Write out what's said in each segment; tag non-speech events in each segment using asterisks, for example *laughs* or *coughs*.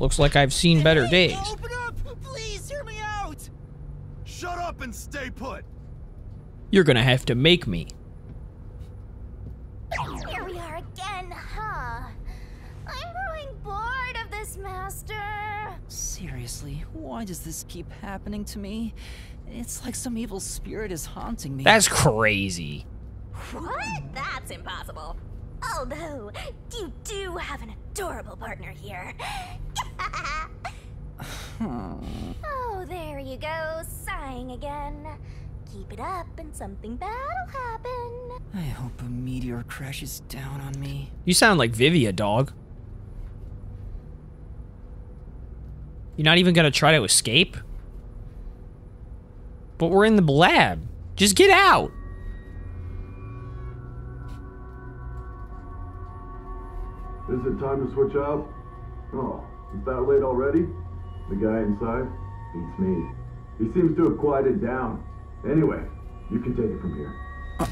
Looks like I've seen better days. Open up! Please hear me out! Shut up and stay put. You're gonna have to make me. Here we are again, huh? I'm growing bored of this, Master. Seriously, why does this keep happening to me? It's like some evil spirit is haunting me. That's crazy. What? That's impossible. Although, you do have an adorable partner here. Oh, there you go, sighing again. Keep it up and something bad'll happen. I hope a meteor crashes down on me. You sound like Vivia, dog. You're not even gonna try to escape? But we're in the lab. Just get out. Is it time to switch out? Oh, is that late already? The guy inside? Beats me. He seems to have quieted down. Anyway, you can take it from here. *gasps*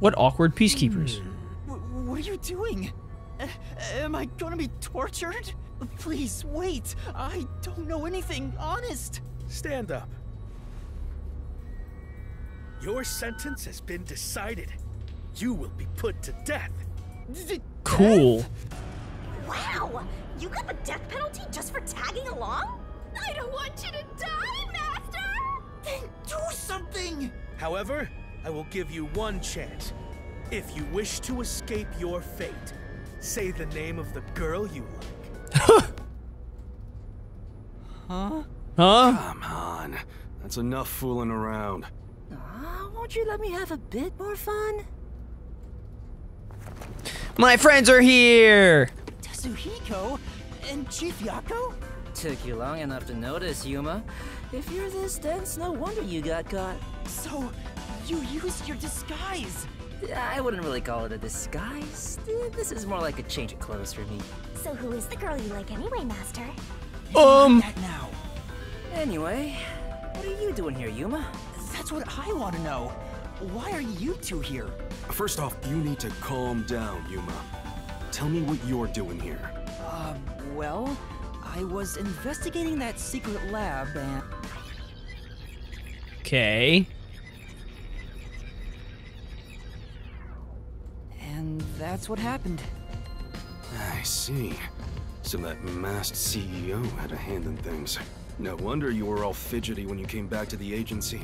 What awkward peacekeepers. W- what are you doing? Uh, am I gonna be tortured? Please, wait. I don't know anything, honest. Stand up. Your sentence has been decided. You will be put to death. D- Cool. Wow! You got the death penalty just for tagging along? I don't want you to die, Master! Then do something! However, I will give you one chance. If you wish to escape your fate, say the name of the girl you like. *laughs* Huh? Huh? Come on. That's enough fooling around. Uh, won't you let me have a bit more fun? My friends are here. Desuhiko and Chief Yakou? Took you long enough to notice, Yuma. If you're this dense, no wonder you got caught. So, you used your disguise! I wouldn't really call it a disguise. This is more like a change of clothes for me. So who is the girl you like anyway, Master? Um. That now. Anyway, what are you doing here, Yuma? That's what I want to know. Why are you two here? First off, you need to calm down, Yuma. Tell me what you're doing here. Uh, well, I was investigating that secret lab and. Okay. And that's what happened. I see. So that masked CEO had a hand in things. No wonder you were all fidgety when you came back to the agency.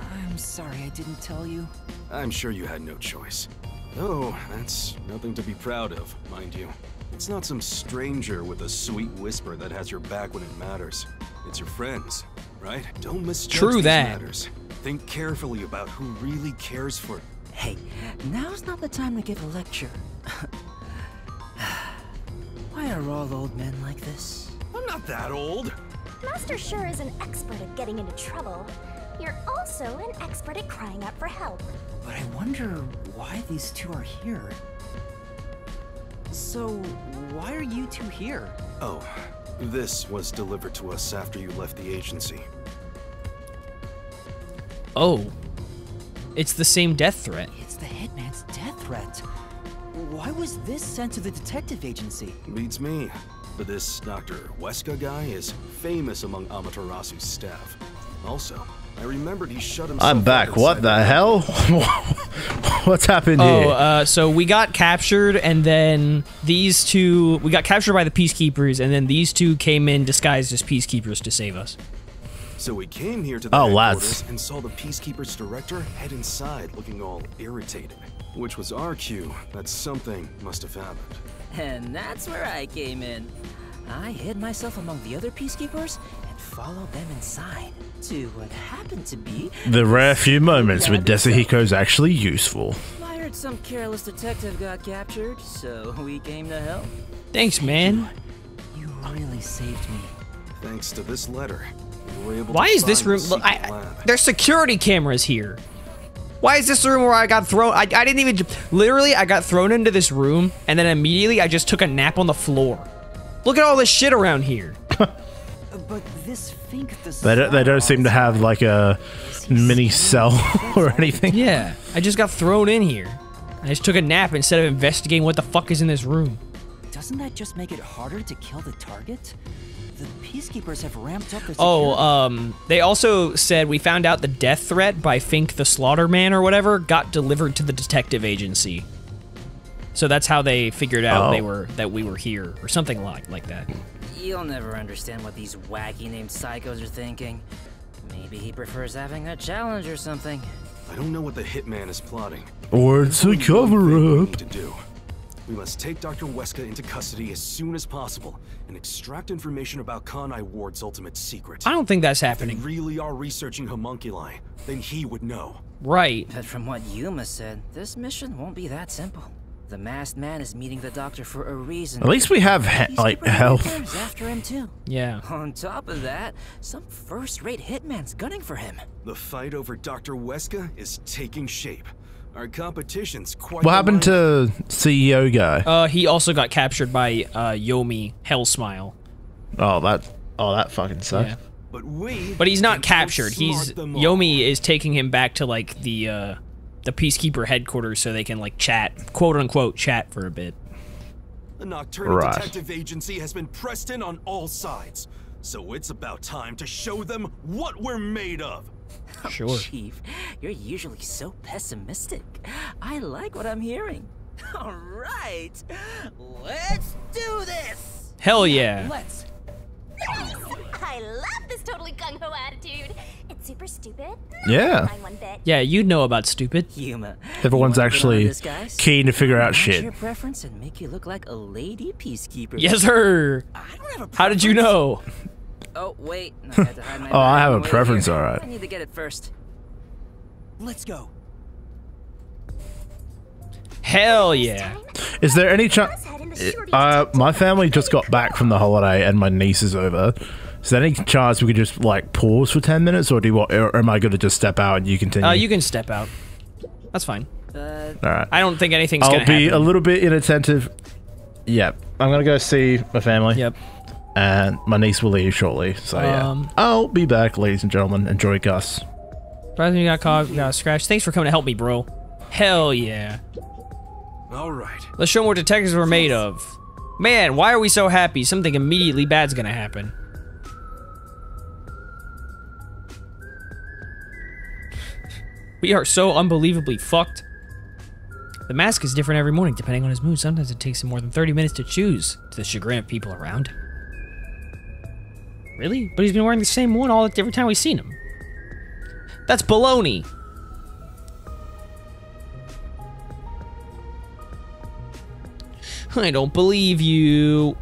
I'm sorry I didn't tell you. I'm sure you had no choice. Oh, that's nothing to be proud of, mind you. It's not some stranger with a sweet whisper that has your back when it matters. It's your friends, right? Don't misjudge True these that. matters. Think carefully about who really cares for Hey, now's not the time to give a lecture. *sighs* Why are all old men like this? I'm not that old. Master sure is an expert at getting into trouble. You're also an expert at crying out for help. But I wonder why these two are here. So, why are you two here? Oh, this was delivered to us after you left the agency. Oh. It's the same death threat. It's the Hitman's death threat. Why was this sent to the detective agency? Beats me. But this Dr. Huesca guy is famous among Amaterasu's staff. Also, I remembered he shut himself I'm back. What inside the hell? *laughs* What's happened Oh, here? uh, so we got captured, and then these two, we got captured by the peacekeepers, and then these two came in disguised as peacekeepers to save us. So we came here to the Oh, headquarters lads. and saw the Peacekeeper's director head inside looking all irritated. Which was our cue that something must have happened. And that's where I came in. I hid myself among the other peacekeepers and followed them inside to what happened to be. The rare few moments when Desuhiko's actually useful. I heard some careless detective got captured, so we came to help. Thanks, man. You really saved me. Thanks to this letter, we were able Why to is this room? the I, I- there's security cameras here. Why is this the room where I got thrown? I, I didn't even. Literally, I got thrown into this room, and then immediately I just took a nap on the floor. Look at all this shit around here. But this Fink the They don't, they don't seem to have like a mini cell *laughs* or anything. Yeah, I just got thrown in here. I just took a nap instead of investigating what the fuck is in this room. Doesn't that just make it harder to kill the target? The peacekeepers have ramped up their Oh, um, they also said we found out the death threat by Fink the Slaughterman or whatever got delivered to the detective agency. So that's how they figured out Oh. they were that we were here or something like like that. You'll never understand what these wacky named psychos are thinking. Maybe he prefers having a challenge or something. I don't know what the hitman is plotting. Or it's a Only one thing we cover need up. to do. We must take Dr. Huesca into custody as soon as possible and extract information about Kanai Ward's ultimate secret. I don't think that's happening. If they really are researching homunculi, then he would know. Right. But from what Yuma said, this mission won't be that simple. The masked man is meeting the doctor for a reason. At least we have he- like Peacekeeper health. After him too. Yeah. On top of that, some first-rate hitman's gunning for him. The fight over Dr. Huesca is taking shape. Our competition's quite What happened lineup. to CEO guy? Uh, he also got captured by uh, Yomi Hellsmile. Oh, that. Oh, that fucking sucks. Yeah. But we But he's not captured. He's outsmart them all. Yomi is taking him back to like the uh the peacekeeper headquarters so they can like chat, quote unquote chat for a bit. The Nocturnal Right. Detective Agency has been pressed in on all sides. So it's about time to show them what we're made of. *laughs* Sure. Chief, you're usually so pessimistic. I like what I'm hearing. *laughs* All right, let's do this. Hell yeah. Let's. I love this totally gung ho attitude. It's super stupid. Yeah. Mind one bit. Yeah, you'd know about stupid. Yuma, Everyone's you wanna put on a actually keen to figure out shit. your preference and make you look like a lady peacekeeper. Yes, sir. I don't have a How did you know? Oh wait, I had to hide my *laughs* Oh, I have a preference, here. alright. I need to get it first. Let's go. Hell yeah. Is there any chance? Let's head in the shorty Uh, my family just got back from the holiday, and my niece is over. Is there any chance we could just like pause for ten minutes, or do you want? Or am I going to just step out and you continue? Uh, you can step out. That's fine. Uh, All right. I don't think anything's I'll gonna be a little bit inattentive. Yep. I'm gonna go see my family. Yep. And my niece will leave shortly. So yeah. Um, I'll be back, ladies and gentlemen. Enjoy Gus. Surprisingly, you got caught, you got scratched. Thanks for coming to help me, bro. Hell yeah. All right. Let's show 'em what detectives were made of. Man, why are we so happy? Something immediately bad's gonna happen. We are so unbelievably fucked. The mask is different every morning depending on his mood. Sometimes it takes him more than 30 minutes to choose, to the chagrin of people around. Really? But he's been wearing the same one all the every time we've seen him. That's baloney. I don't believe you.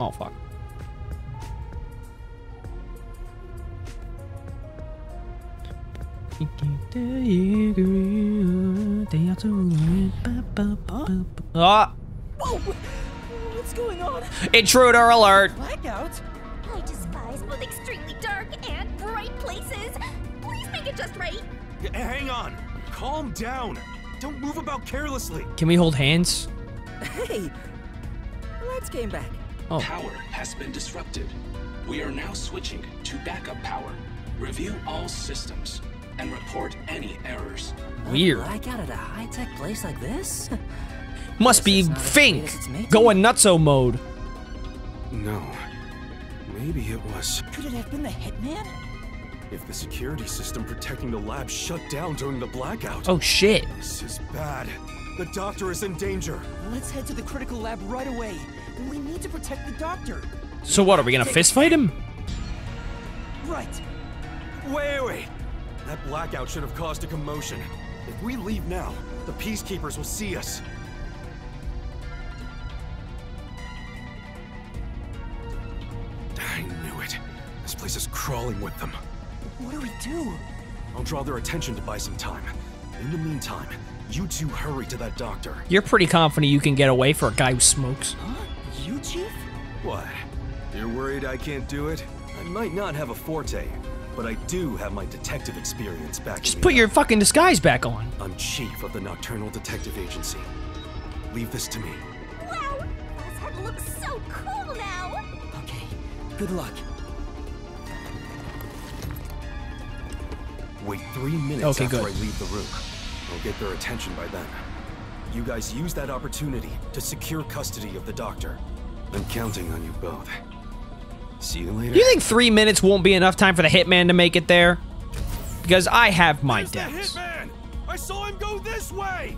Oh, fuck. Ah, Whoa! What's going on? intruder alert. Blackout? I despise both extremely dark and bright places. Please make it just right. H- hang on. Calm down. Don't move about carelessly. Can we hold hands? Hey, lights came back. Oh, Power has been disrupted. We are now switching to backup power. Review all systems and report any errors. A Weird. Blackout at a high-tech place like this? *laughs* must be Guess it's not as great Fink. as it's Going nutso mode. No. Maybe it was. Could it have been the hitman? If the security system protecting the lab shut down during the blackout. Oh shit. This is bad. The doctor is in danger. Let's head to the critical lab right away. We need to protect the doctor. So what? Are we gonna fist fight him? Right. Wait, wait. That blackout should have caused a commotion. If we leave now, the peacekeepers will see us. I knew it. This place is crawling with them. What do we do? I'll draw their attention to buy some time. In the meantime, you two hurry to that doctor. You're pretty confident you can get away for a guy who smokes. Huh? You, Chief? What? You're worried I can't do it? I might not have a forte, but I do have my detective experience back. Just put your fucking disguise back on. I'm chief of the Nocturnal Detective Agency. Leave this to me. Wow, this head looks so cool now. Okay. Good luck. Wait three minutes Okay, after good. I leave the room. I'll get their attention by then. You guys use that opportunity to secure custody of the doctor. I'm counting on you both. See you later. Do you think three minutes won't be enough time for the hitman to make it there? Because I have my Where's the hitman? I saw him go this way.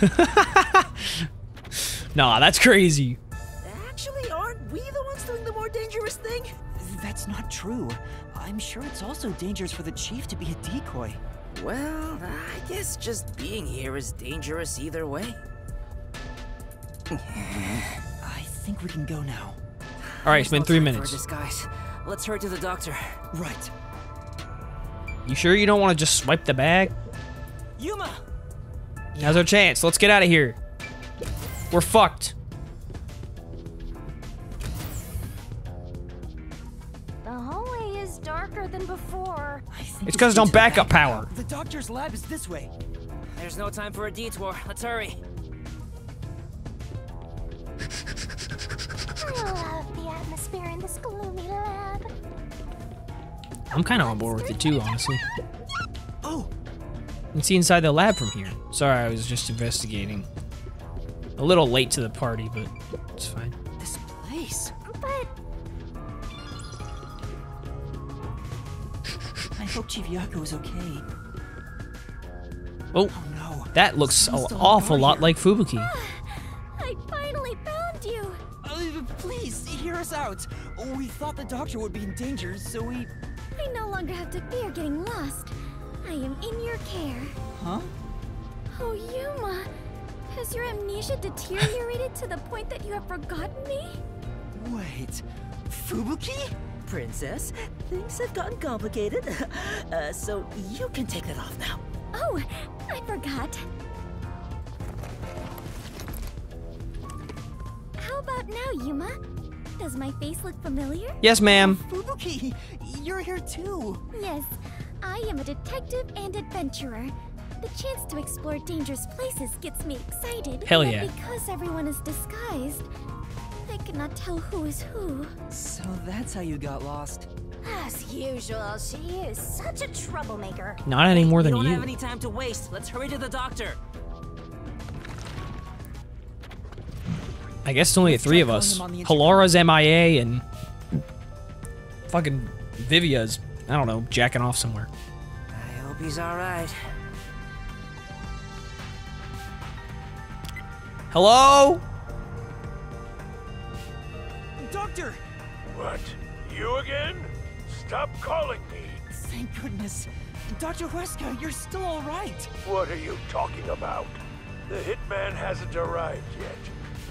*laughs* Nah, that's crazy. Actually, aren't we the ones doing the more dangerous thing? That's not true. I'm sure it's also dangerous for the chief to be a decoy. Well, I guess just being here is dangerous either way. I think we can go now. All right, it's been three time for a minutes. disguise. Let's hurry to the doctor. Right. You sure you don't want to just swipe the bag? Yuma! Now's our chance. Let's get out of here. We're fucked. It's 'cause it's on into the backup power. The doctor's lab is this way. There's no time for a detour. Let's hurry. I love the atmosphere in this gloomy lab. I'm kind of on board with it too, honestly. Oh, You can see inside the lab from here. Sorry, I was just investigating. A little late to the party, but it's fine. this place. But I hope Chief Yakou is okay. Oh, Oh no. that looks an awful lot here. like Fubuki. I finally found you. Uh, please, hear us out. We thought the doctor would be in danger, so we. I no longer have to fear getting lost. I am in your care. Huh? Oh, Yuma. Has your amnesia deteriorated to the point that you have forgotten me? Wait. Fubuki? Princess, things have gotten complicated. *laughs* uh, so you can take that off now. Oh, I forgot. How about now, Yuma? Does my face look familiar? Yes, ma'am. Fubuki, you're here too. Yes, I am a detective and adventurer. The chance to explore dangerous places gets me excited. Hell yet yeah. Because everyone is disguised, I cannot tell who is who. So that's how you got lost. As usual, she is such a troublemaker. Not any more we than don't you. have any time to waste. Let's hurry to the doctor. I guess it's only the Let's three of us. him on the intercom. Halara's MIA and fucking Vivia's, I don't know, jacking off somewhere. I hope he's all right. Hello? Doctor! What? You again? Stop calling me. Thank goodness. Dr. Huesca, you're still alright. What are you talking about? The hitman hasn't arrived yet.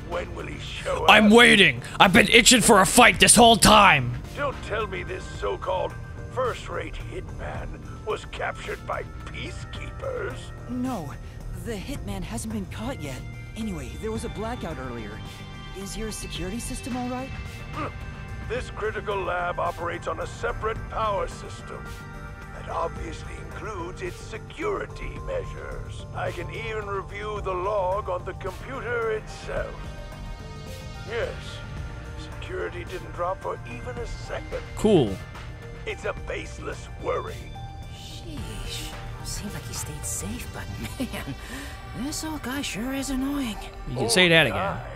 When will he show up? I'm waiting. I've been itching for a fight this whole time. Don't tell me this so-called first-rate hitman was captured by peacekeepers. No, the hitman hasn't been caught yet. Anyway, there was a blackout earlier. Is your security system alright? This critical lab operates on a separate power system that obviously includes its security measures. I can even review the log on the computer itself. Yes, security didn't drop for even a second. Cool. It's a baseless worry. Sheesh. Seems like he stayed safe, but *laughs* man, this old guy sure is annoying. You can say that oh, again. Guy.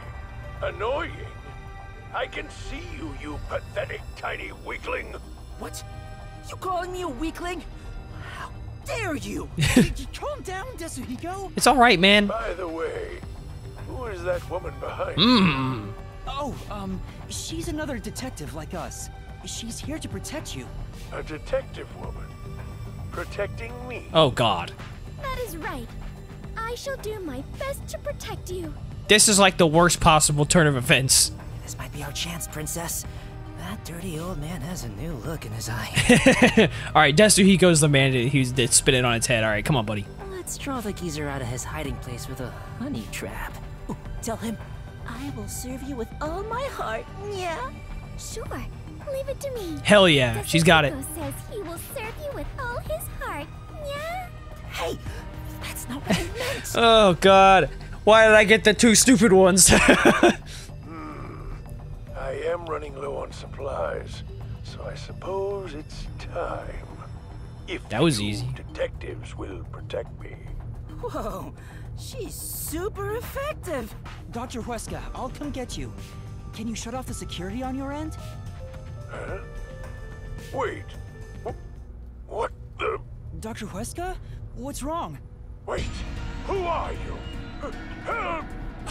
Annoying. I can see you, you pathetic tiny weakling. What? You calling me a weakling? How dare you? *laughs* Calm down, Desuhiko. It's all right, man. By the way, who is that woman behind? you? Mmm. Oh, um, she's another detective like us. She's here to protect you. A detective woman. Protecting me. Oh God. That is right. I shall do my best to protect you. This is like the worst possible turn of events. This might be our chance, Princess. That dirty old man has a new look in his eye. *laughs* all right, Desuhiko's the man who's that's spinning on its head. All right, come on, buddy. Let's draw the geezer out of his hiding place with a honey trap. Ooh, tell him, I will serve you with all my heart. Yeah. Sure, leave it to me. Hell yeah, she's got it. Desuhiko says he will serve you with all his heart. Yeah? Hey, that's not what I *laughs* meant. Oh God. Why did I get the two stupid ones? *laughs* I am running low on supplies, so I suppose it's time. If That was easy. detectives will protect me. Whoa, she's super effective. Dr. Huesca, I'll come get you. Can you shut off the security on your end? Huh? Wait. What the? Dr. Huesca? What's wrong? Wait. Who are you? Help!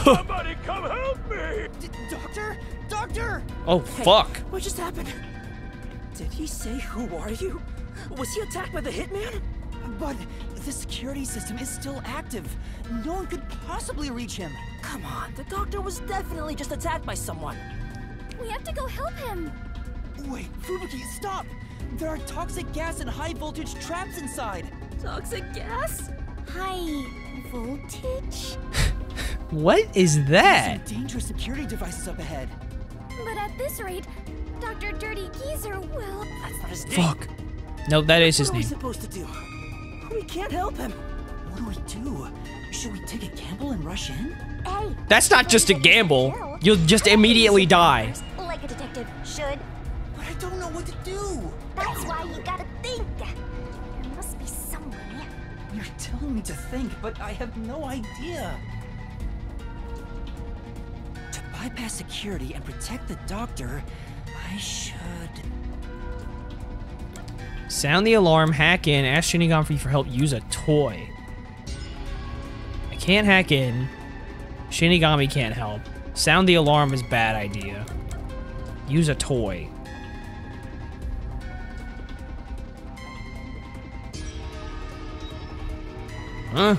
Somebody come help me! D doctor? Doctor! Oh, Hey, fuck. What just happened? Did he say who are you? Was he attacked by the hitman? But the security system is still active. No one could possibly reach him. Come on, the doctor was definitely just attacked by someone. We have to go help him. Wait, Fubuki, stop! There are toxic gas and high voltage traps inside. Toxic gas? High voltage? *laughs* What is that? Some dangerous security devices up ahead. But at this rate, Dr. Dirty Geezer will. That's not his name. Fuck. No, that is his What are we supposed to do? We can't help him. What do we do? Should we take a gamble and rush in? Hey. That's not just a gamble. You'll just immediately die. Like a detective should. But I don't know what to do. That's why you gotta think. You're telling me to think, but I have no idea. To bypass security and protect the doctor, I should. Sound the alarm, hack in, ask Shinigami for help, use a toy. I can't hack in. Shinigami can't help. Sound the alarm is bad idea. Use a toy. Huh?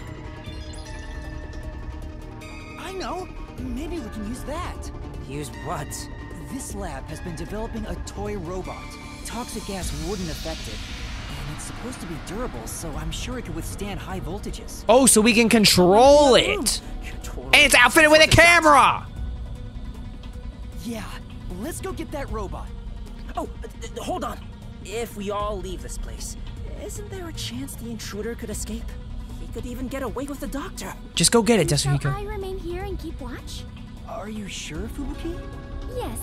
I know. Maybe we can use that. Use what? This lab has been developing a toy robot. Toxic gas wouldn't affect it. And it's supposed to be durable, so I'm sure it could withstand high voltages. Oh, so we can control it. And it's outfitted with a camera. Yeah, let's go get that robot. Oh, uh, hold on. If we all leave this place, isn't there a chance the intruder could escape? He could even get away with the doctor. Just go get it, So I remain here and keep watch? Are you sure, Fubuki? Yes.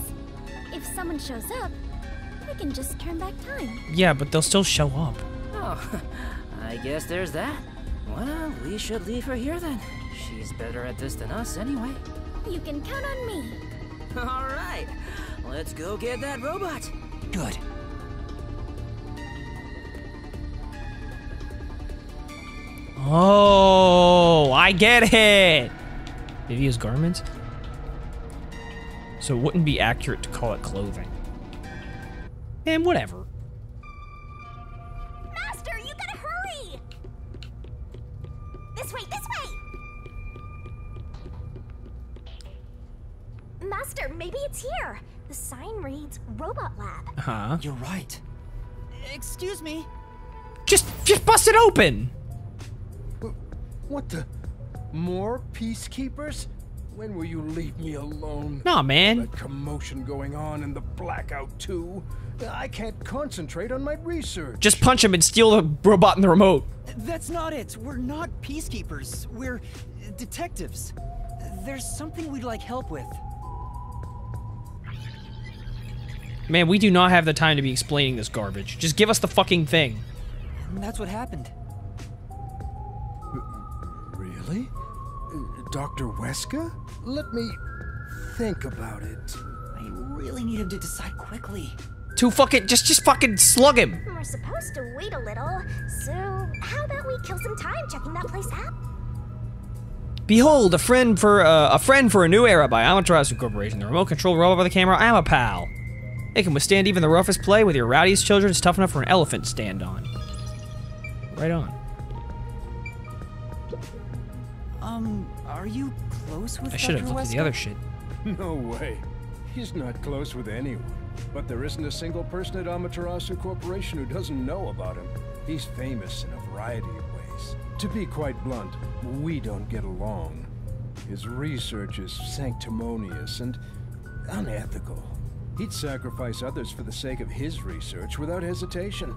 If someone shows up, we can just turn back time. Yeah, but they'll still show up. Oh, *laughs* I guess there's that. Well, we should leave her here then. She's better at this than us anyway. You can count on me. *laughs* All right, let's go get that robot. Good. Oh, I get it. Vivia's garments? So it wouldn't be accurate to call it clothing. And whatever. Master, you gotta hurry! This way, this way! Master, maybe it's here. The sign reads Robot Lab. Huh? You're right. Excuse me. Just just bust it open. What the? More peacekeepers? When will you leave me alone? Nah, man. That commotion going on in the blackout too. I can't concentrate on my research. Just punch him and steal the robot and the remote. That's not it. We're not peacekeepers. We're detectives. There's something we'd like help with. Man, we do not have the time to be explaining this garbage. Just give us the fucking thing. And that's what happened. Really? Uh, Dr. Huesca? Let me think about it. I really need him to decide quickly. To fucking just just fucking slug him. We're supposed to wait a little, so how about we kill some time checking that place out? Behold, a friend for uh, a friend for a new era by Amaterasu Corporation. The remote control robot by the camera. Amapal. It can withstand even the roughest play with your rowdiest children. It's tough enough for an elephant to stand on. Right on. Um, are you close with I should have Dr. looked at the other shit. *laughs* No way. He's not close with anyone. But there isn't a single person at Amaterasu Corporation who doesn't know about him. He's famous in a variety of ways. To be quite blunt, we don't get along. His research is sanctimonious and unethical. He'd sacrifice others for the sake of his research without hesitation.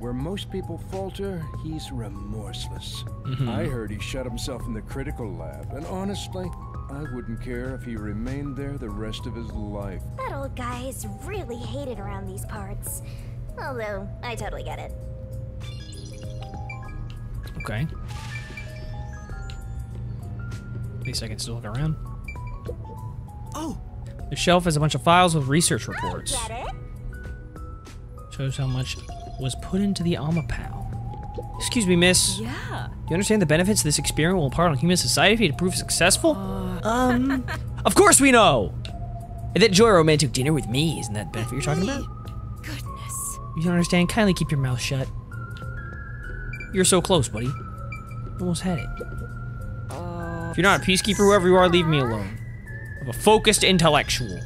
Where most people falter, he's remorseless. Mhm. I heard he shut himself in the critical lab, and honestly, I wouldn't care if he remained there the rest of his life. That old guy is really hated around these parts. Although, I totally get it. Okay. At least I can still look around. Oh, The shelf has a bunch of files with research reports. Get it? Shows how much was put into the Amapal. Excuse me, miss. Yeah. Do you understand the benefits this experiment will impart on human society to prove successful? um, *laughs* of course we know. And that enjoy a romantic dinner with me. Isn't that the benefit you're talking about? Goodness. You don't understand? Kindly keep your mouth shut. You're so close, buddy. Almost had it. if you're not a peacekeeper, whoever you are, leave me alone. I'm a focused intellectual.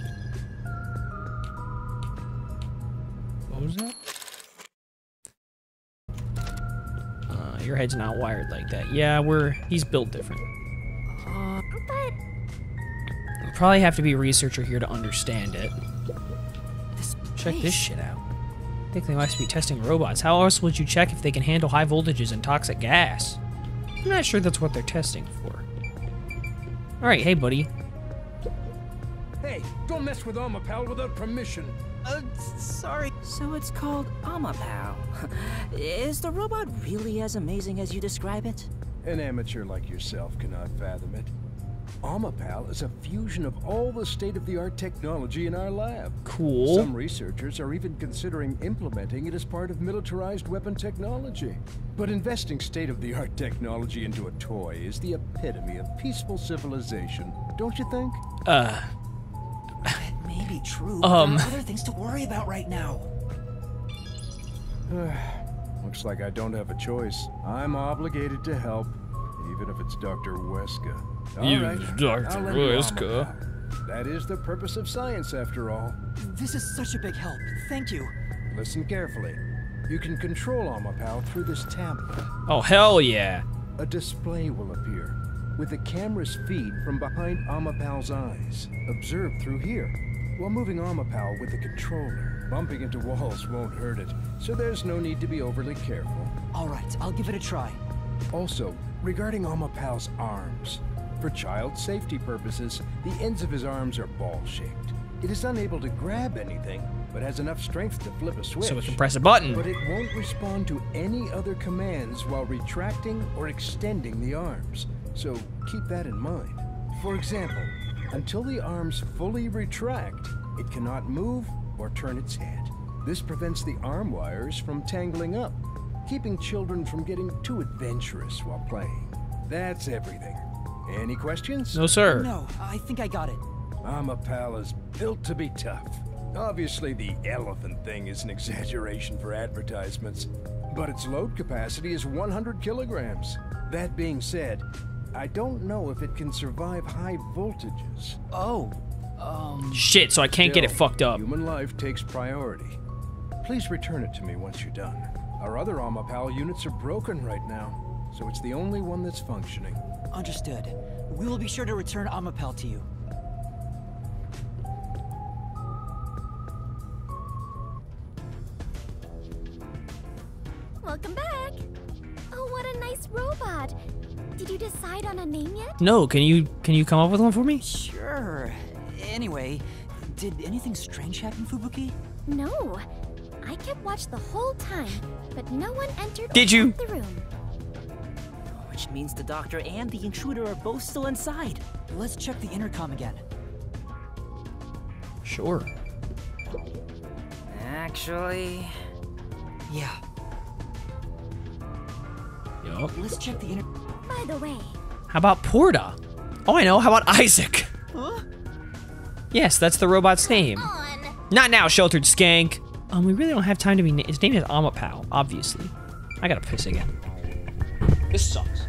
Your head's not wired like that. Yeah, we're he's built different. But You probably have to be a researcher here to understand it. This Check this shit out. I think they must be testing robots. How else would you check if they can handle high voltages and toxic gas? I'm not sure that's what they're testing for. Alright, hey buddy. Hey, don't mess with Amapal, without permission. Uh, sorry. So it's called Amapal. *laughs* Is the robot really as amazing as you describe it? An amateur like yourself cannot fathom it. Amapal is a fusion of all the state-of-the-art technology in our lab. Cool. Some researchers are even considering implementing it as part of militarized weapon technology. But investing state-of-the-art technology into a toy is the epitome of peaceful civilization, don't you think? Uh, It may be true. Um. There are other things to worry about right now. *sighs* Looks like I don't have a choice. I'm obligated to help, even if it's Dr. Huesca. You, right, Dr. I'll lend you Huesca. That is the purpose of science, after all. This is such a big help. Thank you. Listen carefully. You can control Amapal through this tablet. oh hell yeah. A display will appear, with the camera's feed from behind Amapal's eyes. Observe through here, while moving Amapal with the controller. Bumping into walls won't hurt it, so there's no need to be overly careful. All right, I'll give it a try. Also, regarding Amapal's arms, for child safety purposes, the ends of his arms are ball-shaped. It is unable to grab anything, but has enough strength to flip a switch. So we can press a button. But it won't respond to any other commands while retracting or extending the arms. So keep that in mind. For example, until the arms fully retract, it cannot move or turn its head. This prevents the arm wires from tangling up, keeping children from getting too adventurous while playing. That's everything. Any questions? No sir. No, I think I got it. Amapal is built to be tough. Obviously, the elephant thing is an exaggeration for advertisements, but its load capacity is 100 kilograms. That being said, I don't know if it can survive high voltages. Oh, um, Shit, so I can't get it fucked up. Human life takes priority. Please return it to me once you're done. Our other Amapal units are broken right now, so it's the only one that's functioning. understood. We will be sure to return Amapal to you. welcome back. Oh, what a nice robot. Did you decide on a name yet? No, can you can you come up with one for me? Sure. Anyway, did anything strange happen, Fubuki? No. I kept watch the whole time, but no one entered Did or you? the room. Which means the doctor and the intruder are both still inside. Let's check the intercom again. Sure. Actually, Yeah, Yup. let's check the inter. By the way, How about Porta? Oh, I know. How about Isaac? Huh? Yes, that's the robot's name. Not now, sheltered skank. Um, we really don't have time to be. Na- His name is Amapal, obviously. I gotta piss again. This sucks.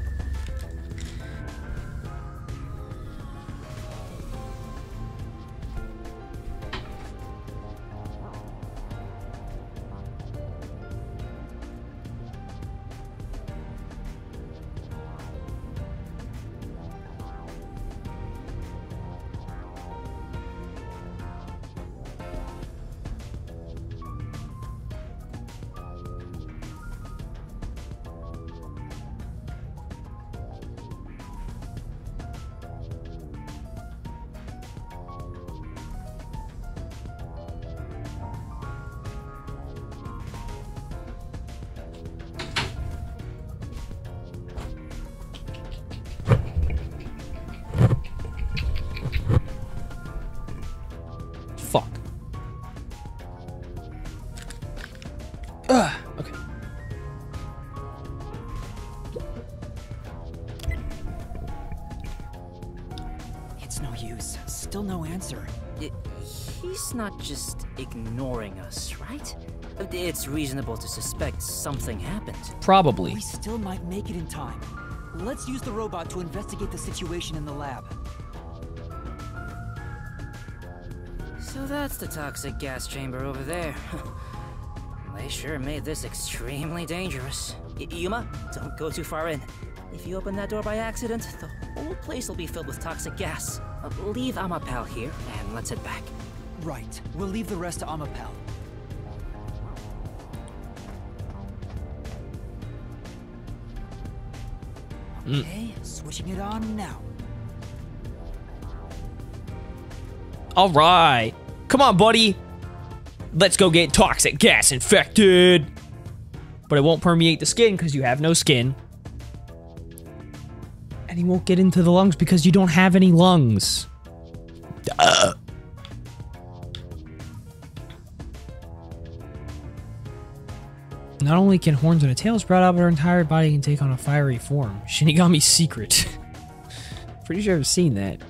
Not just ignoring us, right? It's reasonable to suspect something happened. Probably. We still might make it in time. Let's use the robot to investigate the situation in the lab. So that's the toxic gas chamber over there. *laughs* they sure made this extremely dangerous. Y- Yuma, don't go too far in. If you open that door by accident, the whole place will be filled with toxic gas. Uh, leave Amapal here, and let's head back. Right. We'll leave the rest to Amapal. Mm. Okay, switching it on now. All right. Come on, buddy. Let's go get toxic gas infected. But it won't permeate the skin because you have no skin. And he won't get into the lungs because you don't have any lungs. Not only can horns and a tail sprout out, but her entire body can take on a fiery form. *laughs* Shinigami's secret. *laughs* Pretty sure I've seen that.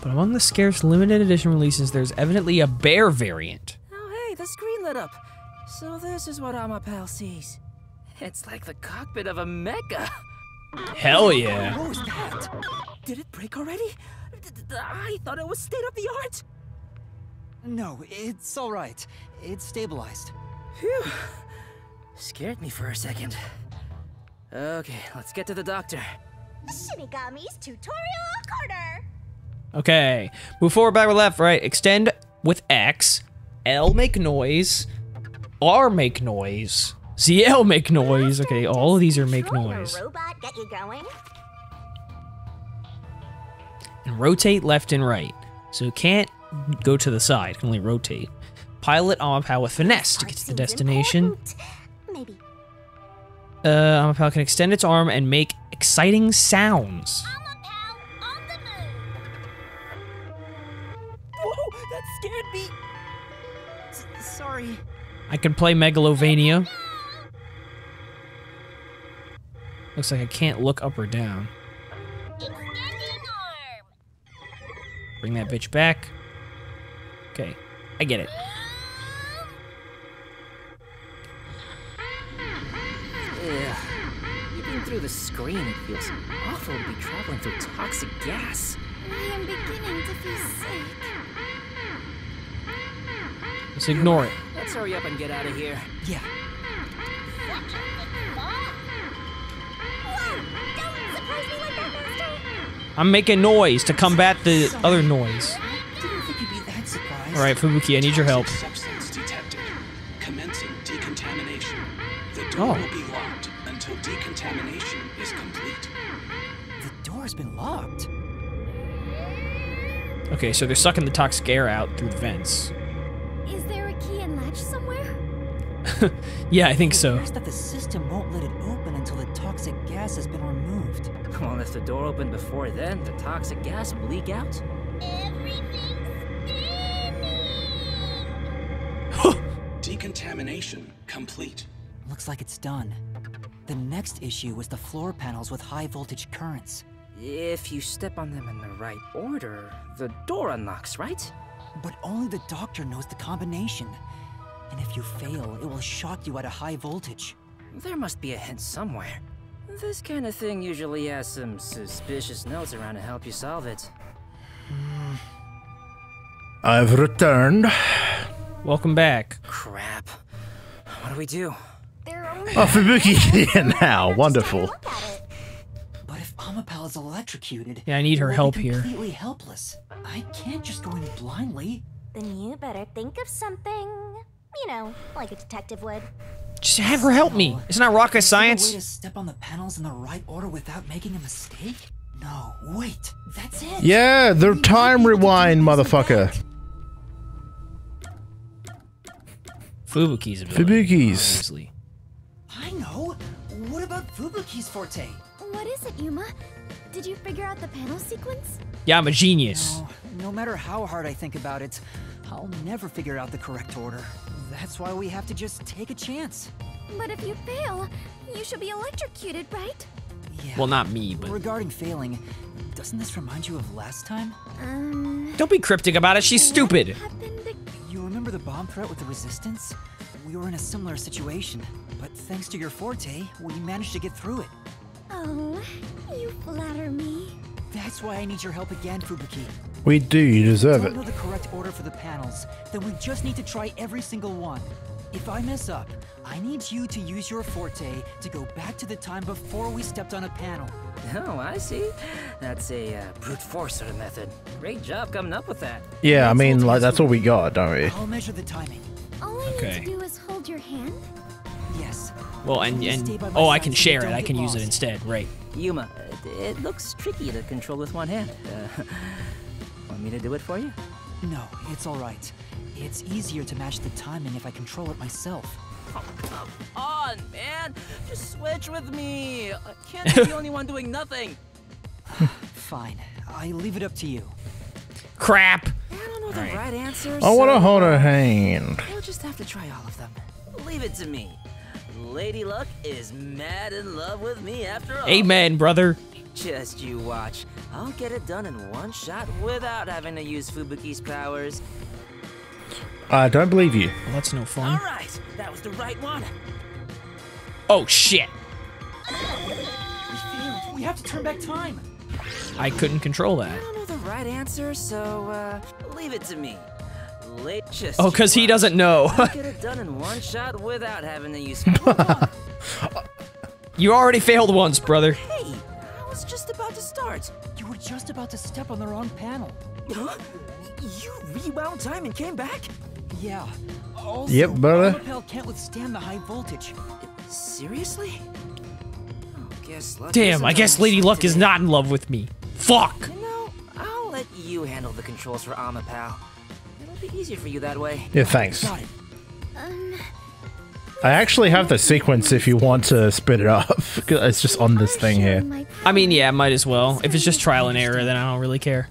But among the scarce limited edition releases, there's evidently a bear variant. Oh, hey, the screen lit up. So this is what Amapal sees. It's like the cockpit of a mecha. Hell yeah. What was that? Did it break already? D- d- I thought it was state of the art. No, it's all right. It's stabilized. Phew. Scared me for a second. Okay, let's get to the doctor. Shinigami's tutorial corner. Okay. Move forward, backward, left, right. Extend with X. L make noise. R make noise. ZL make noise. Okay, all of these are make noise. robot get you going? And rotate left and right. So you can't go to the side, can only rotate. Pilot Amapal with finesse to get to the destination. Maybe. Uh, Amapal can extend its arm and make exciting sounds. Whoa, that scared me. S- sorry. I can play Megalovania. Looks like I can't look up or down. Bring that bitch back. Okay, I get it. Ugh. Even through the screen, it feels awful to be traveling through toxic gas. I am beginning to feel sick. Just ignore it. Let's hurry up and get out of here. Yeah. I'm making noise to combat the other noise. Didn't think you'd be that surprised. All right, Fubuki, I need your help. Commencing decontamination. The door Oh. will be locked until decontamination is complete. The door's been locked. Okay, so they're sucking the toxic air out through the vents. Is there a key and latch somewhere? *laughs* Yeah, I think so. Appears that the system won't let it open until the toxic gas has been removed. Well, if the door opened before then, the toxic gas will leak out. Everything's screaming. Decontamination complete. Looks like it's done. The next issue was the floor panels with high voltage currents. If you step on them in the right order, the door unlocks, right? But only the doctor knows the combination. And if you fail, it will shock you at a high voltage. There must be a hint somewhere. This kind of thing usually has some suspicious notes around to help you solve it. Hmm. I've returned. Welcome back. Crap. What do we do? There are only Oh, Fubuki's *laughs* here now. Wonderful. But if Amapal is electrocuted, Yeah, I need her we'll help here. Completely helpless. I can't just go in blindly. Then you better think of something. You know, like a detective would. Just have her help me. It's not rocket Is there a way science. to step on the panels in the right order without making a mistake? No, wait. That's it. Yeah, the time rewind, motherfucker. Fubuki's ability. Fubuki's. Obviously. I know. What about Fubuki's forte? What is it, Yuma? Did you figure out the panel sequence? Yeah, I'm a genius. No, no matter how hard I think about it, I'll never figure out the correct order. That's why we have to just take a chance. But if you fail, you should be electrocuted, right? Yeah. Well, not me, but Regarding failing, doesn't this remind you of last time? Um. don't be cryptic about it. She's stupid. You remember the bomb threat with the Resistance? We were in a similar situation, but thanks to your forte, we managed to get through it. Oh, you flatter me. That's why I need your help again, Fubuki. We do. You deserve Don't it. know the correct order for the panels, then we just need to try every single one. If I mess up, I need you to use your forte to go back to the time before we stepped on a panel. *laughs* Oh, I see. That's a uh, brute force sort of method. Great job coming up with that. Yeah, I mean, like that's all we got, don't we? I'll measure the timing. All I Okay. need to do is hold your hand. Yes. Well, and and oh, I can share it. I can use it instead. Right. Yuma, it, it looks tricky to control with one hand. Uh, *laughs* want me to do it for you? No, it's all right. It's easier to match the timing if I control it myself. Oh, come on, man! Just switch with me! I can't be the *laughs* only one doing nothing! *sighs* Fine. I leave it up to you. Crap. I don't know the right answer. I want to hold her hand. We'll just have to try all of them. Leave it to me. Lady Luck is mad in love with me after all. Amen, brother. Just you watch. I'll get it done in one shot without having to use Fubuki's powers. I don't believe you. Well, that's no fun. All right, that was the right one. Oh shit. We failed. We have to turn back time. I couldn't control that. I don't know the right answer, so uh, leave it to me. Late just. Oh, cause he doesn't know. Get it done in one *laughs* shot without having to use. *laughs* you already failed once, brother. hey, I was just about. You were just about to step on the wrong panel. Huh? You rewound time and came back? Yeah. Also, Yep, brother. Amapal can't withstand the high voltage. Seriously? Oh, guess luck Damn, I guess Lady side Luck is not in love with me. Fuck. You know, I'll let you handle the controls for Amapal. It'll be easier for you that way. Yeah, thanks. Got it. Um, I actually have the sequence if you want to split it up. *laughs* it's just on this thing here. I mean, yeah, might as well. If it's just trial and error, then I don't really care.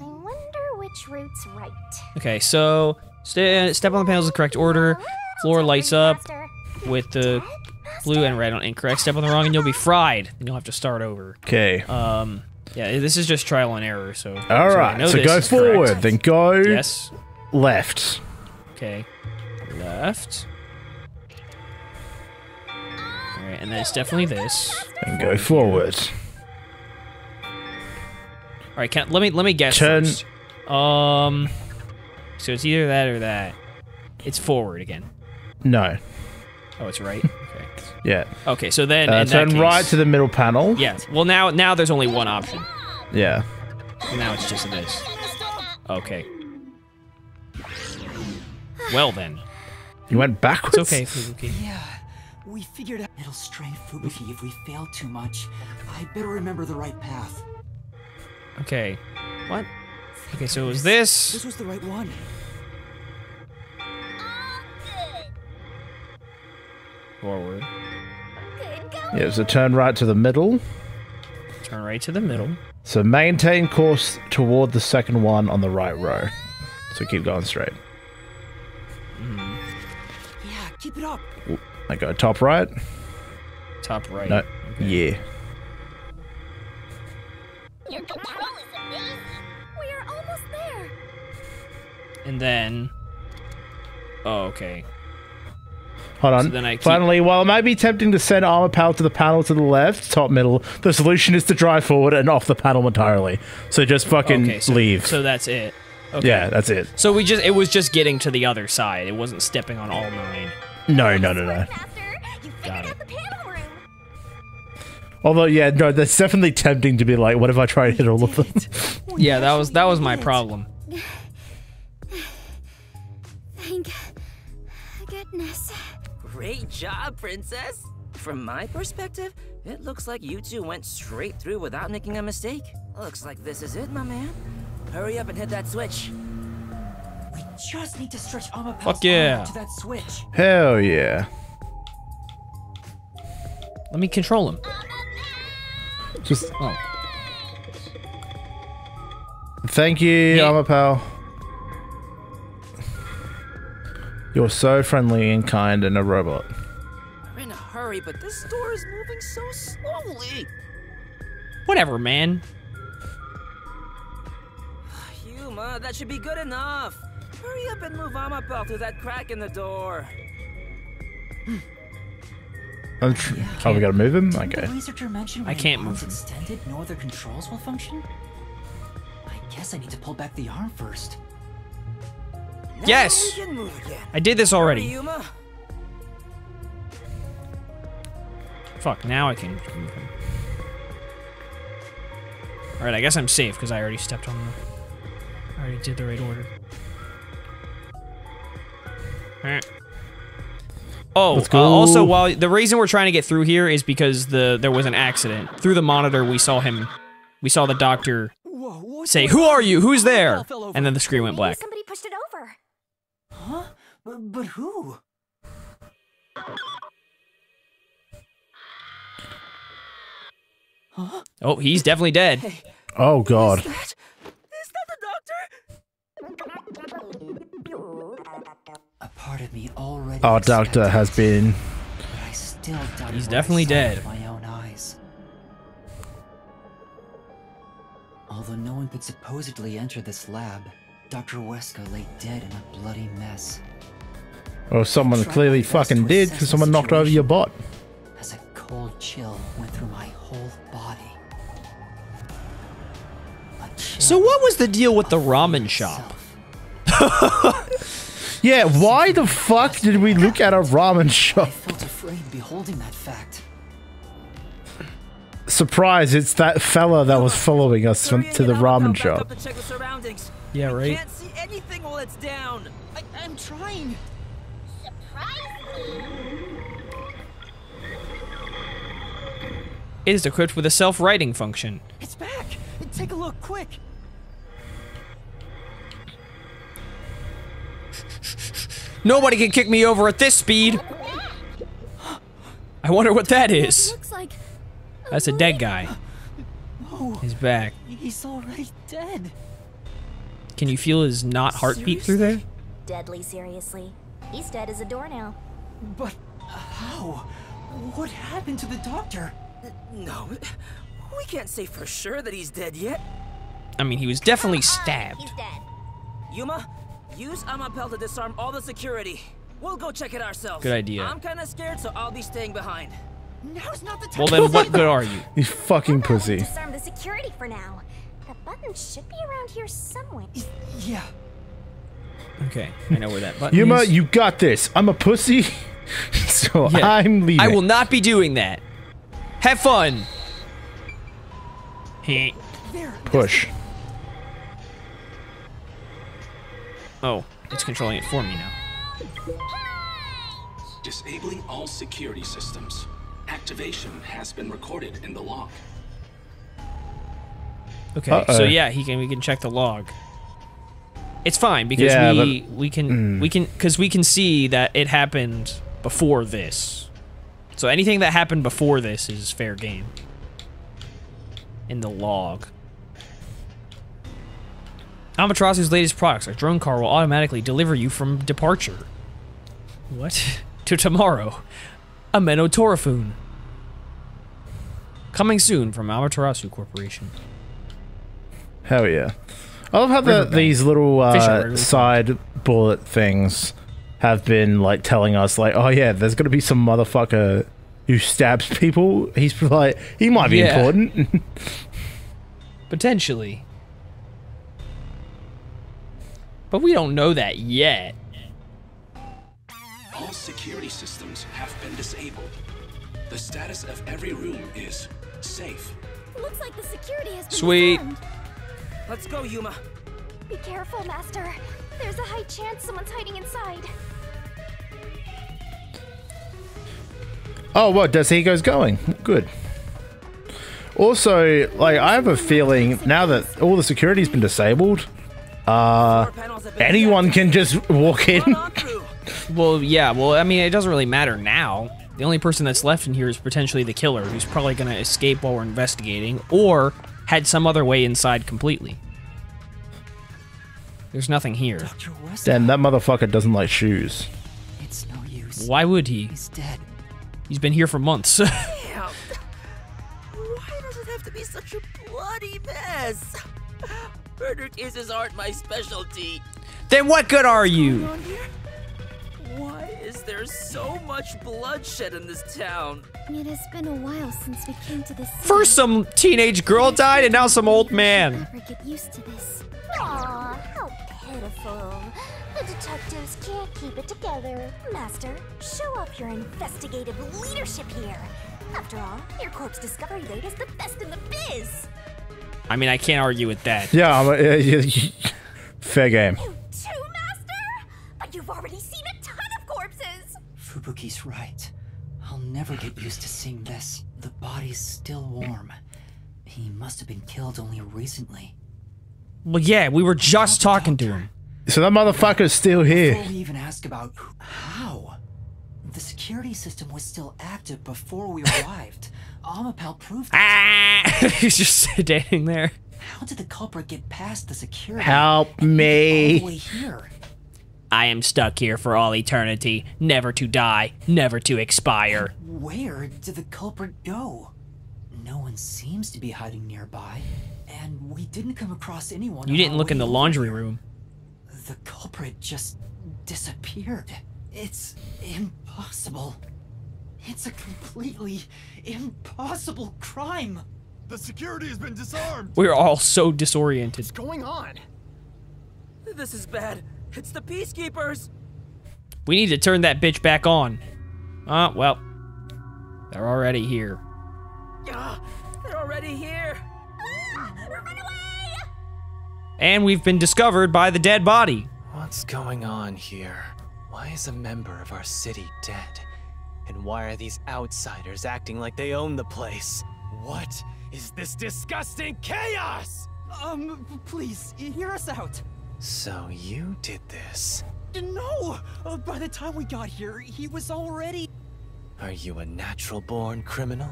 I wonder which route's right. Okay, so st step on the panels in the correct order. Floor lights up with the blue and red on incorrect. Step on the wrong and you'll be fried. And you'll have to start over. Okay. Um, yeah, this is just trial and error. So. All so right. So go is correct. forward, then go Yes. left. Okay. Left. All right, and then it's definitely this. And go forward. All right, can, let me let me guess Turn- first. Um, so it's either that or that. It's forward again. No. Oh, it's right. *laughs* Okay. Yeah. Okay, so then Uh, in that turn case- right to the middle panel. Yeah. Well, now now there's only one option. Yeah. Now it's just this. Okay. *sighs* Well then, You went backwards. it's okay, Fubuki. Yeah, we figured out it'll strain Fubuki if we fail too much. I better remember the right path. Okay. What? Okay, so it was this. This was the right one. Forward. Yeah, so turn right to the middle. Turn right to the middle. So maintain course toward the second one on the right row. So keep going straight. Mm-hmm. Yeah, keep it up. Ooh, I go top right. Top right. No. Yeah. Your control is amazing. We are almost there. And then. Oh, okay. Hold on. So then I keep- Finally, while it may be tempting to send Amapal to the panel to the left, top middle, the solution is to drive forward and off the panel entirely. So just fucking Okay, so, leave. So that's it. Okay. Yeah, that's it. So we just it was just getting to the other side. It wasn't stepping on all nine. No, no, no, no. Got it. Although, yeah, no, that's definitely tempting to be like, what if I try to hit all of them? *laughs* Yeah, that was that was my problem. Thank goodness. Great job, princess. From my perspective, it looks like you two went straight through without making a mistake. Looks like this is it, my man. Hurry up and hit that switch. We just need to stretch Amapal's Fuck yeah. arm to that switch. Hell yeah. Let me control him. Just Oh. thank you, Yeah. Amapal. You're so friendly and kind and a robot. We're in a hurry, but this door is moving so slowly. Whatever, man. *sighs* Yuma, that should be good enough. Hurry up and move Amapal through that crack in the door. I'm tr- oh, we gotta move him? Okay. The researcher mentioned I when can't move him. extended, no other controls will function. I guess I need to pull back the arm first. Now Yes. can move again. I did this already. Yuma. Fuck, now I can move him. Alright, I guess I'm safe because I already stepped on the. I already did the right order. Alright. Oh, Let's uh, also, while the reason we're trying to get through here is because the there was an accident. Through the monitor, we saw him. We saw the doctor say, "Who are you? Who's there?" And then the screen went Maybe black. somebody pushed it over. Huh? But, but who? Huh? Oh, he's definitely dead. Oh god. Is that part of me already. Our doctor has been. I still doubted He's what I definitely dead. my own eyes. Although no one could supposedly enter this lab, Dr. Huesca lay dead in a bloody mess. Oh, or someone clearly fucking did because someone knocked over your bot. As a cold chill went through my whole body. So what was the deal with the ramen shop? *laughs* Yeah, why the fuck did we look at a ramen shop? felt afraid beholding that fact. Surprise, it's that fella that was following us from, to the ramen shop. Up to check the surroundings. Yeah, I right. can't see anything while it's down. I, I'm trying. It is equipped with a self-writing function. It's back. Take a look, quick. Nobody can kick me over at this speed. I wonder what that is. Looks like That's a dead guy. Oh, He's back. he's already dead. Can you feel his not heartbeat through there? Deadly seriously. He's dead as a doornail. But how? What happened to the doctor? No, we can't say for sure that he's dead yet. I mean, he was definitely stabbed. He's dead. Yuma, use Amapal to disarm all the security. We'll go check it ourselves. Good idea. I'm kind of scared, so I'll be staying behind. Now's not the time. Well, then what *laughs* good are you? *laughs* You fucking pussy. Disarm the security for now. The button should be around here somewhere. Yeah. Okay, I know where that button is. Yuma, is. you got this. I'm a pussy, *laughs* so Yeah. I'm leaving. I will not be doing that. Have fun. Heh. There. push. Oh, it's controlling it for me now. Disabling all security systems. Activation has been recorded in the log. Okay, Uh-oh. so yeah, he can. We can check the log. It's fine because Yeah, we but- we can hmm. we can because we can see that it happened before this. So anything that happened before this is fair game. In the log. Amaterasu's latest products, a drone car will automatically deliver you from departure. What? *laughs* to tomorrow. A Menotorafune. Coming soon from Amaterasu Corporation. Hell yeah. I love how the, these little uh, side bullet things have been like telling us like, oh yeah, there's gonna be some motherfucker who stabs people. He's *laughs* like, he might be Yeah. important. *laughs* Potentially. But we don't know that yet. All security systems have been disabled. The status of every room is safe. looks like the security has been Sweet. disarmed. Let's go, Yuma. Be careful, Master. There's a high chance someone's hiding inside. oh, what? Desuhiko's going. Good. Also, like, I have a feeling now that all the security's been disabled, uh, anyone can just walk in. Run on through. *laughs* Well, yeah, well, I mean, it doesn't really matter now. The only person that's left in here is potentially the killer, who's probably gonna escape while we're investigating, or had some other way inside completely. There's nothing here. Damn, that motherfucker doesn't like shoes. It's no use. Why would he? He's dead. He's been here for months. *laughs* Damn. Why does it have to be such a bloody mess? Murder cases aren't my specialty. then what good are you? On here? Why is there so much bloodshed in this town? It has been a while since we came to this. First some teenage girl died, and now some old man. Never get used to this. Aw, how pitiful. The detectives can't keep it together. Master, show off your investigative leadership here. After all, your corpse discovery rate is the best in the biz. I mean, I can't argue with that. Yeah, I'm, uh, yeah, fair game. You too, Master? But you've already seen a ton of corpses. Fubuki's right. I'll never get used to seeing this. The body's still warm. He must have been killed only recently. Well, yeah, we were just talking to him. So that motherfucker's still here. Before we even ask about how, the security system was still active before we *laughs* arrived. Amapal proved Ah! *laughs* He's just *laughs* standing there. How did the culprit get past the security? Help All the me. way here. I am stuck here for all eternity, never to die, never to expire. Where did the culprit go? No one seems to be hiding nearby, and we didn't come across anyone. You didn't look in the laundry room. The culprit just disappeared. It's impossible. It's a completely impossible crime. The security has been disarmed. We're all so disoriented. What's going on? This is bad. It's the Peacekeepers. We need to turn that bitch back on. Ah, well. They're already here. Ah, they're already here. Run away! And we've been discovered by the dead body. What's going on here? Why is a member of our city dead? And why are these outsiders acting like they own the place? What is this disgusting chaos? Um, please, hear us out. So you did this. No! Uh, by the time we got here, he was already. Are you a natural born criminal?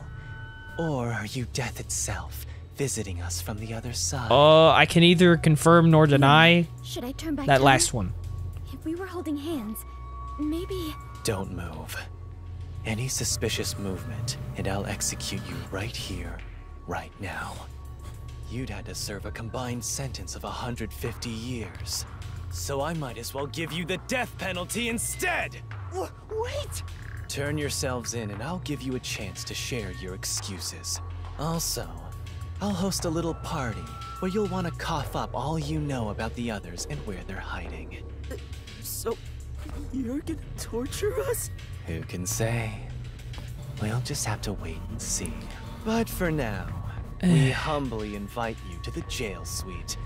Or are you death itself, visiting us from the other side? Uh, I can neither confirm nor deny Should I turn back that time? last one. If we were holding hands, maybe. Don't move. Any suspicious movement, and I'll execute you right here, right now. You'd had to serve a combined sentence of 150 years. So I might as well give you the death penalty instead! W- wait! Turn yourselves in, and I'll give you a chance to share your excuses. Also, I'll host a little party where you'll want to cough up all you know about the others and where they're hiding. So, you're gonna torture us? Who can say? We'll just have to wait and see. But for now, we *sighs* humbly invite you to the jail suite.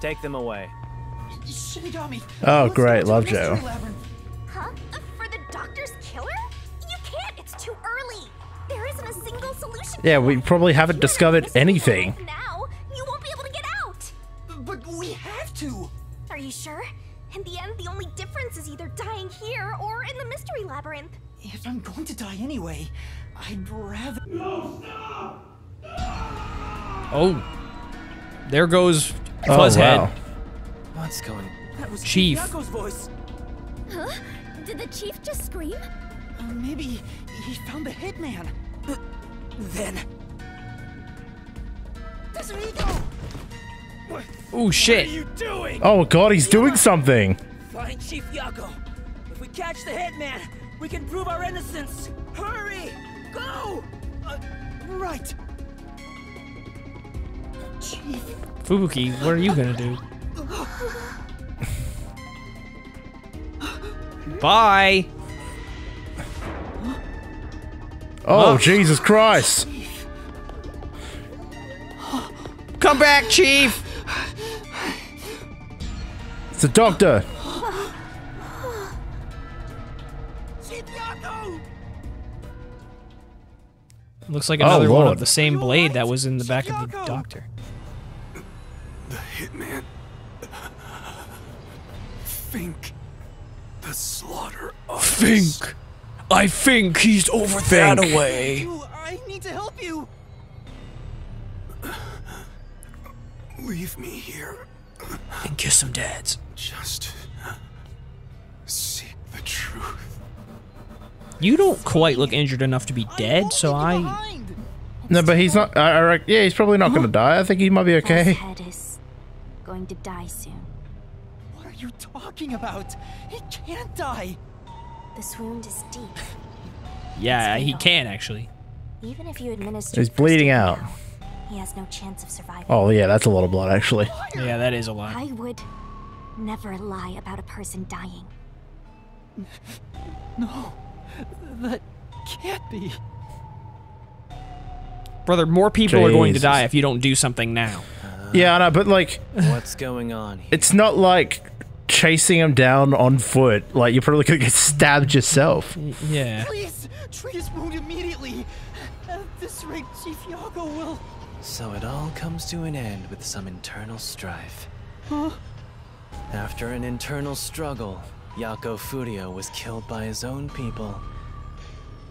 Take them away. Shinigami! Oh, let's great. Love Mystery Joe. Huh? For the doctor's killer? You can't. It's too early. There isn't a single solution. Yeah, we probably haven't discovered anything. Now, you won't be able to get out. But we have to! Are you sure? In the end, the only difference is either dying here or in the mystery labyrinth. If I'm going to die anyway, I'd rather. No! Stop! Oh. There goes Oh, Fuzzhead. wow. What's going That was Chief. Yakou's voice. Huh? Did the chief just scream? Uh, maybe he found the hitman. But then. Desuhiko! Ooh, shit. You doing? Oh god, he's doing something. Find Chief Yakou. If we catch the hitman, we can prove our innocence. Hurry! Go! Uh, right. Chief. Fubuki, what are you gonna do? Bye. Oh, Huh? Jesus Christ. Come back, Chief. It's the doctor. Looks like Oh, another one Lord. of the same blade that was in the back of the doctor. The hitman. Fink. The slaughter of Fink. I think he's over that way. I need to help you. Leave me here. And kiss some dads. Just uh, seek the truth. You don't quite look injured enough to be dead, so I. No, but he's not. I, I rec- yeah, he's probably not going to die. I think he might be okay. His head is going to die soon. What are you talking about? He can't die. This wound is deep. Yeah, he can actually. Even if you administer He's bleeding out. now, he has no chance of surviving. Oh yeah, that's a lot of blood actually. Yeah, that is a lot. I would never lie about a person dying. No, that can't be. Brother, more people are going to die if you don't do something now. Uh, yeah, I know, but like, What's going on here? it's not like chasing him down on foot. Like you're probably gonna get stabbed yourself. Yeah. Please treat his wound immediately. At this rate, Chief Yakou will. So it all comes to an end with some internal strife. Huh? After an internal struggle, Yakou Furio was killed by his own people.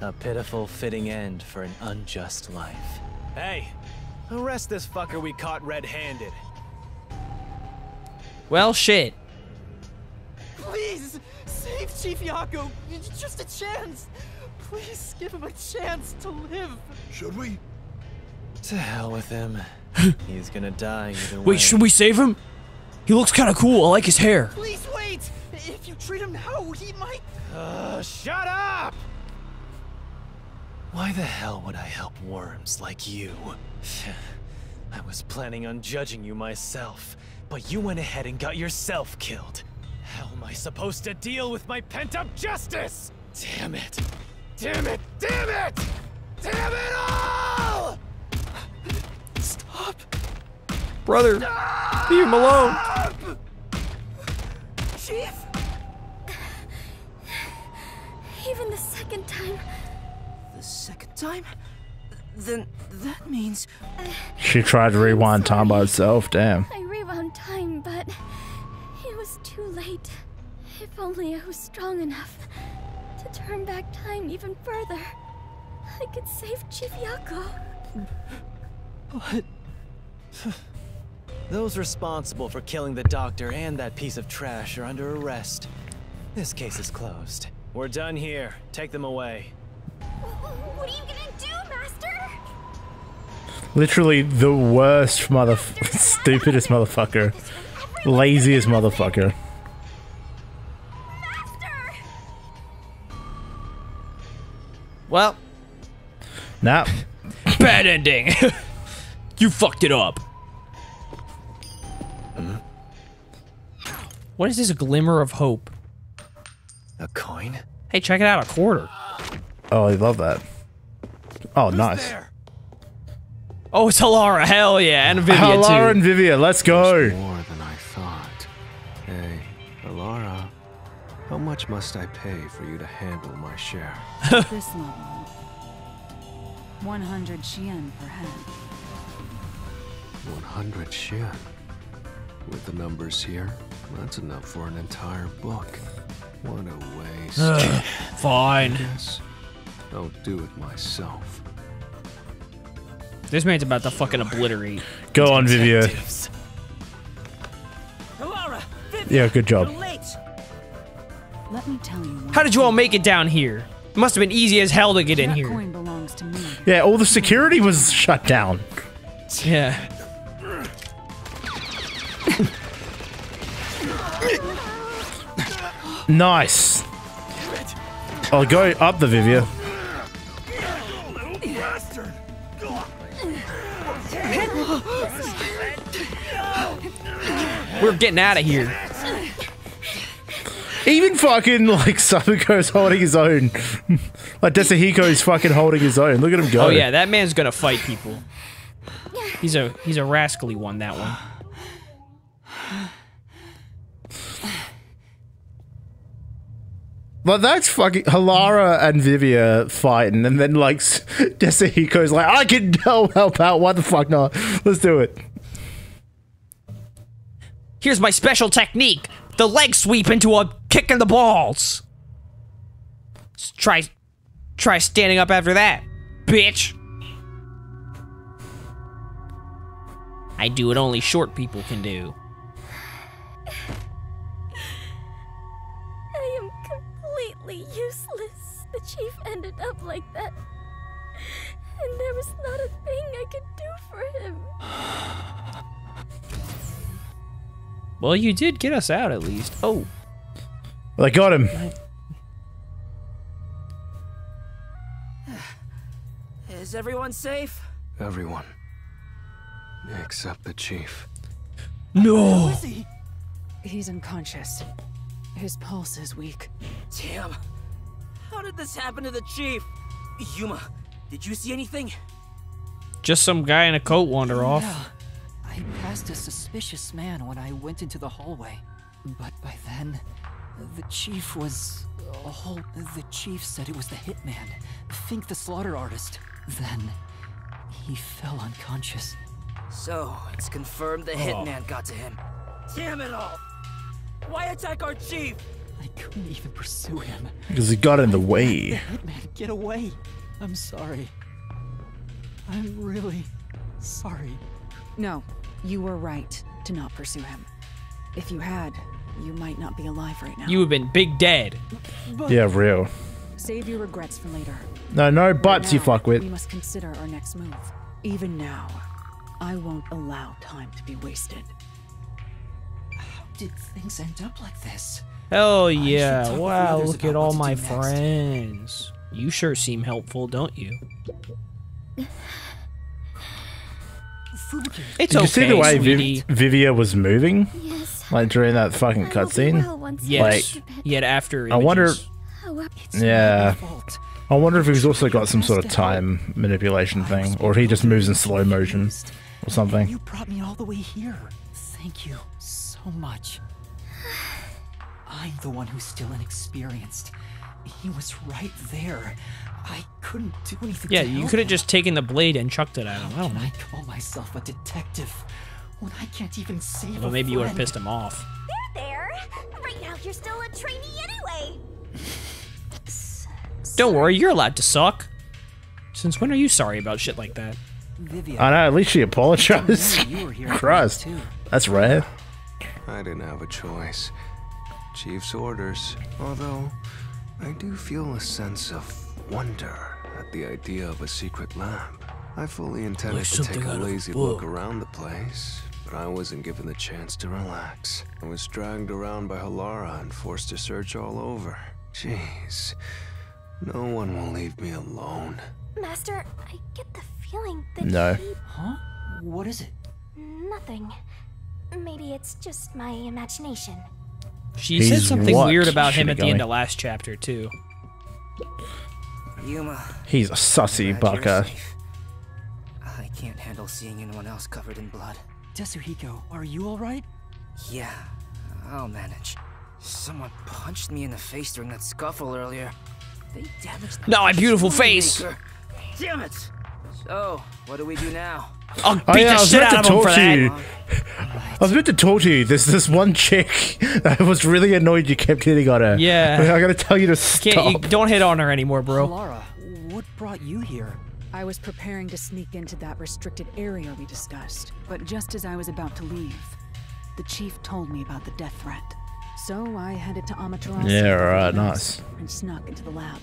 A pitiful fitting end for an unjust life. Hey, arrest this fucker we caught red-handed. Well, shit. Please save Chief Yakou. Just a chance. Please give him a chance to live. Should we? To hell with him. *laughs* He's gonna die either way. Wait, should we save him? He looks kind of cool. I like his hair. Please wait. If you treat him now, he might. Uh, shut up! Why the hell would I help worms like you? *sighs* I was planning on judging you myself, but you went ahead and got yourself killed. How am I supposed to deal with my pent-up justice? Damn it! Damn it! Damn it! Damn it all! Stop. Brother, leave him alone. Chief? Even the second time. The second time? Then that means. She tried to rewind time by herself. Damn. I rewound time, but it was too late. If only I was strong enough to turn back time even further, I could save Chief Yakou. But. *sighs* Those responsible for killing the doctor and that piece of trash are under arrest. This case is closed. We're done here. Take them away. What are you gonna do, Master? Literally the worst mother, *laughs* stupidest motherfucker, laziest motherfucker. Master. Well, Nah. *laughs* bad ending. *laughs* you fucked it up. What is this a glimmer of hope? A coin? Hey, check it out, a quarter. Oh, I love that. Oh, nice. Oh, it's Halara. Hell yeah, and Vivia Halara too. and Vivia, let's go. More than I thought. Hey, Halara, how much must I pay for you to handle my share? *laughs* *laughs* this level. 100 Xian per head. 100 Xian. With the numbers here, that's enough for an entire book. What a waste. Ugh, fine. Yes. I'll do it myself. This man's about to fucking obliterate. Go on, Vivia. Yeah, good job. Let me tell you. How did you all make it down here? It must have been easy as hell to get in here. coin belongs to me. Yeah, all the security was shut down. Yeah. Nice. I'll go up the Vivia. We're getting out of here. Even fucking like Sabuko's holding his own. *laughs* like Desuhiko's fucking holding his own. Look at him go. Oh yeah, that man's gonna fight people. He's a he's a rascally one. That one. But that's fucking Halara and Vivia fighting, and then like *laughs* Desuhiko's like, I can *laughs* help out. Why the fuck not? Let's do it. Here's my special technique: the leg sweep into a kick in the balls. Try Try standing up after that, bitch. I do what only short people can do. Ended up like that. And there was not a thing I could do for him. Well, you did get us out at least. Oh, Well, I got him. *sighs* Is everyone safe? Everyone. Except the chief. no. is he? He's unconscious. His pulse is weak. Damn. How did this happen to the chief? Yuma, did you see anything? Just some guy in a coat wander off. Yeah. I passed a suspicious man when I went into the hallway. But by then, the chief was. Oh, the chief said it was the hitman, Fink the slaughter artist. Then, he fell unconscious. So, it's confirmed the oh. hitman got to him. Damn it all! Why attack our chief? I couldn't even pursue him. Because he got in the way. *laughs* Hitman, get away! I'm sorry. I'm really sorry. No, you were right to not pursue him. If you had, you might not be alive right now. You have been big dead. But Yeah, real. Save your regrets for later. No, no buts, you fuck with. We must consider our next move. Even now, I won't allow time to be wasted. How did things end up like this? Hell yeah. talk with the Wow, look at all my friends. You sure seem helpful, don't you? *sighs* It's Did you see the way. Viv- Vivia was moving? Yes. Like during that fucking cutscene? well Yes. I- Yet after I wonder. images. Oh, yeah. I wonder if he's also got some sort of time manipulation thing, or he just moves in slow motion or something. You brought me all the way here. Thank you so much. I'm the one who's still inexperienced. He was right there. I couldn't do anything. Yeah, to you could have just taken the blade and chucked it at him. I How don't can know. I call myself a detective when I can't even save Well, a maybe you would have pissed him off. There! Right now you're still a trainee anyway! *sighs* Don't worry, you're allowed to suck. Since when are you sorry about shit like that? Vivia. I know, at least she apologized. You were here *laughs* Christ. too. That's rare. I didn't have a choice. Chief's orders. Although, I do feel a sense of wonder at the idea of a secret lab. I fully intended Like to take a out of a lazy look around the place, but I wasn't given the chance to relax. I was dragged around by Halara and forced to search all over. Jeez. No one will leave me alone. Master, I get the feeling that No. he... Huh? What is it? Nothing. Maybe it's just my imagination. She said something what, weird about him at the end of last chapter too. Yuma. He's a sussy glad you're bucker. safe. I can't handle seeing anyone else covered in blood. Desuhiko, are you alright? Yeah, I'll manage. Someone punched me in the face during that scuffle earlier. They damaged No, my beautiful face. Maker. Damn it! So, what do we do now? I'll beat Oh, yeah, I the was shit meant out to of him talk for to that. you. I was meant to talk to you. There's this one chick *laughs* that was really annoyed you kept hitting on her. Yeah. *laughs* I gotta tell you to Can't, stop. you, don't hit on her anymore, bro. Lara, what brought you here? I was preparing to sneak into that restricted area we discussed, but just as I was about to leave, the chief told me about the death threat. So I headed to Amaterasu Yeah, with alright, nice. and snuck into the lab.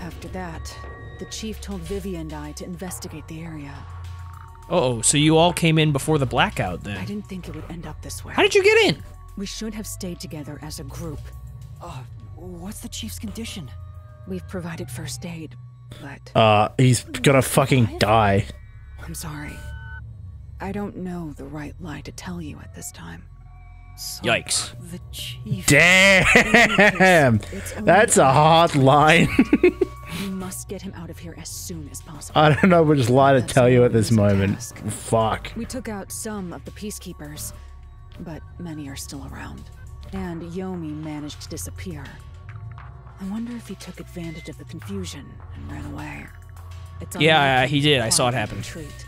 After that, the chief told Vivia and I to investigate the area. Oh, so you all came in before the blackout then? I didn't think it would end up this way. How did you get in? We should have stayed together as a group. Uh, what's the chief's condition? We've provided first aid, but Uh, he's gonna fucking die. I'm sorry. I don't know the right lie to tell you at this time. So, Yikes. The chief. Damn, *laughs* that's a hard line. We must get him out of here as soon as possible. I don't know which lie to That's tell you at this moment. task. Fuck. We took out some of the peacekeepers, but many are still around. And Yomi managed to disappear. I wonder if he took advantage of the confusion and ran away. It's Yeah, unlikely he did. I saw it happen. Retreat.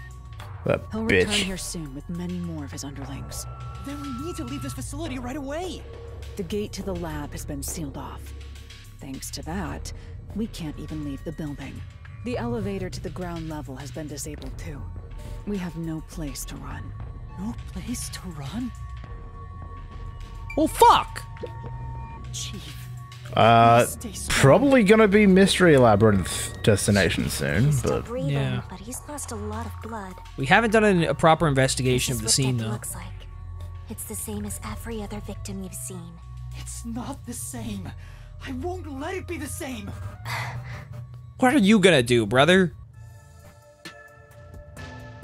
That He'll return here soon with many more of his underlings. Then we need to leave this facility right away. The gate to the lab has been sealed off. Thanks to that, We can't even leave the building. The elevator to the ground level has been disabled too. We have no place to run. No place to run? Well, fuck! Chief. Uh, probably gonna be Mystery Labyrinth destination soon, but Breathing, Yeah. but he's lost a lot of blood. We haven't done a, a proper investigation of the scene, Death though. looks like. It's the same as every other victim you've seen. It's not the same. I won't let it be the same. *sighs* What are you gonna do, brother?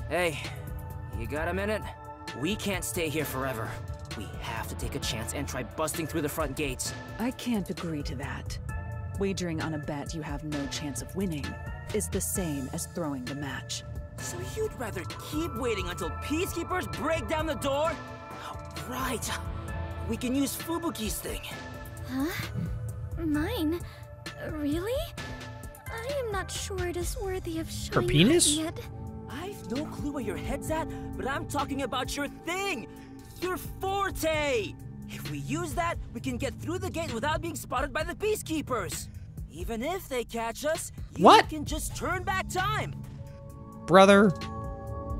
Hey, you got a minute? We can't stay here forever. We have to take a chance and try busting through the front gates. I can't agree to that. Wagering on a bet you have no chance of winning is the same as throwing the match. So you'd rather keep waiting until peacekeepers break down the door? Right. We can use Fubuki's thing. Huh? Mine? Really? I am not sure it is worthy of showing off penis? yet. I've no clue where your head's at, but I'm talking about your thing! Your forte! If we use that, we can get through the gate without being spotted by the peacekeepers. Even if they catch us, you What? can just turn back time. Brother.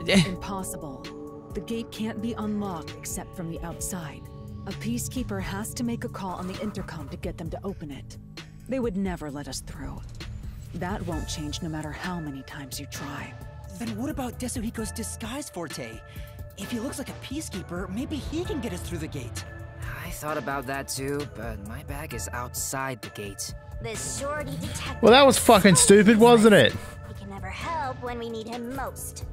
Impossible. The gate can't be unlocked except from the outside. A peacekeeper has to make a call on the intercom to get them to open it. They would never let us through. That won't change no matter how many times you try. Then what about Desuhiko's disguise forte? If he looks like a peacekeeper, maybe he can get us through the gate. I thought about that too, but my bag is outside the gate. This shorty detective. well, that was fucking stupid, wasn't it? He can never help when we need him most.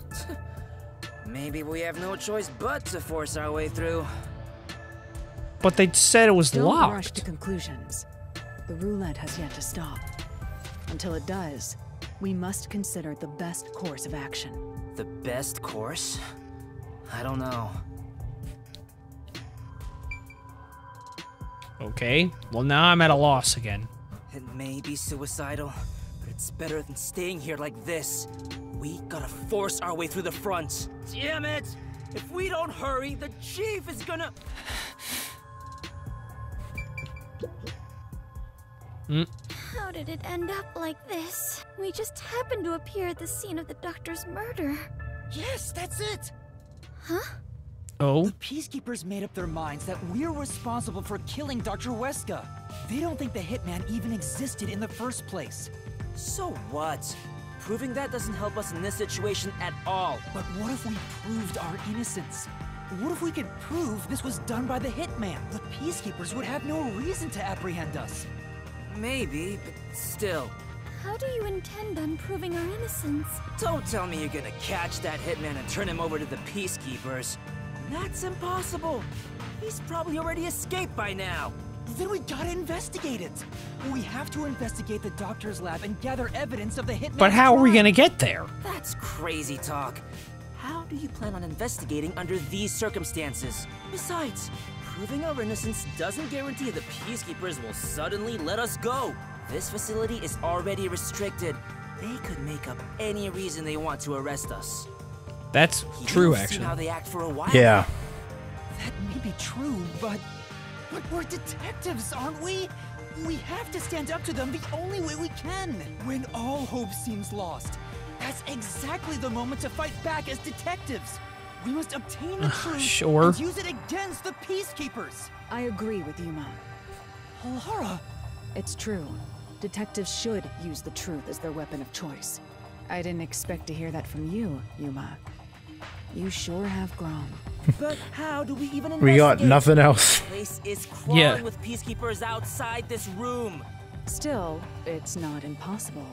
*laughs* Maybe we have no choice but to force our way through. But they said it was Don't locked. rush to conclusions. The roulette has yet to stop. Until it does, we must consider the best course of action. The best course? I don't know. Okay. Well, now I'm at a loss again. It may be suicidal, but it's better than staying here like this. We gotta force our way through the front. Damn it! If we don't hurry, the chief is gonna. Hmm? How did it end up like this? We just happened to appear at the scene of the doctor's murder. Yes, that's it! Huh? Oh? The peacekeepers made up their minds that we're responsible for killing Dr. Huesca. They don't think the hitman even existed in the first place. So what? Proving that doesn't help us in this situation at all. But what if we proved our innocence? What if we could prove this was done by the hitman? The peacekeepers would have no reason to apprehend us. Maybe, but still. How do you intend on proving our innocence? Don't tell me you're gonna catch that hitman and turn him over to the peacekeepers. That's impossible. He's probably already escaped by now. Then we gotta investigate it. We have to investigate the doctor's lab and gather evidence of the hitman. But how are we gonna get there? That's crazy talk. How do you plan on investigating under these circumstances? Besides, proving our innocence doesn't guarantee the peacekeepers will suddenly let us go. This facility is already restricted. They could make up any reason they want to arrest us. That's You've true, actually. how they act for a while. Yeah. That may be true, but. But we're detectives, aren't we? We have to stand up to them the only way we can. When all hope seems lost, that's exactly the moment to fight back as detectives. We must obtain the truth Sure. and use it against the peacekeepers. I agree with Yuma. Lara, It's true. Detectives should use the truth as their weapon of choice. I didn't expect to hear that from you, Yuma. You sure have grown. *laughs* But how do we even We got nothing else. The place is crawling Yeah. with peacekeepers outside this room. Still, it's not impossible.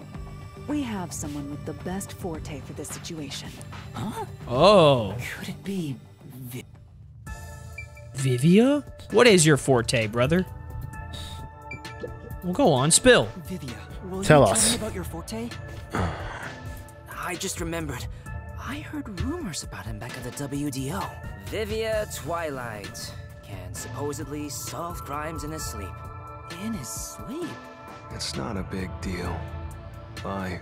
We have someone with the best forte for this situation. Huh? Oh. Could it be Vi- Vivia? What is your forte, brother? Well, go on, spill. Vivia, will Tell you us. tell me about your forte? *sighs* I just remembered. I heard rumors about him back at the WDO. Vivia Twilight can supposedly solve crimes in his sleep. In his sleep? It's not a big deal. My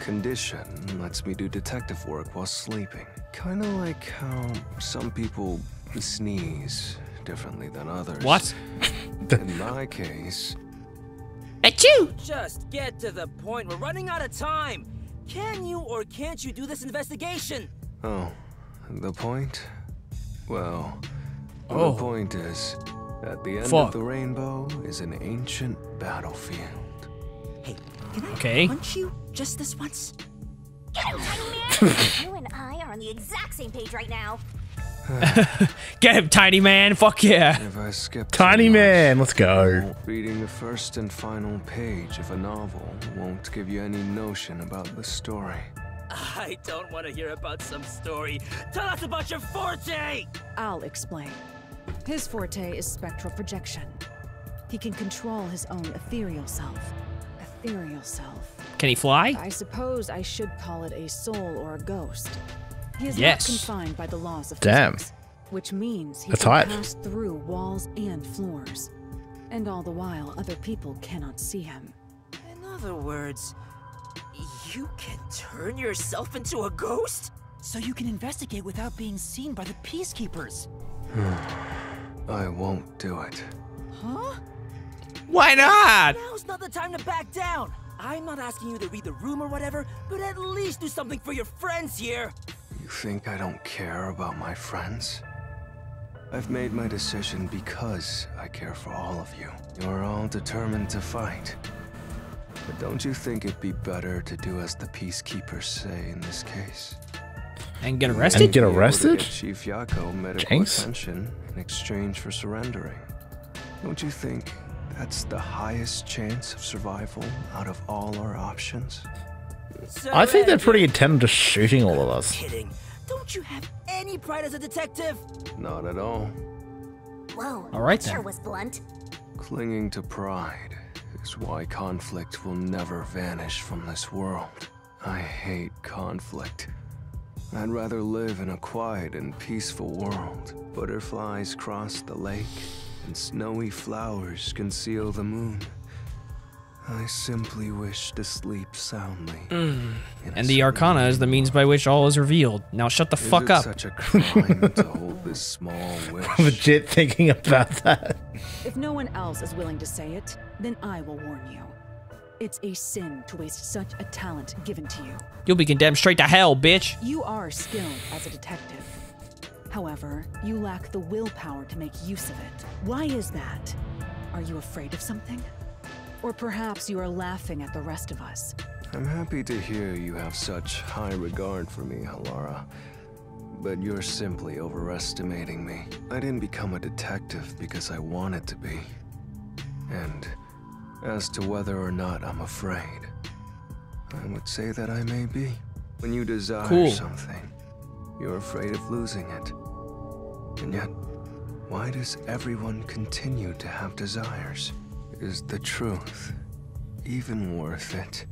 condition lets me do detective work while sleeping. Kinda like how some people sneeze differently than others. What? *laughs* In my case, Achoo! Just get to the point. We're running out of time. Can you or can't you do this investigation? Oh, the point? Well, Oh. the point is, at the end Fuck. of the rainbow is an ancient battlefield. Hey, can I Okay. punch you just this once? Get him, tiny man! you and I are on the exact same page right now. *laughs* Get him, tiny man. Fuck yeah. If I skip Tiny too much, man, let's go. Reading the first and final page of a novel won't give you any notion about the story. I don't want to hear about some story. Tell us about your forte! I'll explain. His forte is spectral projection. He can control his own ethereal self. Ethereal self. Can he fly? I suppose I should call it a soul or a ghost. He is Yes. not confined by the laws of Damn. physics, which means he That's can pass through walls and floors. And all the while, other people cannot see him. In other words, you can turn yourself into a ghost? So you can investigate without being seen by the peacekeepers. Hmm. I won't do it. Huh? Why not? Now's not the time to back down. I'm not asking you to read the room or whatever, but at least do something for your friends here. You think I don't care about my friends? I've made my decision because I care for all of you. You're all determined to fight. But don't you think it'd be better to do as the peacekeepers say in this case? And get And arrested? get Be able to arrested? get Chief Yakou medical Jinx? attention in exchange for surrendering. Don't you think that's the highest chance of survival out of all our options? I think they're pretty intent on just shooting all of us. Kidding. Don't you have any pride as a detective? Not at all. Whoa. All right that Sure was blunt. Clinging to pride is why conflict will never vanish from this world. I hate conflict. I'd rather live in a quiet and peaceful world. Butterflies cross the lake, and snowy flowers conceal the moon. I simply wish to sleep soundly. Hmm. in a And the Arcana is the means by which all is revealed. Now shut the Is fuck it up. such a crime to hold this small *laughs* wish? Legit thinking about that. If no one else is willing to say it, then I will warn you. It's a sin to waste such a talent given to you. You'll be condemned straight to hell, bitch. You are skilled as a detective. However, you lack the willpower to make use of it. Why is that? Are you afraid of something? Or perhaps you are laughing at the rest of us. I'm happy to hear you have such high regard for me, Halara. But you're simply overestimating me. I didn't become a detective because I wanted to be. And as to whether or not I'm afraid, I would say that I may be. When you desire Cool. something, you're afraid of losing it. And yet, why does everyone continue to have desires? Is the truth even worth it?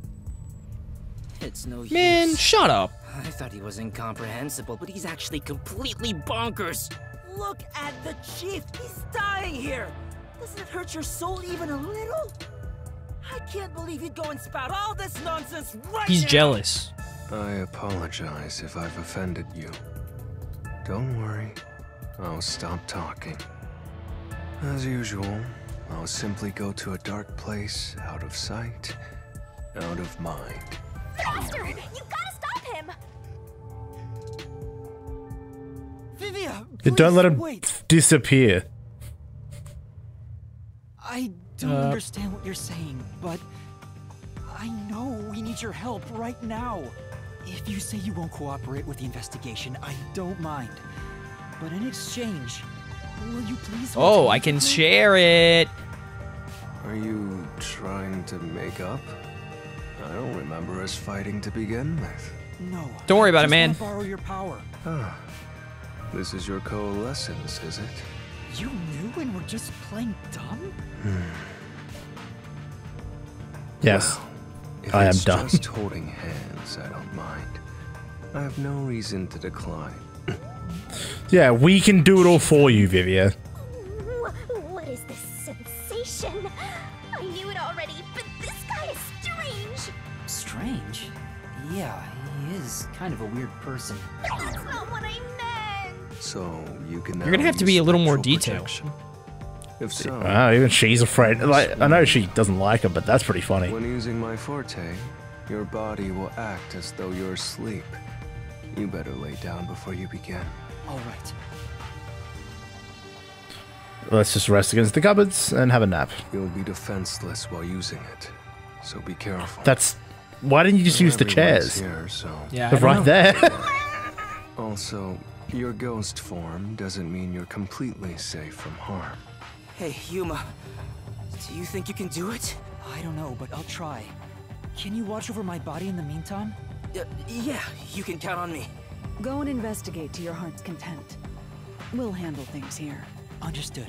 It's no use. Man, shut up. I thought he was incomprehensible, but he's actually completely bonkers. Look at the chief. He's dying here. Doesn't it hurt your soul even a little? I can't believe you'd go and spout all this nonsense right He's now. jealous. I apologize if I've offended you. Don't worry, I'll stop talking. As usual, I'll simply go to a dark place out of sight, out of mind. Faster! You gotta stop him! Vivia, Yeah, Don't let him Wait. disappear. I don't Uh. understand what you're saying, but I know we need your help right now. If you say you won't cooperate with the investigation, I don't mind. But in exchange, will you please? Oh, I can share it. Are you trying to make up? I don't remember us fighting to begin with. No. Don't worry about it, man. wanna Borrow your power. Ah, this is your coalescence, is it? You knew and were just playing dumb. Yes. If I am it's done. just holding hands, I don't mind. I have no reason to decline. Yeah, we can do it all for you, Vivia. What is this sensation? I knew it already, but this guy is strange. Strange. Yeah, he is kind of a weird person. That's not what I meant. So you can. You're gonna have to be a little more detailed. projection. If so, Oh, even she's afraid. Like I know she doesn't like him, but that's pretty funny. when using my forte, your body will act as though you're asleep. You better lay down before you begin. All right. Let's just rest against the cupboards and have a nap. You'll be defenseless while using it, so be careful. That's why didn't you just use the Everyone's chairs? Here, so. Yeah, They're right there. *laughs* Also, your ghost form doesn't mean you're completely safe from harm. Hey, Yuma. Do you think you can do it? I don't know, but I'll try. Can you watch over my body in the meantime? Uh, yeah, you can count on me. Go and investigate to your heart's content. We'll handle things here. Understood.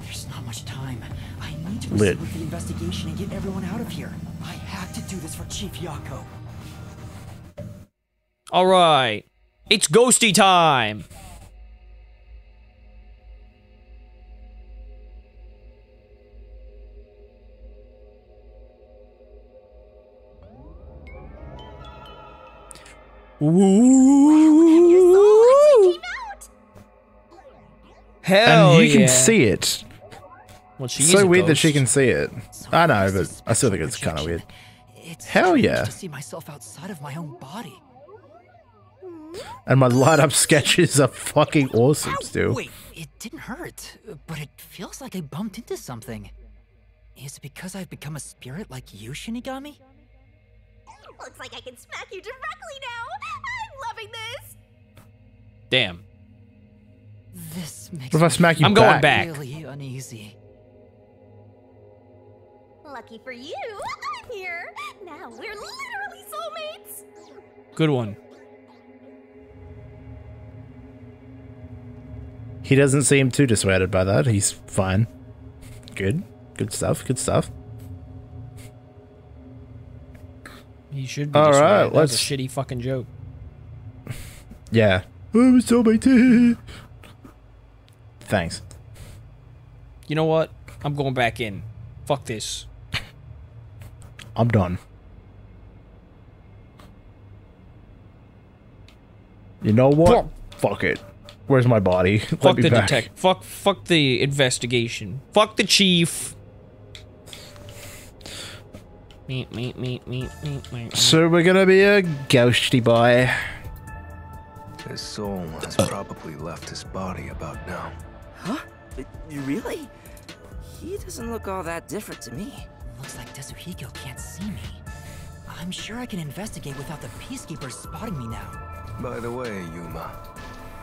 There's not much time. I need to Lit. proceed with the investigation and get everyone out of here. I have to do this for Chief Yakou. All right. It's ghosty time. Hell and you can see it. Well, she It's is so weird that she can see it. I know, but I still think it's kind of weird. It's Hell yeah. To see myself outside of my own body. And my light up sketches are fucking awesome still. Wait, it didn't hurt, but it feels like I bumped into something. Is it because I've become a spirit like you, Shinigami? Looks like I can smack you directly now. I'm loving this. Damn. This makes What if I me smack you I'm going back? back. really uneasy. Lucky for you, I'm here. Now we're literally soulmates. Good one. He doesn't seem too dissuaded by that. He's fine. Good. Good stuff. Good stuff. He should be. All dissuaded. right, That was a shitty fucking joke. *laughs* Yeah. I'm so my Thanks. You know what? I'm going back in. Fuck this. I'm done. You know what? Fuck it. Where's my body? *laughs* Let Fuck me the back. detect. Fuck. Fuck the investigation. Fuck the chief. Meet, meet, meet, meet, meet, meet. So we're gonna be a ghosty boy. His soul has probably left his body about now. Huh? Uh, Really? He doesn't look all that different to me. Looks like Desuhiko can't see me. I'm sure I can investigate without the peacekeepers spotting me now. By the way, Yuma,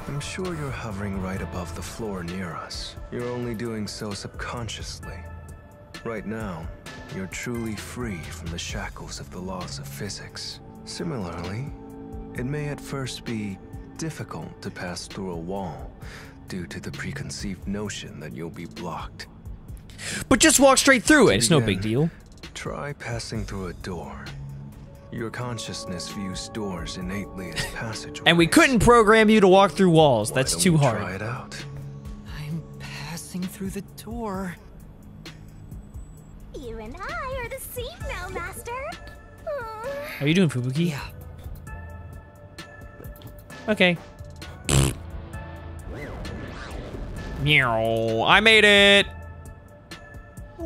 I'm sure you're hovering right above the floor near us. You're only doing so subconsciously. Right now, you're truly free from the shackles of the laws of physics. Similarly, it may at first be difficult to pass through a wall due to the preconceived notion that you'll be blocked. But just walk straight through it. It's no big deal. Try passing through a door. Your consciousness views doors innately as *laughs* passageways. And we couldn't program you to walk through walls. Why That's don't too we hard. Try it out. I'm passing through the door. You and I are the same now, Master. How you doing, Fubuki? Yeah. Okay. Meow. I made it.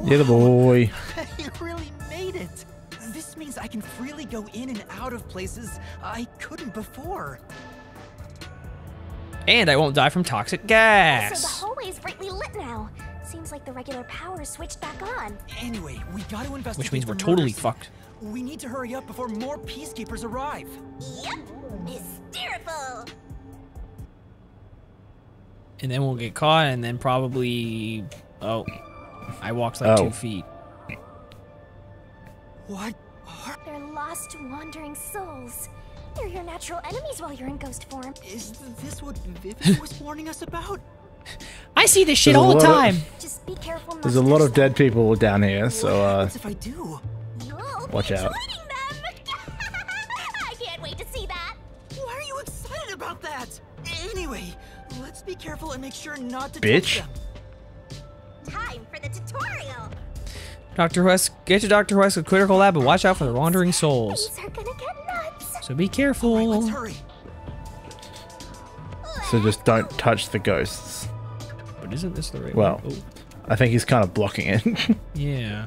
You're the boy. *laughs* you really made it. This means I can freely go in and out of places I couldn't before. And I won't die from toxic gas. So the gas. hallway's brightly lit now. Seems like the regular power is switched back on. Anyway, we got to investigate. Which means we're totally murders. fucked. We need to hurry up before more peacekeepers arrive. Yep, hysterical. And then we'll get caught, and then probably. Oh. I walked like Oh. two feet. What? They're lost, wandering souls. They're your natural enemies while you're in ghost form. Is this what Vivian was warning us about? I see this shit There's all the lot of- time. Just be careful There's a lot of dead people down here, so uh, What if I do? You'll watch out. them. *laughs* I can't wait to see that. Why are you excited about that? Anyway, let's be careful and make sure not to Bitch. touch them. Time for the tutorial. Dr. West, get to Dr. West's critical lab and watch out for the wandering souls. These are gonna get nuts. So be careful. Let's hurry. so just don't touch the ghosts. Isn't this the right Well, one? I think he's kind of blocking it. *laughs* Yeah.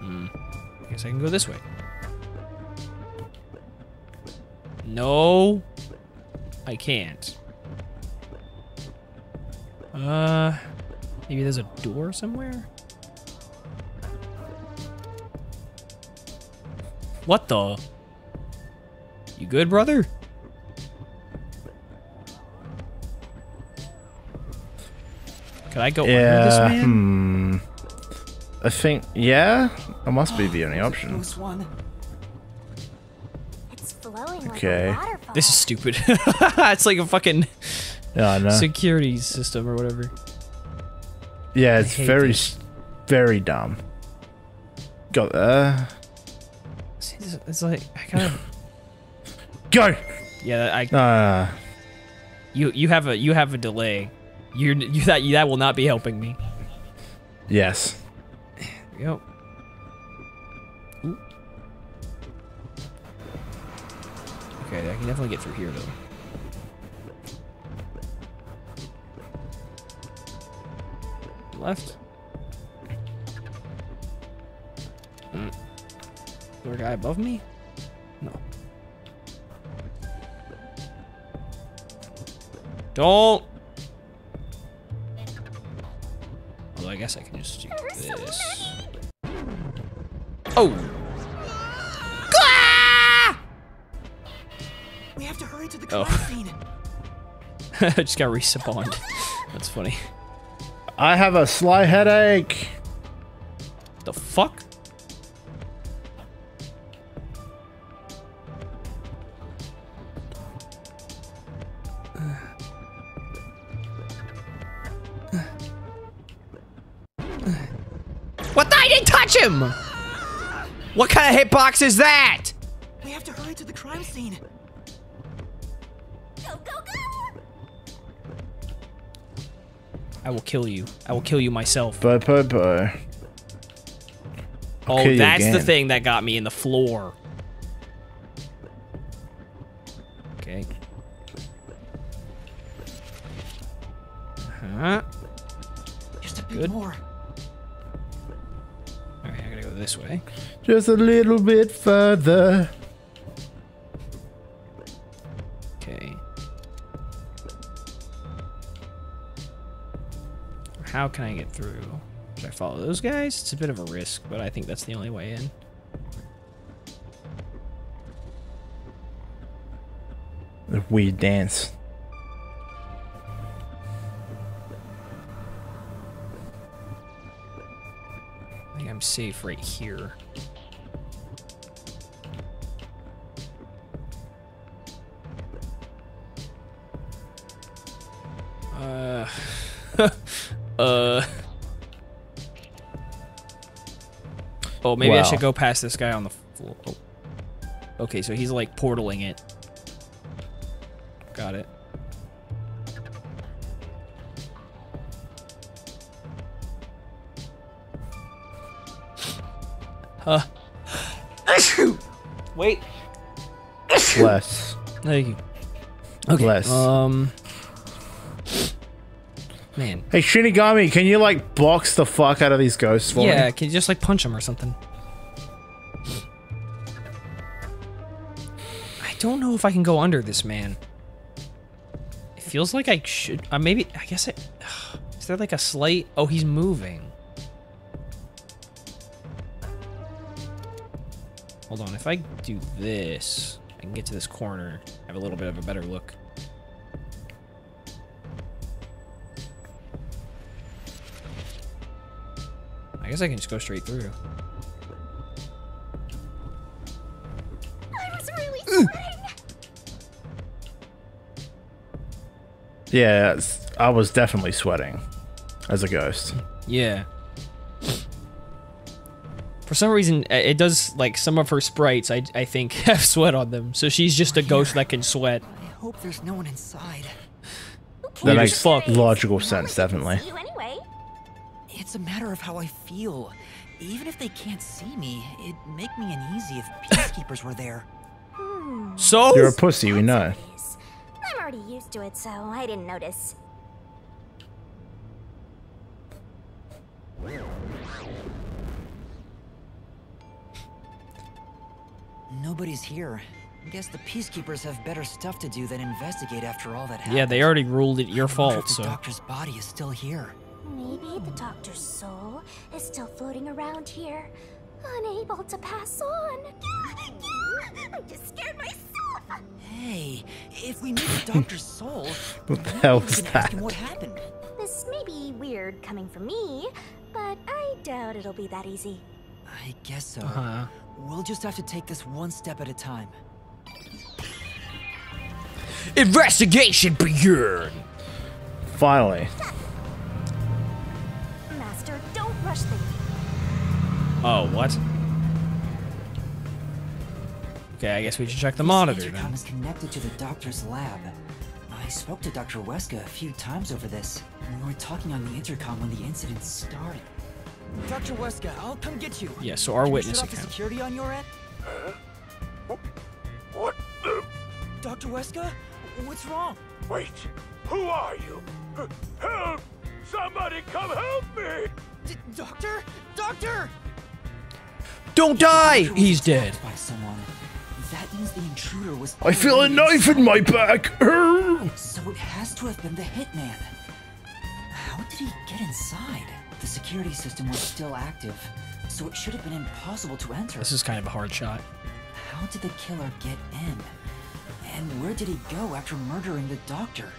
Hmm. I guess I can go this way. No. I can't. Uh, maybe there's a door somewhere? What the? You good, brother? Can I go under this yeah. man? Hmm. I think yeah. That must be the only option. one. It's flowing Okay. like. This is stupid. *laughs* it's like a fucking Yeah, I know. security system or whatever. Yeah, it's very, this. very dumb. Got there. See, this- It's like I kind of *laughs* Go. yeah. I Uh, you you have a you have a delay. You you that you, that will not be helping me. yes. Go. Ooh. Okay, I can definitely get through here though. Left. Mm. Is there a guy above me? Don't. Although I guess I can just do this. Oh. We have to hurry to the Oh. crime scene. *laughs* I just got respawned. That's funny. I have a sly headache. The fuck? I touch him! What kind of hitbox is that? We have to hurry to the crime scene. I will kill you. I will kill you myself. Bo bo bo. I'll Oh, kill you that's the thing that got me in the floor. Okay. Huh? Just a bit Good. more. This way. Just a little bit further. Okay. How can I get through? Should I follow those guys? It's a bit of a risk, but I think that's the only way in. The weird dance. I'm safe right here. Uh. *laughs* uh. Oh, maybe I should go past this guy on the floor. Oh. Okay, so he's like portaling it. Wait. Bless. Thank you. Okay. Bless. Um. Man. Hey Shinigami, can you like box the fuck out of these ghosts for Yeah, me? Yeah, can you just like punch them or something? I don't know if I can go under this man. It feels like I should. Uh, maybe. I guess it. *sighs* Is there like a slight? Oh, he's moving. If I do this, I can get to this corner. Have a little bit of a better look. I guess I can just go straight through. I was really sweating. Yeah, I was definitely sweating as a ghost. Yeah. For some reason, uh, it does like some of her sprites. I I think *laughs* have sweat on them, so she's just a ghost that can sweat. I hope there's no one inside. That makes fuck. logical sense, definitely. You anyway. It's a matter of how I feel. Even if they can't see me, it'd make me uneasy if *laughs* peacekeepers were there. So You're a pussy, we know. I'm already used to it, so I didn't notice. Nobody's here. I Guess the peacekeepers have better stuff to do than investigate after all that happened. Yeah, they already ruled it your I wonder if fault, the doctor's body is still here. Maybe the doctor's soul is still floating around here, unable to pass on. I just scared myself. Hey, if we meet the doctor's soul, *laughs* What the hell we is can ask that? what happened. This may be weird coming from me, but I doubt it'll be that easy. I guess so. Uh-huh. We'll just have to take this one step at a time. Investigation begun! Finally. Master, don't rush things. Oh, what? Okay, I guess we should check the This monitor intercom then. is connected to the doctor's lab. I spoke to Dr. Huesca a few times over this. We were talking on the intercom when the incident started. Dr. Huesca, I'll come get you. Yeah, so our Can witness shut off the account. security on your end? What the? Dr. Huesca? What's wrong? Wait, who are you? Help! Somebody come help me! D doctor? Doctor! Don't die! He's dead. By someone. That means the intruder was. I feel a already knife in my back. So it has to have been the hitman. How did he get inside? The security system was still active, so it should have been impossible to enter. This is kind of a hard shot. How did the killer get in? And where did he go after murdering the doctor?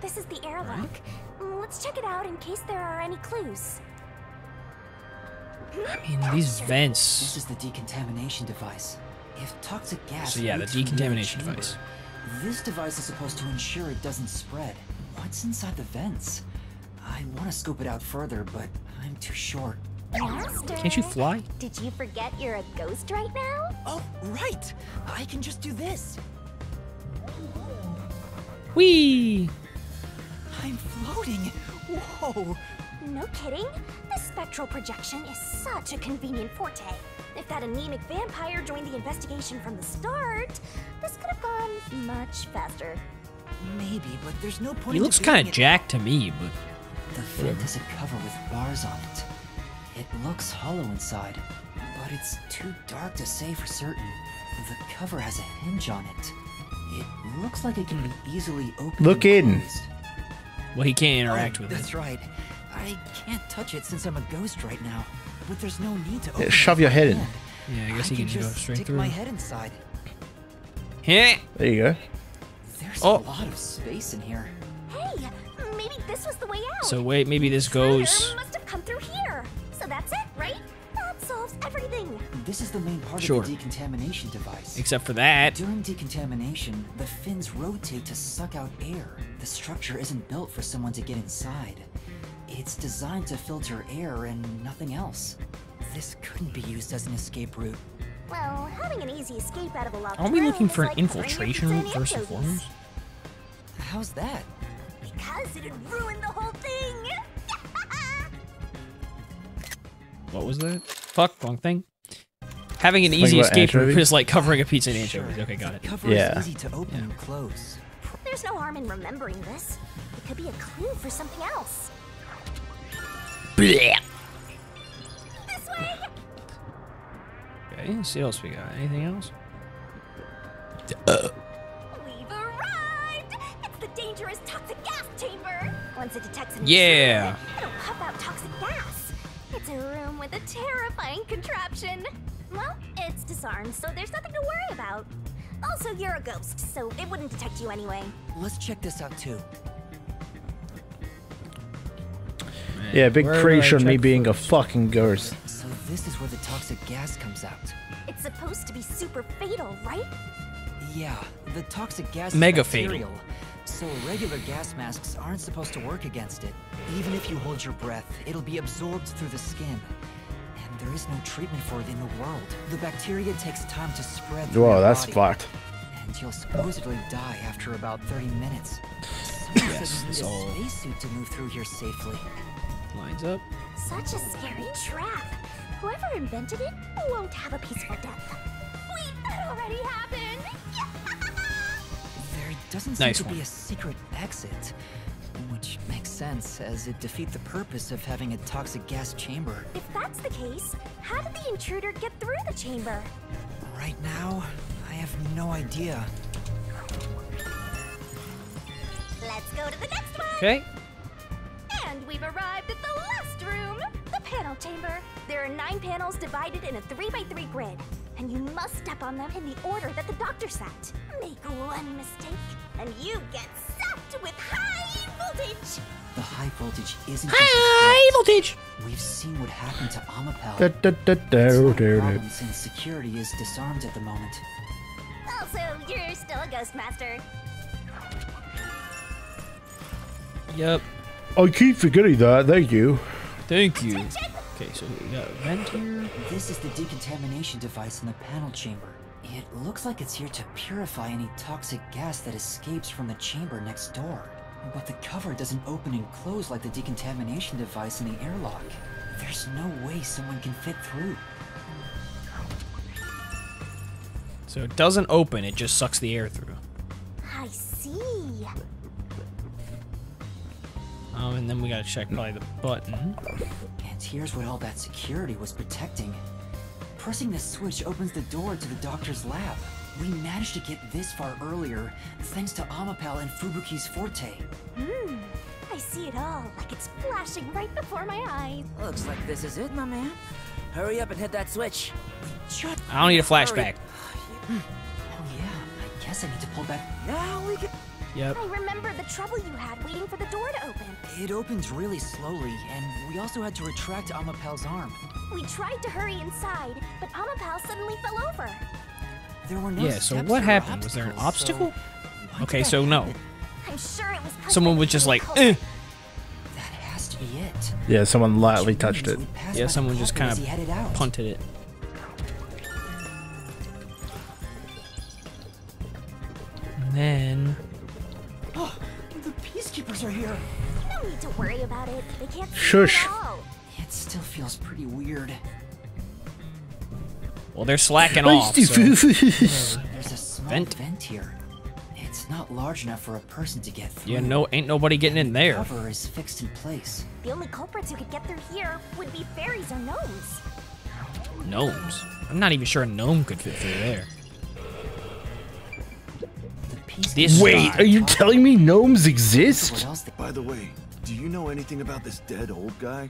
This is the airlock. Mm, Let's check it out in case there are any clues. I mean, these vents. This is the decontamination device. If toxic gas. So yeah, the leaks from decontamination chamber, device. This device is supposed to ensure it doesn't spread. What's inside the vents? I want to scoop it out further, but I'm too short. Master. Can't you fly? Did you forget you're a ghost right now? Oh, right! I can just do this. Whee! I'm floating. Whoa! No kidding. This spectral projection is such a convenient forte. If that anemic vampire joined the investigation from the start, this could have gone much faster. Maybe, but there's no point. He in looks kind of jacked to me, but The vent has a cover with bars on it. It looks hollow inside, but it's too dark to say for certain. The cover has a hinge on it. It looks like it can be easily opened. Look and in. well, he can't oh, interact oh, with That's it. That's right. I can't touch it since I'm a ghost right now. But there's no need to open Yeah, it shove your head in. Yeah, I guess I he can can just go straight stick through. my head inside. Heh. There you go. There's Oh. a lot of space in here. Hey, maybe this was the way out. So wait, maybe this goes. Fire must have come through here. So that's it, right? That solves everything. This is the main part Sure. of the decontamination device. Except for that. During decontamination, the fins rotate to suck out air. The structure isn't built for someone to get inside. It's designed to filter air and nothing else. This couldn't be used as an escape route. Well, having an easy escape out of a locked Aren't we looking for an like infiltration bringing route pizza first and foremost? How's that? Because it'd ruin the whole thing. *laughs* What was that? Fuck, wrong thing. Having an Think easy escape route anchovies? is like covering a pizza in anchovies. Okay, got it. Cover Yeah. is easy to open and close. There's no harm in remembering this. It could be a clue for something else. Blech. This way. Okay, let's see what else we got. Anything else? We've arrived. It's the dangerous toxic gas chamber. Once it detects an Yeah. intruder, it'll puff out toxic gas. It's a room with a terrifying contraption. Well, it's disarmed, so there's nothing to worry about. Also, you're a ghost, so it wouldn't detect you anyway. Let's check this out too. Yeah, big Where do preach on me check being a fucking ghost. So this is where the toxic gas comes out. It's supposed to be super fatal, right? Yeah, the toxic gas Mega is fatal. Bacterial, so regular gas masks aren't supposed to work against it. Even if you hold your breath, it'll be absorbed through the skin. And there is no treatment for it in the world. The bacteria takes time to spread through Whoa, that's body, fucked. And you'll supposedly die after about 30 minutes. *laughs* Someone Yes, said you it's need all- a spacesuit to move through here safely. Lines up. Such a scary trap. Whoever invented it won't have a peaceful death. Wait, that already happened. *laughs* doesn't seem Nice to one. be a secret exit, which makes sense as it defeats the purpose of having a toxic gas chamber. If that's the case, how did the intruder get through the chamber? Right now, I have no idea. Let's go to the next one! Okay. And we've arrived at the last room, the panel chamber. There are nine panels divided in a three by three grid, and you must step on them in the order that the doctor set. Make one mistake, and you get zapped with high voltage. The high voltage isn't High voltage. We've seen what happened to Amapal. Da, da, da, da, It's not a da, da. problem since security is disarmed at the moment. Also, you're still a ghost master. Yep. I keep forgetting that. Thank you. Thank you. Okay, so here we got a vent here. This is the decontamination device in the panel chamber. It looks like it's here to purify any toxic gas that escapes from the chamber next door. But the cover doesn't open and close like the decontamination device in the airlock. There's no way someone can fit through. So it doesn't open, it just sucks the air through. I see. Um, and then we gotta check probably the button. And here's what all that security was protecting. Pressing the switch opens the door to the doctor's lab. We managed to get this far earlier thanks to Amapal and Fubuki's forte. Hmm. I see it all, like it's flashing right before my eyes. Looks like this is it, my man. Hurry up and hit that switch. I don't need a flashback. *sighs* Oh yeah, I guess I need to pull back. Now we can. Yep. I remember the trouble you had waiting for the door to open. It opens really slowly, and we also had to retract Amapal's arm. We tried to hurry inside, but Amapal suddenly fell over. There were no Yeah, so what happened? Was there an obstacle? so Okay, so no. I'm sure it was pushed Someone was just like, eh. That has to be it. Yeah, someone lightly touched it. Yeah, someone just kind as he headed out. of punted it. And then the peacekeepers are here. No need to worry about it. They can't see Shush. you at all. It still feels pretty weird. Well, they're slacking off. so- There's a *laughs* small Vent? vent. here. It's not large enough for a person to get through. Yeah, no, ain't nobody getting in there. The Cover is fixed in place. The only culprits who could get through here would be fairies or gnomes. Gnomes. I'm not even sure a gnome could fit through there. This Wait, guy. are you telling me gnomes exist? By the way, do you know anything about this dead old guy?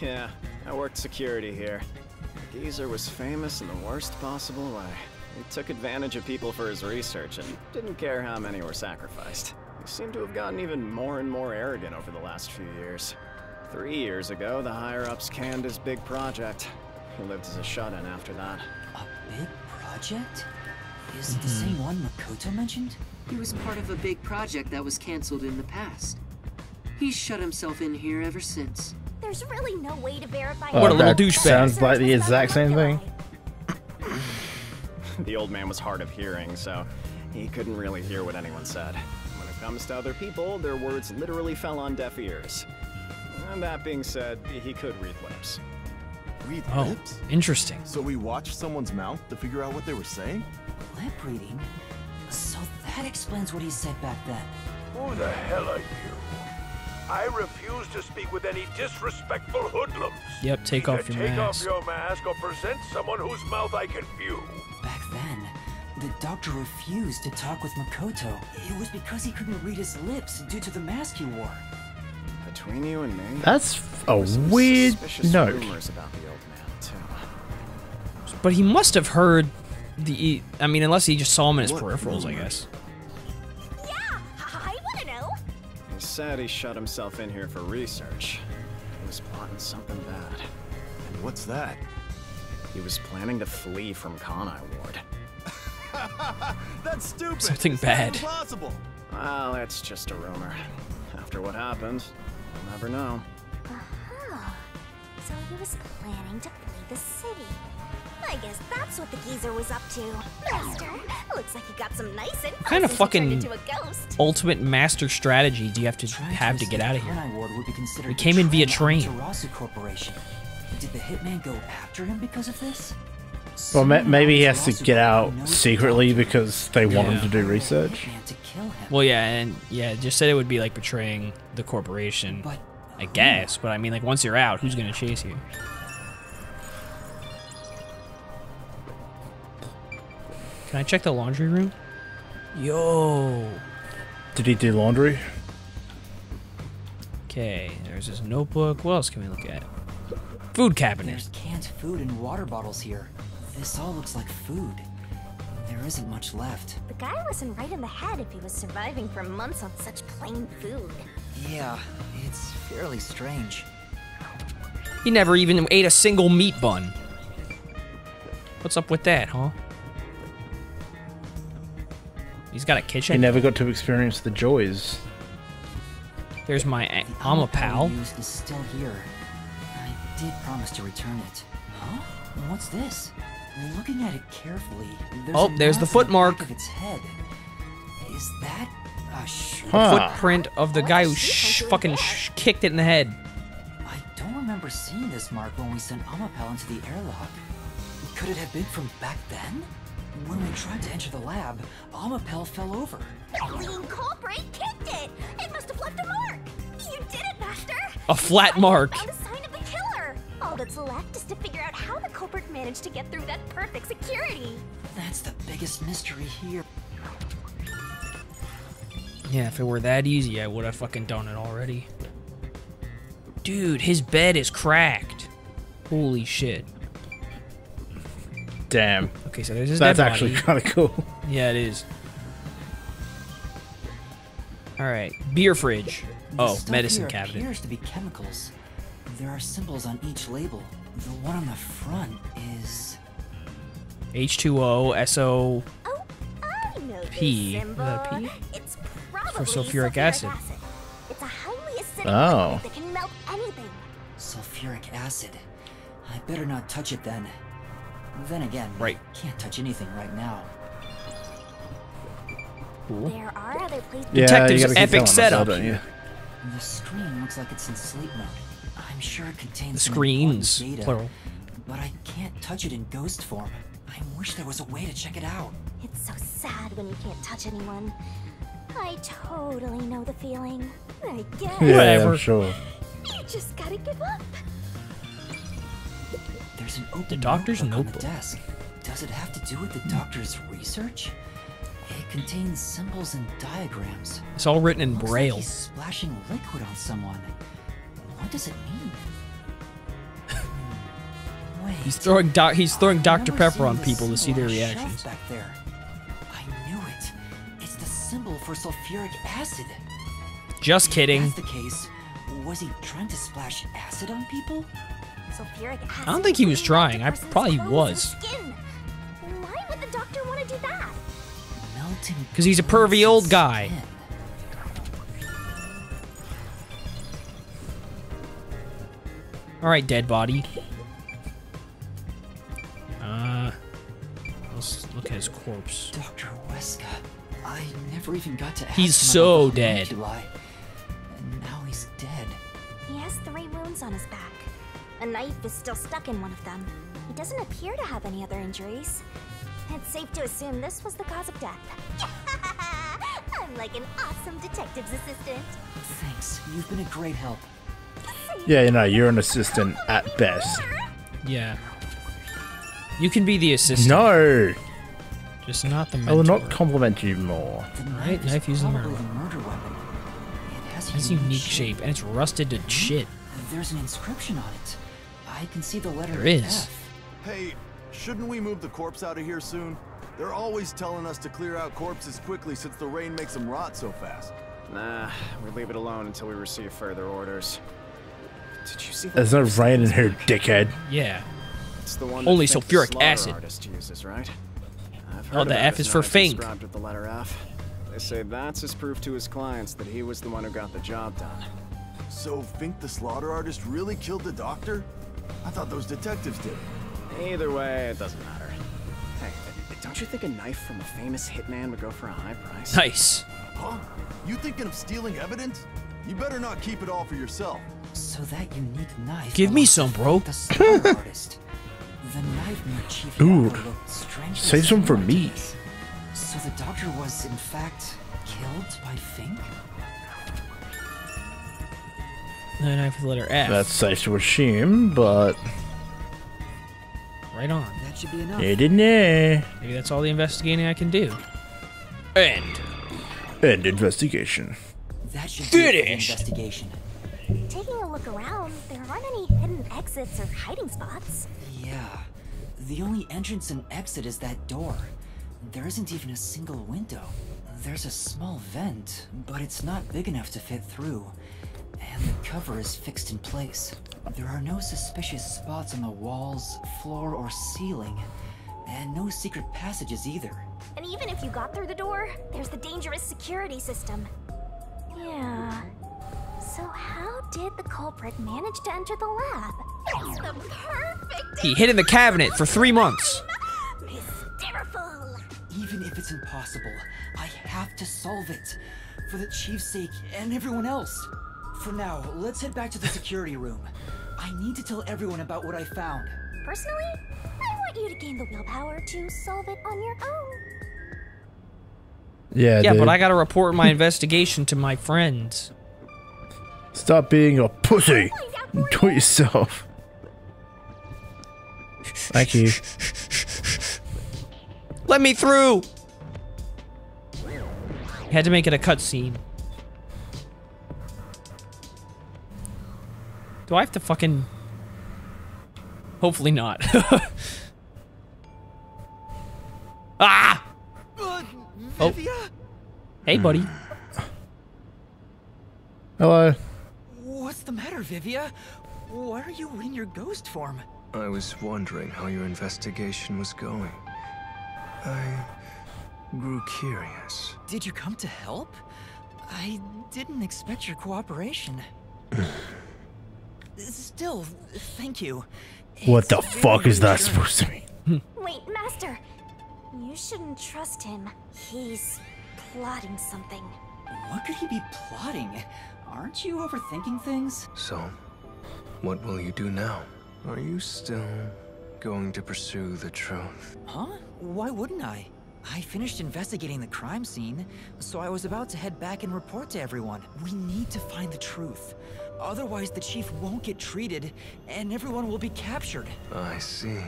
Yeah, I worked security here. Geezer was famous in the worst possible way. He took advantage of people for his research and didn't care how many were sacrificed. He seemed to have gotten even more and more arrogant over the last few years. Three years ago, the higher-ups canned his big project. He lived as a shut-in after that. A big project? Is it the same mm-hmm. one Makoto mentioned? He was part of a big project that was cancelled in the past. He's shut himself in here ever since. There's really no way to verify. Oh, that Sounds like the exact same thing. The old man was hard of hearing, so he couldn't really hear what anyone said. When it comes to other people, their words literally fell on deaf ears. And that being said, he could read lips. Read Oh, lips? interesting. So we watched someone's mouth to figure out what they were saying? Lip reading? So that explains what he said back then. Who the hell are you? I refuse to speak with any disrespectful hoodlums. Yep, take Either off your take mask. off your mask or present someone whose mouth I can view. Back then, the doctor refused to talk with Makoto. It was because he couldn't read his lips due to the mask he wore. Between you and me, That's a there were some weird note. about the old man, too. But he must have heard the. I mean, unless he just saw him in his peripherals, I guess. He said he shut himself in here for research. He was plotting something bad. And what's that? He was planning to flee from Kanai Ward. *laughs* That's stupid. Something It's bad. Impossible. Well, it's just a rumor. After what happened, we'll never know. Huh. So he was planning to flee the city. I guess that's what the geezer was up to. Master, looks like he got some nice info kind of since he turned fucking into a ghost. ultimate master strategy do you have to have to get out of here? Ward would be considered We came in via train. Corporation. Did the hitman go after him because of this? Well, ma- maybe he has to get out secretly because they want him to do research. Well, yeah, and yeah, just said it would be like betraying the corporation. I guess, but I mean, like once you're out, who's gonna chase you? Can I check the laundry room? Yo. Did he do laundry? Okay, there's his notebook. What else can we look at? Food cabinet. There's canned food and water bottles here. This all looks like food. There isn't much left. The guy wasn't right in the head if he was surviving for months on such plain food. Yeah, it's fairly strange. He never even ate a single meat bun. What's up with that, huh? He's got a kitchen. He never got to experience the joys. There's my a- Amapal. Is still here. I did promise to return it. Huh? What's this? Looking at it carefully, there's Oh, there's the footmark. back of its head. Is that a sh- The footprint of the guy who sh- fucking sh- kicked it in the head. I don't remember seeing this mark when we sent Amapal into the airlock. Could it have been from back then? When we tried to enter the lab, Amapal fell over. The culprit kicked it! It must have left a mark! You did it, Master! A flat mark. Found a sign of the killer! All that's left is to figure out how the culprit managed to get through that perfect security. That's the biggest mystery here. Yeah, if it were that easy, I would have fucking done it already. Dude, his bed is cracked. Holy shit. Damn. Okay, so there's his That's dead actually kind of cool. Yeah, it is. All right, beer fridge. The Oh, medicine here cabinet. appears to be chemicals. There are symbols on each label. The one on the front is H2O, SO. I know P. this Is symbol. that a P? It's For probably sulfuric acid. It's a highly acidic Oh. liquid that can melt anything. sulfuric acid. I better not touch it then. Then again, Right. can't touch anything right now. Cool. There are other places. Yeah, Detective's you gotta keep epic telling us, setup. don't you? The screen looks like it's in sleep mode. I'm sure it contains The some screens, important data, plural. but I can't touch it in ghost form. I wish there was a way to check it out. It's so sad when you can't touch anyone. I totally know the feeling. I guess. Yeah, Whatever. I'm sure. You just gotta give up. There's an open oh, The doctor's notebook, notebook. on the desk. Does it have to do with the doctor's research? It contains symbols and diagrams. It's all written in Looks like braille. he's splashing liquid on someone. What does it mean? *laughs* Wait. He's throwing doc. He's throwing Dr. Pepper on people to see their symbol on a shelf reactions. Back there. I knew it. It's the symbol for sulfuric acid. Just If kidding. that's the case, was he trying to splash acid on people? Sulfuric acid. I don't think he was trying. I probably was. and skin. Why would the doctor want to do that? Melting. 'Cause he's a pervy old guy. All right, dead body. Uh, let's look at his corpse. Dr. Huesca. I never even got to ask He's so dead. homunculi. And now he's dead. He has three wounds on his back. A knife is still stuck in one of them. He doesn't appear to have any other injuries. It's safe to assume this was the cause of death. *laughs* I'm like an awesome detective's assistant. Thanks. You've been a great help. Yeah, you know, you're an assistant at best. Yeah. You can be the assistant. No, Just not the I mentor. will not compliment you more. The Right, is knife used in the murder. the murder weapon. It has a It's a unique shape, and it's rusted to hmm? shit. There's an inscription on it. I can see the letter There is. F. Hey, shouldn't we move the corpse out of here soon? They're always telling us to clear out corpses quickly since the rain makes them rot so fast. Nah, we leave it alone until we receive further orders. Did you see the There's no rain in here, dickhead. Yeah. It's the one Only sulfuric the acid. Uses, right? I've Oh, heard the F is for knife Fink. with the letter F. They say that's his proof to his clients that he was the one who got the job done. So Fink the slaughter artist really killed the doctor? I thought those detectives did. Either way, it doesn't matter. Hey, don't you think a knife from a famous hitman would go for a high price? Nice. Huh? You thinking of stealing evidence? You better not keep it all for yourself. So that unique knife. Give me some, bro. The slaughter artist. The nightmare Chief Ooh. Yakou looked strangely Save some for me. So the doctor was, in fact, killed by Fink? The knife with the letter F. That's safe to assume, but right on. That should be enough. I didn't know. Maybe that's all the investigating I can do. End. End investigation. That should be it Finished. investigation. Taking a look around, there aren't any hidden exits or hiding spots. Yeah. The only entrance and exit is that door. There isn't even a single window. There's a small vent, but it's not big enough to fit through. And the cover is fixed in place. There are no suspicious spots on the walls, floor, or ceiling. And no secret passages either. And even if you got through the door, there's the dangerous security system. Yeah. So how did the culprit manage to enter the lab? It's the perfect He hid in the cabinet for three months. Mysterful. Even if it's impossible, I have to solve it. For the chief's sake and everyone else. For now, let's head back to the security room. I need to tell everyone about what I found. Personally, I want you to gain the willpower to solve it on your own. Yeah, yeah, dude. but I gotta report my investigation to my friends. Stop being a pussy. Do it yourself. Thank you. Let me through! Had to make it a cutscene. Do I have to fucking... Hopefully not. *laughs* ah! Oh. Hey, buddy. Hello. What's the matter, Vivia? Why are you in your ghost form? I was wondering how your investigation was going. I grew curious. Did you come to help? I didn't expect your cooperation. *laughs* Still, thank you. What the fuck is that supposed to mean? *laughs* Wait, Master. You shouldn't trust him. He's plotting something. What could he be plotting? Aren't you overthinking things? So, what will you do now? Are you still going to pursue the truth? Huh? Why wouldn't I? I finished investigating the crime scene, so I was about to head back and report to everyone. We need to find the truth. Otherwise, the chief won't get treated, and everyone will be captured. I see.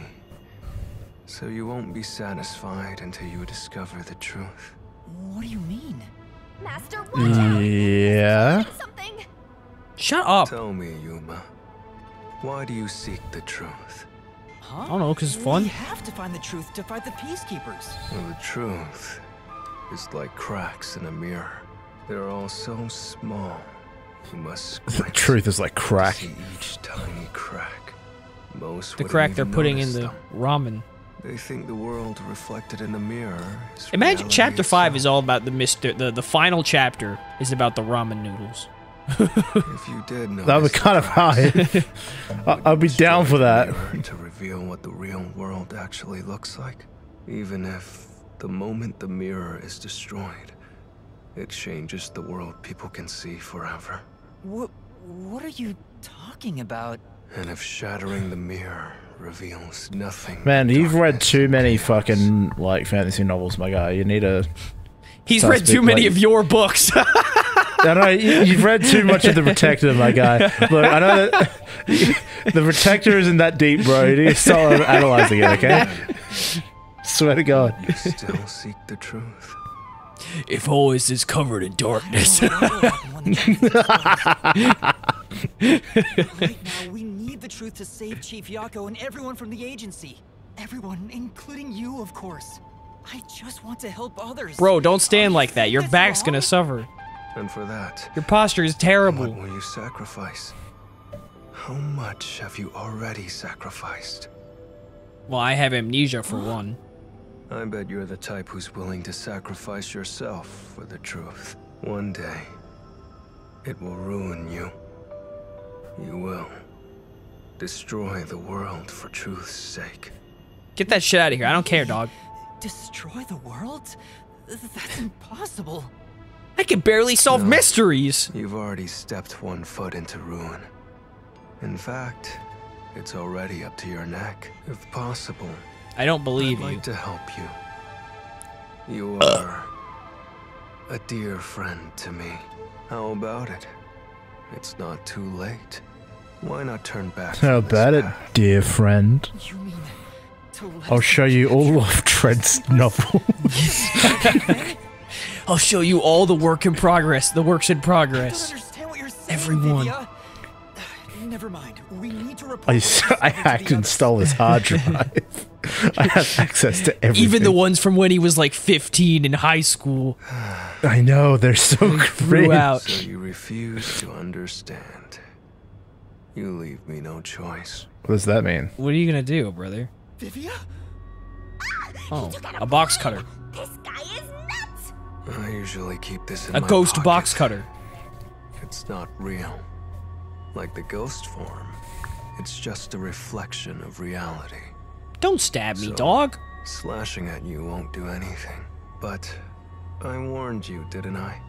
So you won't be satisfied until you discover the truth. What do you mean? Master, mm, Yeah. something. Shut up. Tell me, Yuma. Why do you seek the truth? Huh? I don't know, 'cause it's fun. We have to find the truth to fight the peacekeepers. Well, the truth is like cracks in a mirror. They're all so small. You must *laughs* The truth is like crack. each tiny crack. Most The crack they're putting in the them. ramen. They think the world reflected in the mirror is Imagine chapter five is all about the Mister. The the final chapter is about the ramen noodles. *laughs* If you did notice That would be kind of high. *laughs* I'd be down for that. to reveal what the real world actually looks like. Even if the moment the mirror is destroyed, it changes the world people can see forever. What? What are you talking about? And if shattering the mirror reveals nothing, Man, you've read too many fucking like fantasy novels, my guy. You need a. He's read too many like- of your books. *laughs* I know you, you've read too much of the Protector, my guy. Look, I know that *laughs* the Protector isn't that deep, bro. You need to start analyzing it, okay? *laughs* Swear to God. you still seek the truth. If always is covered in darkness. right now, we need the truth to save Chief Yakou and everyone from the agency. Everyone, including you, of course. I just want to help others. Bro, don't stand like that. Your back's gonna suffer. And for that, Your posture is terrible. what will you sacrifice? How much have you already sacrificed? Well, I have amnesia for one. I bet you're the type who's willing to sacrifice yourself for the truth. One day, it will ruin you. You will destroy the world for truth's sake. Get that shit out of here. I don't care, dog. Destroy the world? That's impossible. I can barely solve No. mysteries. You've already stepped one foot into ruin. In fact, it's already up to your neck. If possible, I don't believe I'd you. to help you. You uh. are a dear friend to me. How about it? It's not too late. Why not turn back? How about it, dear friend? You mean to I'll show you all *laughs* of Trent's novel. *laughs* I'll show you all the work in progress. The works in I don't progress. understand what you're saying, Everyone. Vivia. Never mind. We need to report I, those s- I to hacked the and stole his hard drive. *laughs* I have access to everything. Even the ones from when he was like 15 in high school. I know they're so Threw cringe. out. So you refuse to understand. You leave me no choice. What does that mean? What are you gonna do, brother? Vivia? Oh, a box cutter. This guy is nuts! I usually keep this in A my ghost pocket. box cutter. It's not real. Like the ghost form, it's just a reflection of reality. Don't stab me, So, dog. Slashing at you won't do anything. But I warned you, didn't I?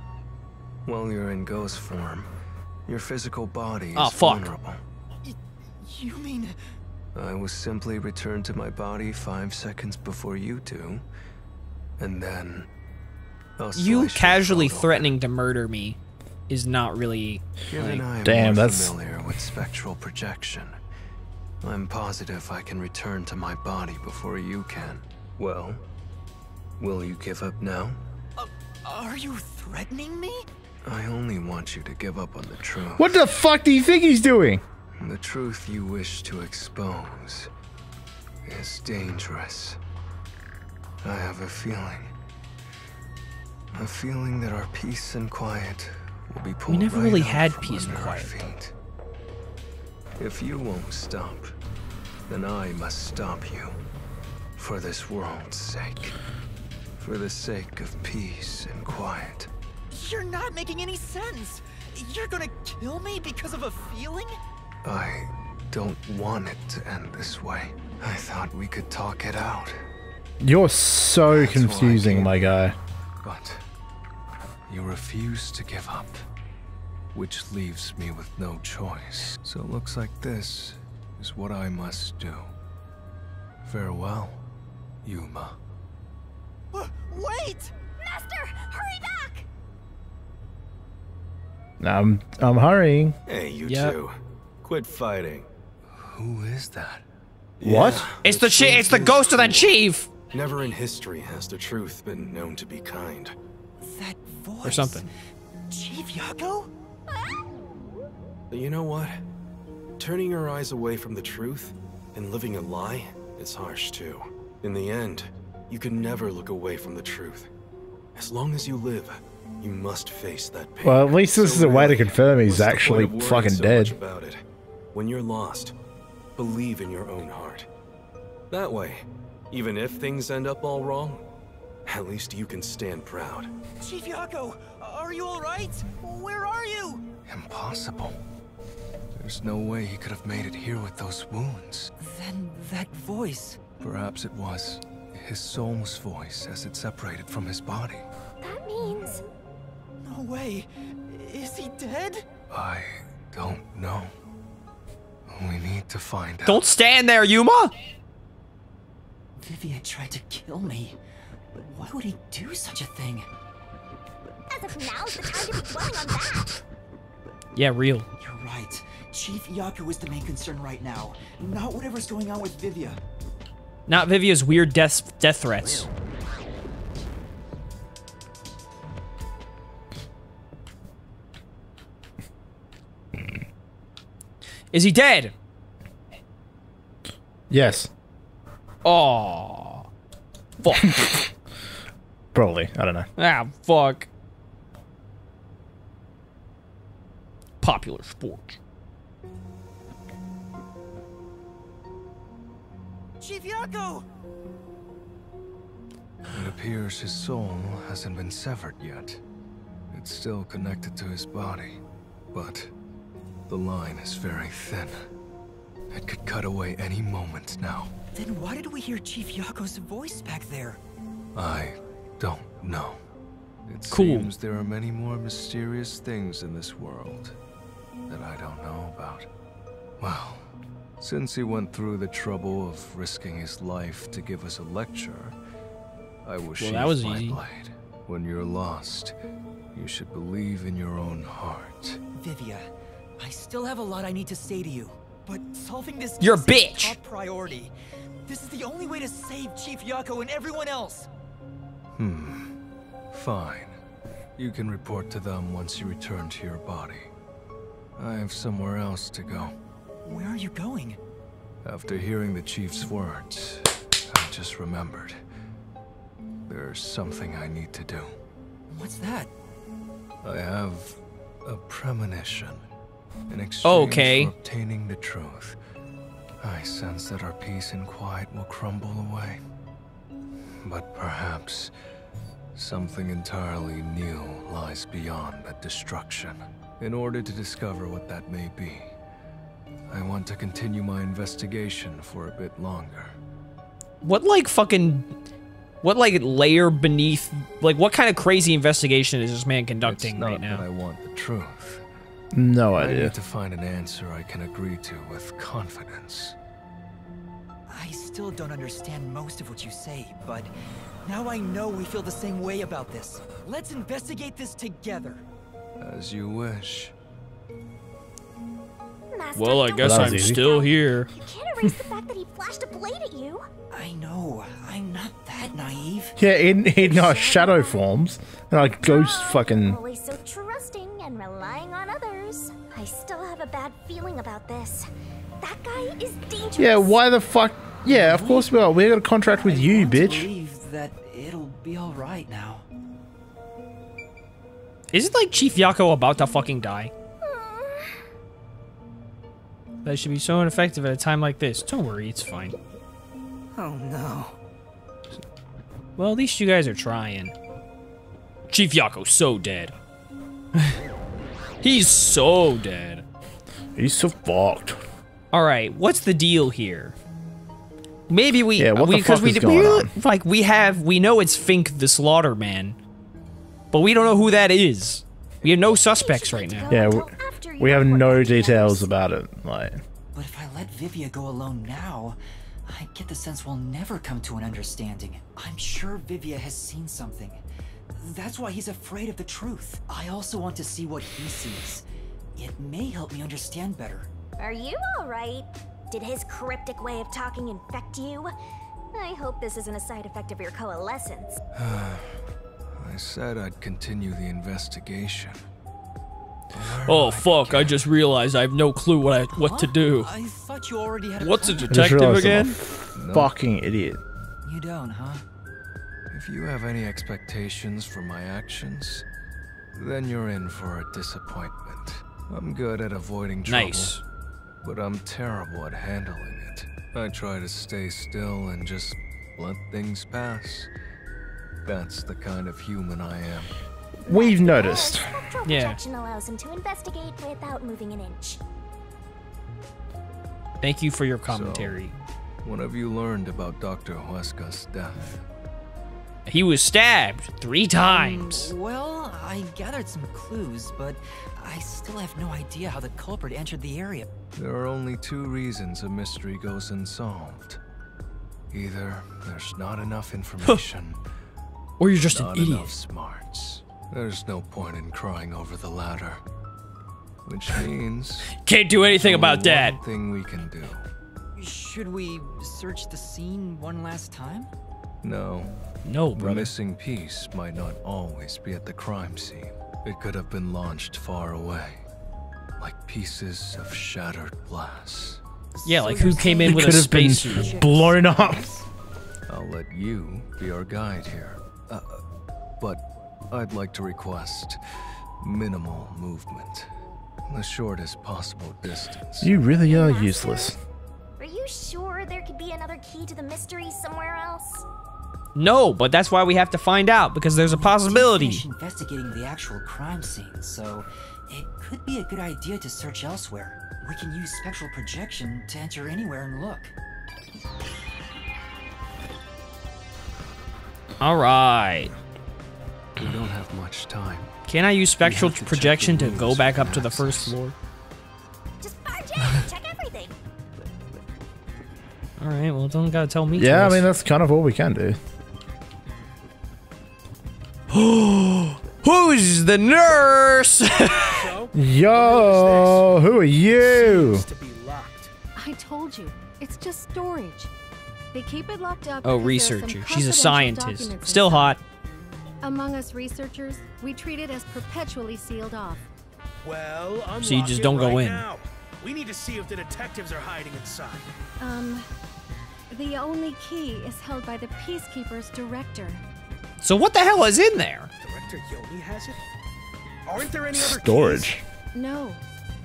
While you're in ghost form, your physical body is Ah, fuck. vulnerable. You mean I will simply return to my body five seconds before you do, and then You casually threatening to murder me is not really. Given like- I am Damn, that's- familiar with spectral projection, I'm positive I can return to my body before you can. Well, will you give up now? Uh, are you threatening me? I only want you to give up on the truth. What the fuck do you think he's doing? The truth you wish to expose is dangerous. I have a feeling. A feeling that our peace and quiet will be pulled never right really had peace and under quiet, feet. If you won't stop, then I must stop you. For this world's sake. For the sake of peace and quiet. You're not making any sense. You're gonna kill me because of a feeling? I don't want it to end this way. I thought we could talk it out. You're so confusing, my guy. But you refuse to give up, which leaves me with no choice. So it looks like this is what I must do. Farewell, Yuma. Wait! Master, hurry back! I'm I'm hurrying. Hey, you Yep. two. Quit fighting. Who is that? What? It's the chi- It's the ghost of the chief. Never in history has the truth been known to be kind. That voice. Or something. Chief Yakou? You know what? Turning your eyes away from the truth and living a lie is harsh too. In the end, you can never look away from the truth. As long as you live, you must face that pain. Well, at least this So is a way to confirm he's what's the point actually fucking so dead. about it? When you're lost, believe in your own heart. That way, even if things end up all wrong, at least you can stand proud. Chief Yakou, are you alright? Where are you? Impossible. There's no way he could have made it here with those wounds. Then that voice. Perhaps it was his soul's voice as it separated from his body. That means. No way. Is he dead? I don't know. We need to find out. Don't stand there, Yuma. Vivia tried to kill me. But why would he do such a thing? As if now's the time to be dwelling on that. Yeah, real. You're right. Chief Yakou is the main concern right now, not whatever's going on with Vivia. Not Vivia's weird death death threats. Is he dead? Yes. Oh. Fuck. *laughs* Probably. I don't know. ah, fuck. Popular sports. Chief Yakou! It appears his soul hasn't been severed yet. It's still connected to his body, but the line is very thin. It could cut away any moment now. Then why did we hear Chief Yakou's voice back there? I don't know. It Cool. seems there are many more mysterious things in this world that I don't know about. Well, Since he went through the trouble of risking his life to give us a lecture, I will sheathe that was my easy. blade. When you're lost, you should believe in your own heart. Vivia, I still have a lot I need to say to you, but solving this You're a case is bitch. top priority. This is the only way to save Chief Yakou and everyone else. Hmm. Fine. You can report to them once you return to your body. I have somewhere else to go. Where are you going? After hearing the chief's words, I just remembered. There's something I need to do. What's that? I have a premonition. In exchange Okay. for obtaining the truth, I sense that our peace and quiet will crumble away. But perhaps something entirely new lies beyond that destruction. In order to discover what that may be, I want to continue my investigation for a bit longer. What like fucking what like layer beneath like what kind of crazy investigation is this man conducting right now? that I want the truth. No I idea. need to find an answer I can agree to with confidence. I still don't understand most of what you say, but now I know we feel the same way about this. Let's investigate this together. As you wish. Master, Well, I guess I'm easy. still here. You can't erase the fact that he flashed a blade at you. I know, I'm not that naive. Yeah, in in uh, shadow forms and like ghost fucking. Always so trusting and relying on others. I still have a bad feeling about this. That guy is dangerous. Yeah, why the fuck? Yeah, of course we are. We got a contract with you, want to bitch. Believe that it'll be all right now. Is it like Chief Yakou about to fucking die? Hmm. That should be so ineffective at a time like this. Don't worry, it's fine. Oh no. Well, at least you guys are trying. Chief Yakou's so dead. *laughs* He's so dead. He's so fucked. All right, what's the deal here? Maybe we Yeah, what we, the fuck we, is we going on? like we have we know it's Fink the Slaughter Man, but we don't know who that is. We have no suspects right now. Yeah, we, we have no details about it. Like, But if I let Vivia go alone now, I get the sense we'll never come to an understanding. I'm sure Vivia has seen something. That's why he's afraid of the truth. I also want to see what he sees. It may help me understand better. Are you alright? Did his cryptic way of talking infect you? I hope this isn't a side effect of your coalescence. *sighs* I said I'd continue the investigation. Oh fuck! I just realized I have no clue what I what to do. I thought you already had a What's a plan. I just detective realized a again? No. fucking idiot. You don't, huh? If you have any expectations for my actions, then you're in for a disappointment. I'm good at avoiding trouble, Nice. But I'm terrible at handling it. I try to stay still and just let things pass. That's the kind of human I am. We've noticed. Yeah. allows him to investigate without moving an inch. Thank you for your commentary. So, What have you learned about Dr. Huesca's death? He was stabbed three times. Um, well, I gathered some clues, but I still have no idea how the culprit entered the area. There are only two reasons a mystery goes unsolved. Either there's not enough information, Or you're just an not idiot. enough smarts. There's no point in crying over the latter. Which *laughs* means Can't do anything only about that. One thing we can do. Should we search the scene one last time? No. No, The missing piece might not always be at the crime scene. It could have been launched far away, like pieces of shattered glass. Yeah, like who came in It with could a have been spacesuit? blown up. I'll let you be our guide here. Uh, but I'd like to request minimal movement. The shortest possible distance. You really are useless. Are you sure there could be another key to the mystery somewhere else? No, but that's why we have to find out because there's a possibility. Finish investigating the actual crime scene, so it could be a good idea to search elsewhere. We can use spectral projection to enter anywhere and look. All right. We don't have much time. Can I use spectral to projection to go back up to the first floor? Just barge in check everything. All right. Well, don't gotta tell me. Yeah, I mean that's kind of all we can do. *gasps* Who's the nurse? *laughs* Yo, who are you? I told you, it's just storage. They keep it locked up. oh, because there are some researcher. She's a scientist. Still hot. Among us researchers, we treat it as perpetually sealed off. Well, unlock So you just don't go right in. Now. We need to see if the detectives are hiding inside. Um, the only key is held by the Peacekeeper's director. So what the hell is in there? Director Yomi has it? Aren't there any other Storage. No,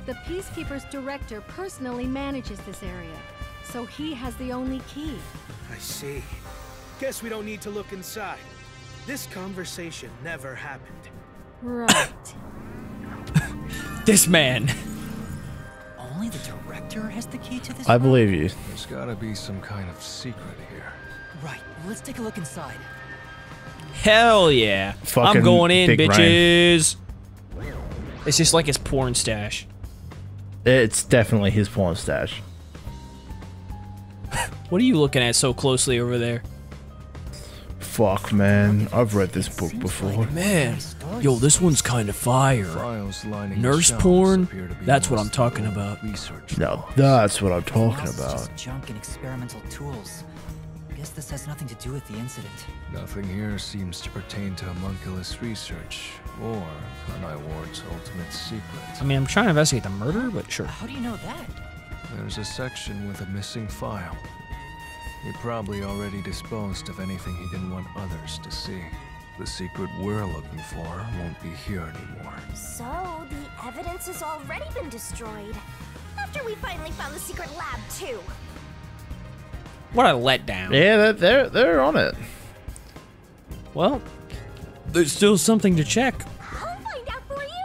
the Peacekeeper's director personally manages this area, so he has the only key. I see. Guess we don't need to look inside. This conversation never happened. Right. *coughs* This man. Only the director has the key to this. I believe you. There's gotta be some kind of secret here. Right. Let's take a look inside. Hell yeah. Fucking I'm going in, Big Brain. bitches. It's just like his porn stash. It's definitely his porn stash. *laughs* What are you looking at so closely over there? Fuck, man. I've read this book before. Man, yo, this one's kind of fire. Files lining the Nurse porn? appear to be That's what I'm talking about. Research. Now that's what I'm talking about. Junk and experimental tools. Guess this has nothing to do with the incident. Nothing here seems to pertain to homunculus research or Kanai Ward's ultimate secret. I mean, I'm trying to investigate the murder, but sure. How do you know that? There's a section with a missing file. He probably already disposed of anything he didn't want others to see. The secret we're looking for won't be here anymore. So, the evidence has already been destroyed. After we finally found the secret lab, too. What a letdown. Yeah, they're, they're, they're on it. Well, there's still something to check. I'll find out for you.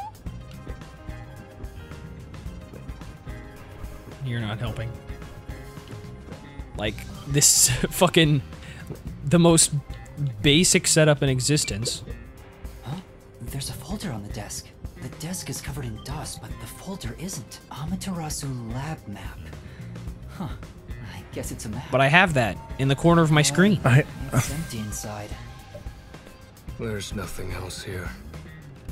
You're not helping. Like, this *laughs* fucking. the most basic setup in existence. Huh? There's a folder on the desk. The desk is covered in dust, but the folder isn't. Amaterasu lab map. Huh. I guess it's a map. But I have that in the corner of my screen. It's empty inside. There's nothing else here.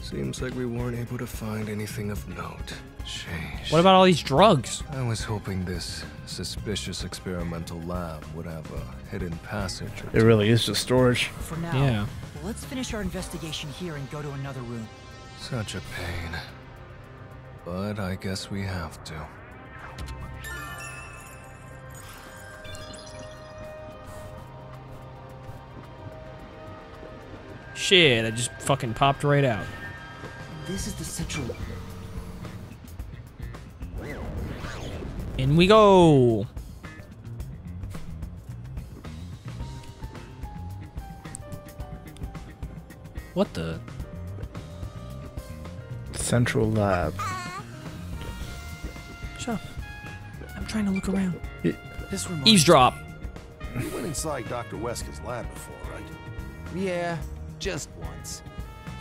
Seems like we weren't able to find anything of note. Sheesh. What about all these drugs? I was hoping this suspicious experimental lab would have a hidden passage. Or It really is just storage. For now, Yeah. let's finish our investigation here and go to another room. Such a pain. But I guess we have to. Shit, I just fucking popped right out. This is the central. In we go. What the? Central lab. Shut up. I'm trying to look around. This reminds Eavesdrop. You went inside Dr. Huesca's lab before, right? Yeah, just once.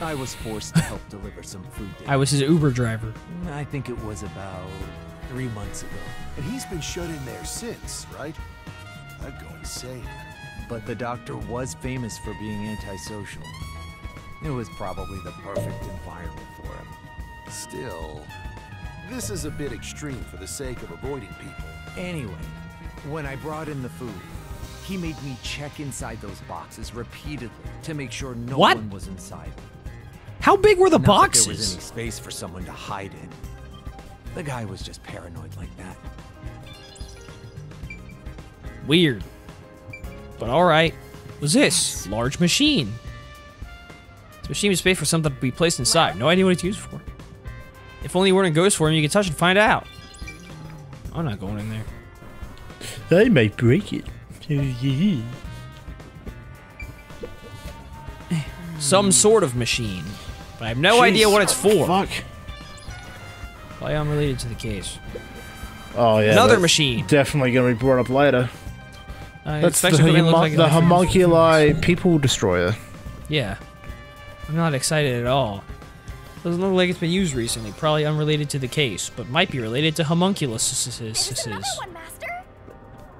I was forced to help deliver some food. to I was his Uber driver. I think it was about three months ago. And he's been shut in there since, right? I'd go insane. But the doctor was famous for being antisocial. It was probably the perfect environment for him. Still, this is a bit extreme for the sake of avoiding people. Anyway, when I brought in the food, he made me check inside those boxes repeatedly to make sure no What? one was inside. How big were the Not that there was boxes? any space for someone to hide in. The guy was just paranoid like that. Weird. But alright. Was this? Large machine. This machine was made for something to be placed inside. No idea what it's used for. If only you weren't in ghost form, you could touch it and find out. I'm not going in there. They may break it. Some sort of machine. But I have no idea what it's for. Fuck. Probably unrelated to the case. Oh yeah. Another machine. Definitely gonna be brought up later. Uh, That's the, inspection equipment like the homunculi people destroyer. Yeah. I'm not excited at all. Doesn't look like it's been used recently. Probably unrelated to the case, but might be related to homunculus.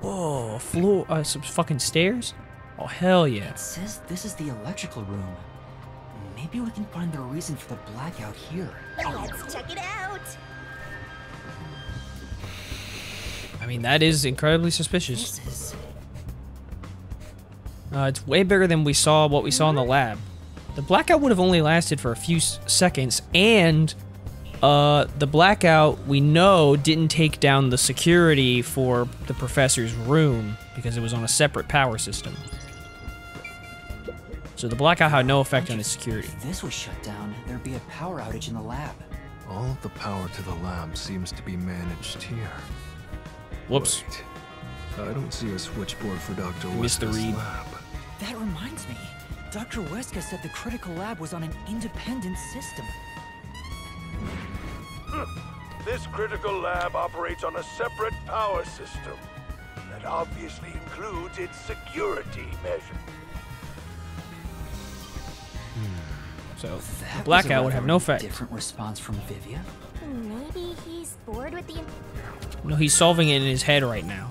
Whoa, a floor, uh, some fucking stairs? Oh, hell yeah. It says this is the electrical room. Maybe we can find the reason for the blackout here. Let's check it out. I mean, that is incredibly suspicious. Uh, it's way bigger than we saw what we saw in the lab. The blackout would have only lasted for a few seconds, and uh, the blackout we know didn't take down the security for the professor's room because it was on a separate power system. So the blackout had no effect on his security. If this was shut down, there'd be a power outage in the lab. All of the power to the lab seems to be managed here. Whoops. Wait, I don't see a switchboard for Dr. Missed the Huesca's lab. That reminds me. Dr. Weska said the critical lab was on an independent system. This critical lab operates on a separate power system that obviously includes its security measures. Hmm. So That the was a blackout would have no effect. Different response from Vivia. Maybe he's bored with the. No, he's solving it in his head right now.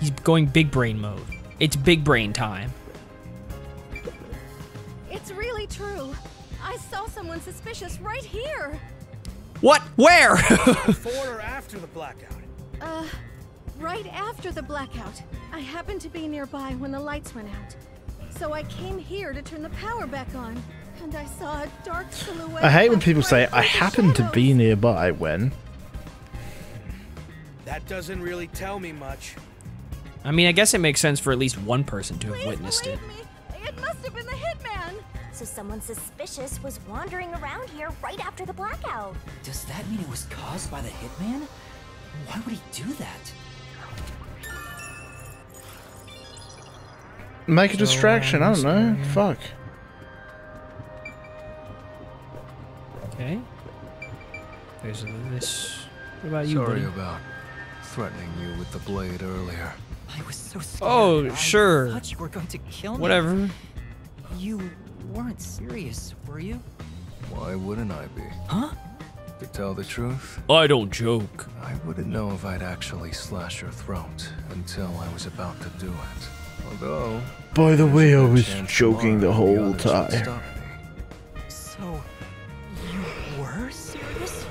He's going big brain mode. It's big brain time. I saw someone suspicious right here. What? Where? *laughs* Before or after the blackout? Uh, right after the blackout. I happened to be nearby when the lights went out. So I came here to turn the power back on. And I saw a dark silhouette. I hate when people say, I the happen to be nearby when. That doesn't really tell me much. I mean, I guess it makes sense for at least one person to have witnessed it. Me. It must have been the hitman. So someone suspicious was wandering around here right after the blackout. Does that mean it was caused by the hitman? Why would he do that? Make a distraction, I don't know. Fuck. Okay. There's this. What about you, Sorry buddy? about threatening you with the blade earlier. I was so oh, scared. Oh, I sure. thought you were going to kill me. Whatever. You weren't serious, were you? Why wouldn't I be? Huh? To tell the truth, I don't joke. I wouldn't know if I'd actually slash your throat until I was about to do it. Although, By the way, I was chance joking the whole others would time. So, you were serious?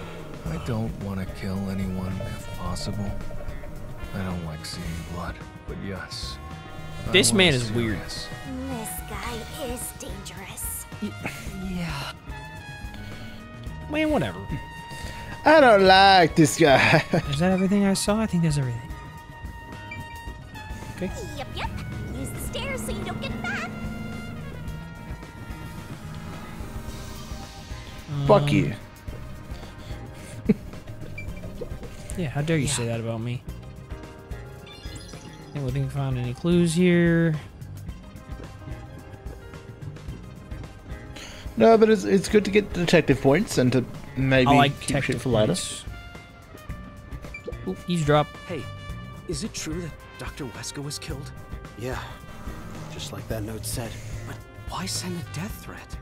I don't want to kill anyone if possible. I don't like seeing blood, but yes. I This oh, man is weird. This guy is dangerous. Yeah. Man, whatever. I don't like this guy. *laughs* Is that everything I saw? I think that's everything. Okay. Yep, yep. Use the stairs so you don't get fat. Fuck um, you. *laughs* Yeah, how dare you say that about me? Think we can find any clues here. No, but it's, it's good to get detective points and to maybe I like keep shit for later. points. Oop, eavesdrop. Hey, is it true that Dr. Huesca was killed? Yeah, just like that note said. But why send a death threat?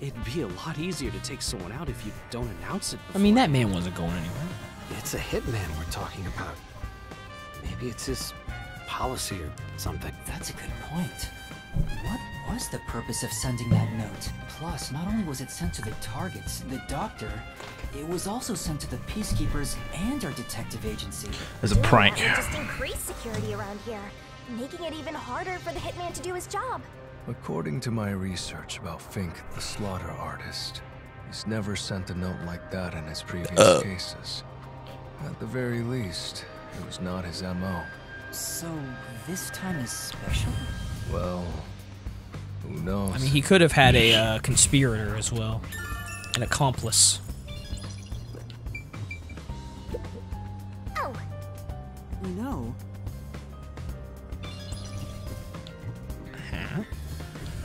It'd be a lot easier to take someone out if you don't announce it. I mean, that man wasn't going anywhere. It's a hitman we're talking about. Maybe it's his policy or something. That's a good point. What was the purpose of sending that note? Plus, not only was it sent to the targets, the doctor, it was also sent to the peacekeepers and our detective agency. As a prank. That just increase security around here, making it even harder for the hitman to do his job. According to my research about Fink, the slaughter artist, he's never sent a note like that in his previous Uh. cases. At the very least, it was not his MO. So, this time is special? Well, who knows? I mean, he could have had a uh, conspirator as well, an accomplice. Oh, No. Huh?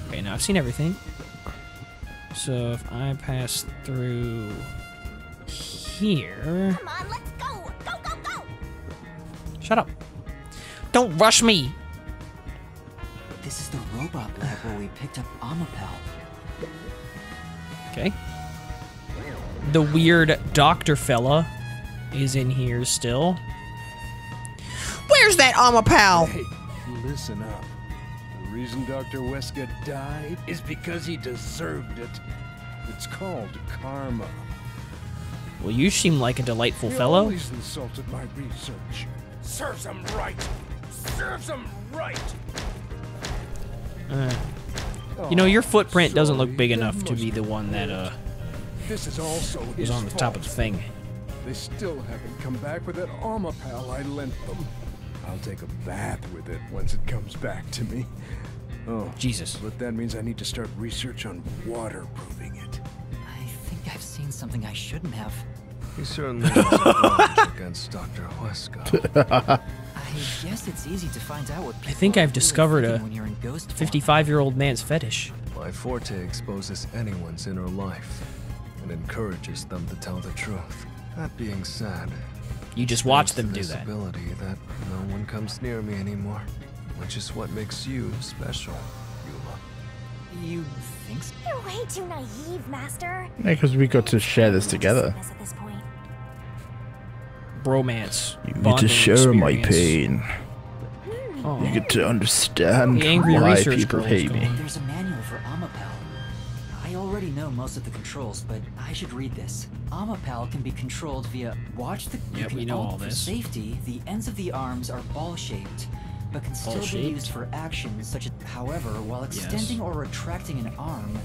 Okay, now I've seen everything. So if I pass through here, come on, let's go! Go, go, go! shut up! Don't rush me. This is the robot lab where we picked up Amapal. Okay. The weird doctor fella is in here still. Where's that Amapal? Hey, listen up. The reason Dr. Huesca died is because he deserved it. It's called karma. Well, you seem like a delightful He fellow. always insulted my research. Serves him right. Serves him right. Uh, you know, your footprint doesn't look big enough to be the one that uh This is also was his on the top of the thing. They still haven't come back with that armor pal I lent them. I'll take a bath with it once it comes back to me. Oh, Jesus. But that means I need to start research on waterproofing it. I think I've seen something I shouldn't have. He certainly has a *laughs* against Dr. Huesca. *laughs* I guess it's easy to find out what I think I've discovered a when you're in ghost form. 55 year old man's fetish. My forte exposes anyone's inner life and encourages them to tell the truth. That being said, You just watch them do that. ability that no one comes near me anymore, which is what makes you special, Yuma. You think so? You're way too naive, Master. Yeah, because we got to share this together. At this point. Bromance. You get to share my pain. Oh. You get to understand The angry why people hate me. There's a manual for Amapal. I already know most of the controls, but I should read this. Amapal can be controlled via watch the Yep, we know all for this. safety, the ends of the arms are ball-shaped, but can still be used for actions such as however, while Yes. extending or retracting an arm,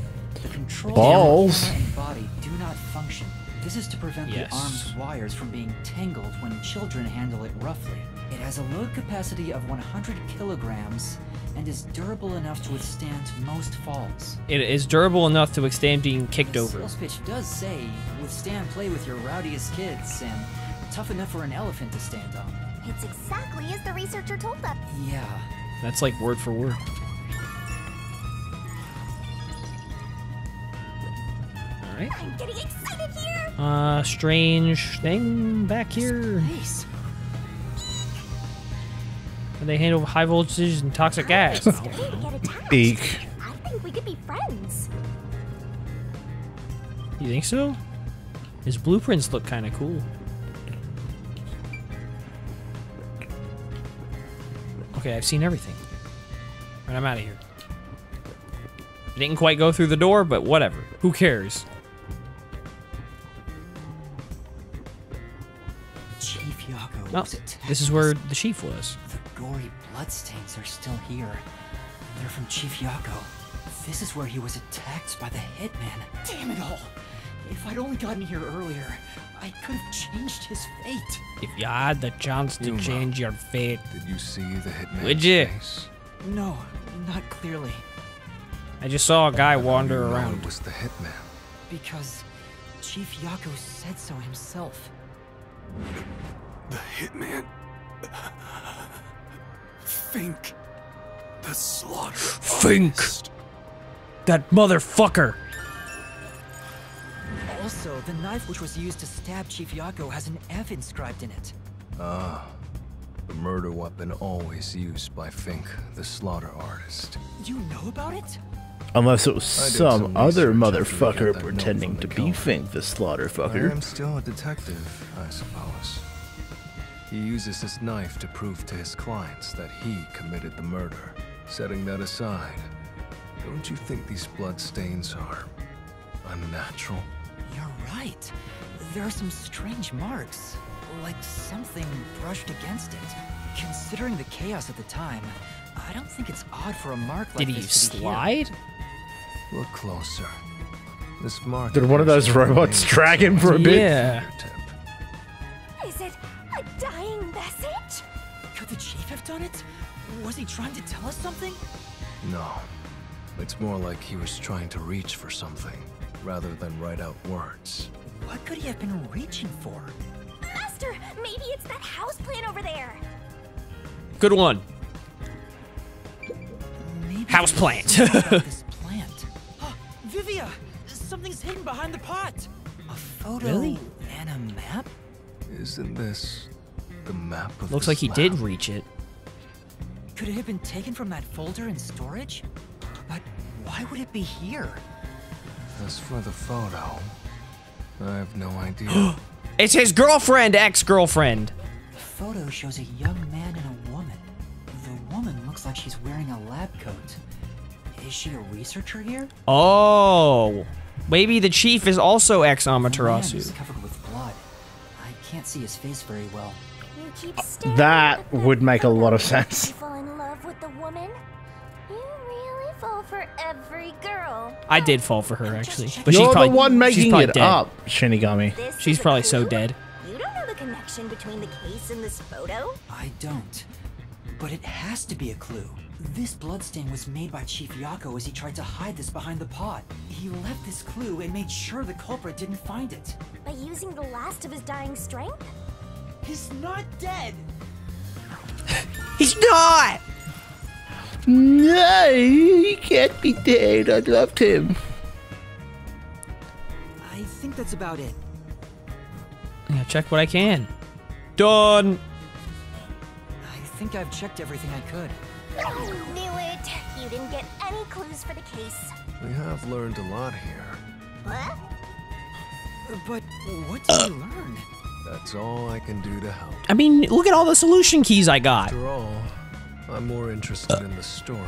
the control Balls? of the camera and body do not function. This is to prevent Yes. the arm's wires from being tangled when children handle it roughly. It has a load capacity of 100 kilograms and is durable enough to withstand most falls. It is durable enough to withstand being kicked The over. sales pitch does say withstand play with your rowdiest kids and tough enough for an elephant to stand on. It's exactly as the researcher told us. Yeah. That's like word for word. Alright. I'm getting excited here. Uh, strange thing back here. Nice. They handle high voltages and toxic gas. Scary to get attached. Eek. I think we could be friends. You think so? His blueprints look kind of cool. Okay, I've seen everything. Right, I'm out of here. I didn't quite go through the door, but whatever. Who cares? Oh, was this is where the chief was. The gory bloodstains are still here. They're from Chief Yakou. This is where he was attacked by the hitman. Damn it all! If I'd only gotten here earlier, I could have changed his fate. If you had the chance to Yuma, change your fate, Did you see the hitman? Would ya? face? No, not clearly. I just saw a guy How wander around. It was the hitman. Because Chief Yakou said so himself. The hitman. Fink. The slaughter. Fink. artist. That motherfucker! Also, the knife which was used to stab Chief Yakou has an F inscribed in it. Ah, the murder weapon always used by Fink, the slaughter artist. You know about it? Unless it was some some other research after we got motherfucker pretending to be. Fink the slaughter I am still a detective, I suppose. He uses his knife to prove to his clients that he committed the murder. Setting that aside, don't you think these bloodstains are unnatural? You're right. There are some strange marks, like something brushed against it. Considering the chaos at the time, I don't think it's odd for a mark like Did he this to be here. slide? Look closer. This mark. Did one of those robots drag him for a bit? Yeah. Is it a dying message? Could the chief have done it? Was he trying to tell us something? No. It's more like he was trying to reach for something, rather than write out words. What could he have been reaching for? Master, maybe it's that house plan over there. Good one. Maybe House there's plant. *laughs* this plant. Oh, Vivia! Something's hidden behind the pot! A photo Really? and a map? Isn't this the map of Looks like he slab? did reach it. Could it have been taken from that folder in storage? But why would it be here? As for the photo, I have no idea. *gasps* It's his girlfriend, ex-girlfriend. The photo shows a young man and a woman. The woman looks like she's wearing a lab coat. Is she a researcher here? Oh, maybe the chief is also ex The man Amaterasu. covered with blood. I can't see his face very well. You keep uh, That would make a lot of You sense. fall in love with the woman? You really fall for every girl. I did fall for her actually, but You're she's probably the one making it dead. up, Shinigami. This She's probably so dead. You don't know the connection between the case and this photo? I don't. But it has to be a clue. This bloodstain was made by Chief Yakou as he tried to hide this behind the pot. He left this clue and made sure the culprit didn't find it. By using the last of his dying strength? He's not dead! He's not! No, he can't be dead. I loved him. I think that's about it. Yeah, check what I can. Done. I think I've checked everything I could. Knew it! You didn't get any clues for the case. We have learned a lot here. What? But what did you learn? That's all I can do to help. I mean, look at all the solution keys I got. After all, I'm more interested in the story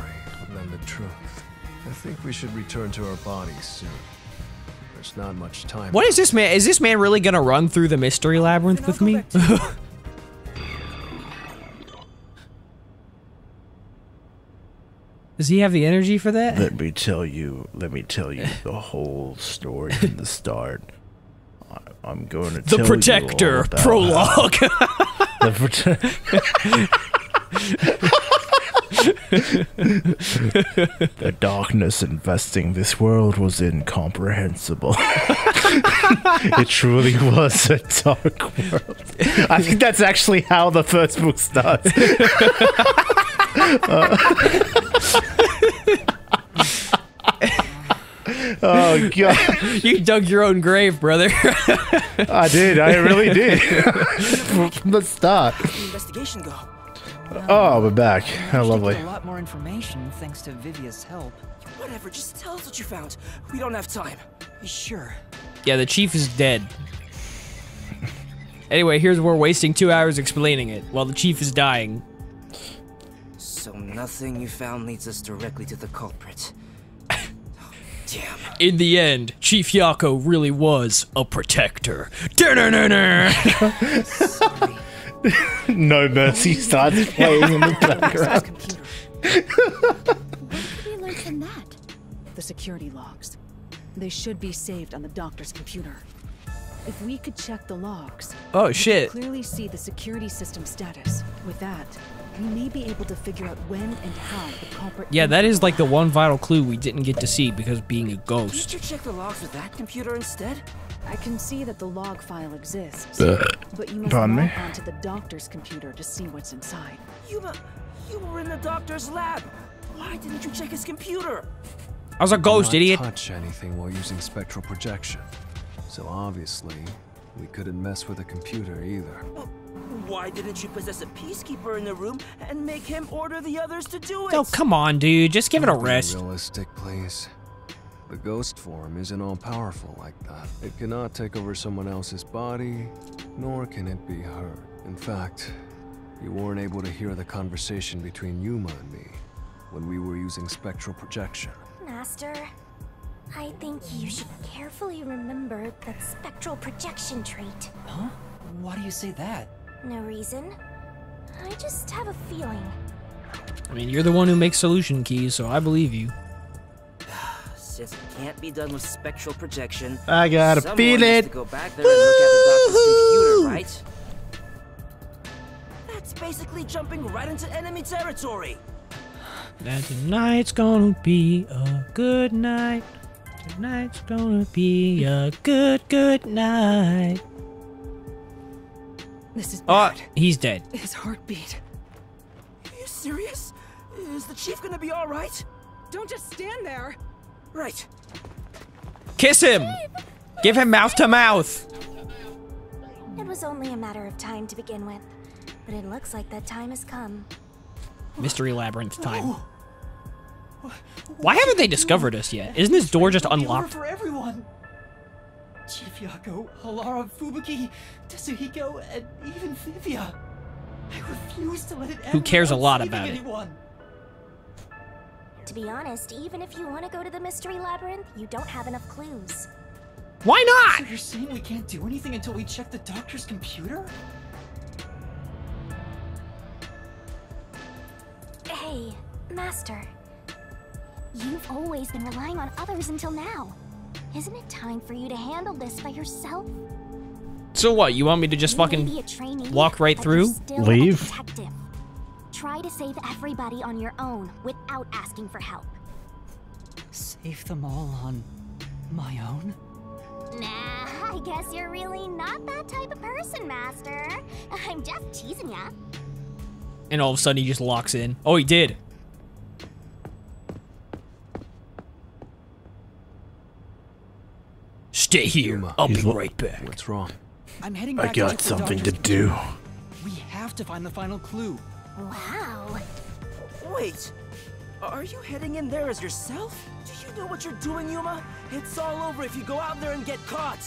than the truth. I think we should return to our bodies soon. There's not much time. What is this man? Is this man really gonna run through the mystery labyrinth with me? *laughs* Does he have the energy for that? Let me tell you. Let me tell you the whole story from the start. *laughs* I'm going to The tell you Protector prologue. *laughs* *laughs* the Prote- the darkness investing this world was incomprehensible. *laughs* it truly was a dark world. I think that's actually how the first book starts. *laughs* oh god. *laughs* you dug your own grave, brother. I did. I really did. *laughs* From the start. How'd the investigation go? Oh, we're back. How lovely. A lot more information thanks to Vivia's help. Whatever, just tell us what you found. We don't have time. Sure. yeah, the chief is dead. Anyway, here's where we're wasting two hours explaining it while the chief is dying. So nothing you found leads us directly to the culprit. Damn. In the end, Chief Yakou really was a protector. *laughs* No Mercy starts *laughs* playing in the background. we learn from that? The security logs. They should be saved on the doctor's computer. If we could check the logs, Oh, we could shit. clearly see the security system status. With that, we may be able to figure out when and how the culprit. Yeah, that is like the one vital clue we didn't get to see because being a ghost. Did you check the logs with that computer instead? I can see that the log file exists, but you must pardon log me? onto the doctor's computer to see what's inside. Yuma, you were in the doctor's lab. Why didn't you check his computer? I was a ghost, Not idiot. touch anything while using spectral projection. So obviously, we couldn't mess with a computer either. Why didn't you possess a peacekeeper in the room and make him order the others to do it? Oh, come on, dude. Just give it a Don't be rest. Realistic, please. The ghost form isn't all powerful like that. It cannot take over someone else's body, nor can it be heard. In fact, you weren't able to hear the conversation between Yuma and me when we were using spectral projection. Master, I think you should carefully remember that spectral projection trait. Huh? Why do you say that? No reason. I just have a feeling. I mean, you're the one who makes solution keys, so I believe you. *sighs* Since it can't be done with spectral projection, I got a someone feeling. has to go back there and look at the doctor's computer, right? That's basically jumping right into enemy territory. That tonight's gonna be a good night. Tonight's gonna be a good, good night. This is Oh, he's dead. his heartbeat. Are you serious? Is the chief gonna be all right? Don't just stand there. Right. Kiss him! Give him mouth to mouth! It was only a matter of time to begin with, but it looks like that time has come. Mystery Labyrinth time. Why haven't they discovered us yet? Isn't this door just unlocked? for everyone. Chief Yakou, Halara, Fubuki, Desuhiko, and even Vivia. I refuse to let it end Who cares a lot saving about it. To be honest, even if you want to go to the mystery labyrinth, you don't have enough clues. Why not? So you're saying we can't do anything until we check the doctor's computer? Hey, Master. You've always been relying on others until now. Isn't it time for you to handle this by yourself? So what? You want me to just You fucking trainee, walk right through? Leave? Try to save everybody on your own without asking for help. Save them all on my own? Nah, I guess you're really not that type of person, Master. I'm just teasing ya. And all of a sudden he just locks in. Oh, he did. Stay here. I'll be right back. What's wrong? I'm heading I got check the something to do. We have to find the final clue. Wow. Wait, are you heading in there as yourself? Do you know what you're doing, Yuma? It's all over if you go out there and get caught.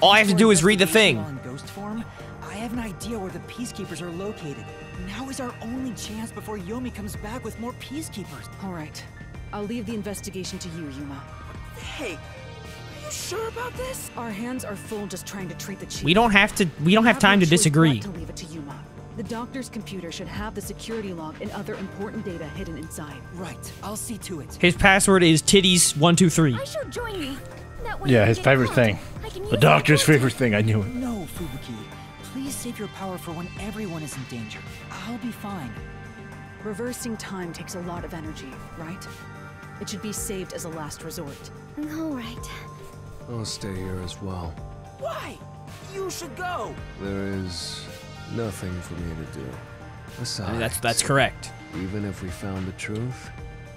All I have to do is read the thing. while in ghost form, I have an idea where the peacekeepers are located. Now is our only chance before Yomi comes back with more peacekeepers. All right. I'll leave the investigation to you, Yuma. Hey, are you sure about this? Our hands are full just trying to treat the chief. We don't have to. We don't have time to disagree. to leave it to Yuma. The doctor's computer should have the security log and other important data hidden inside. Right. I'll see to it. His password is titties one two three. I shall join you. Yeah, his favorite caught. thing. The doctor's favorite thing. I knew it. No, Fubuki. Please save your power for when everyone is in danger. I'll be fine. Reversing time takes a lot of energy, right? It should be saved as a last resort. All right. I'll stay here as well. Why? You should go. There is nothing for me to do. Besides, I mean, that's that's correct. even if we found the truth,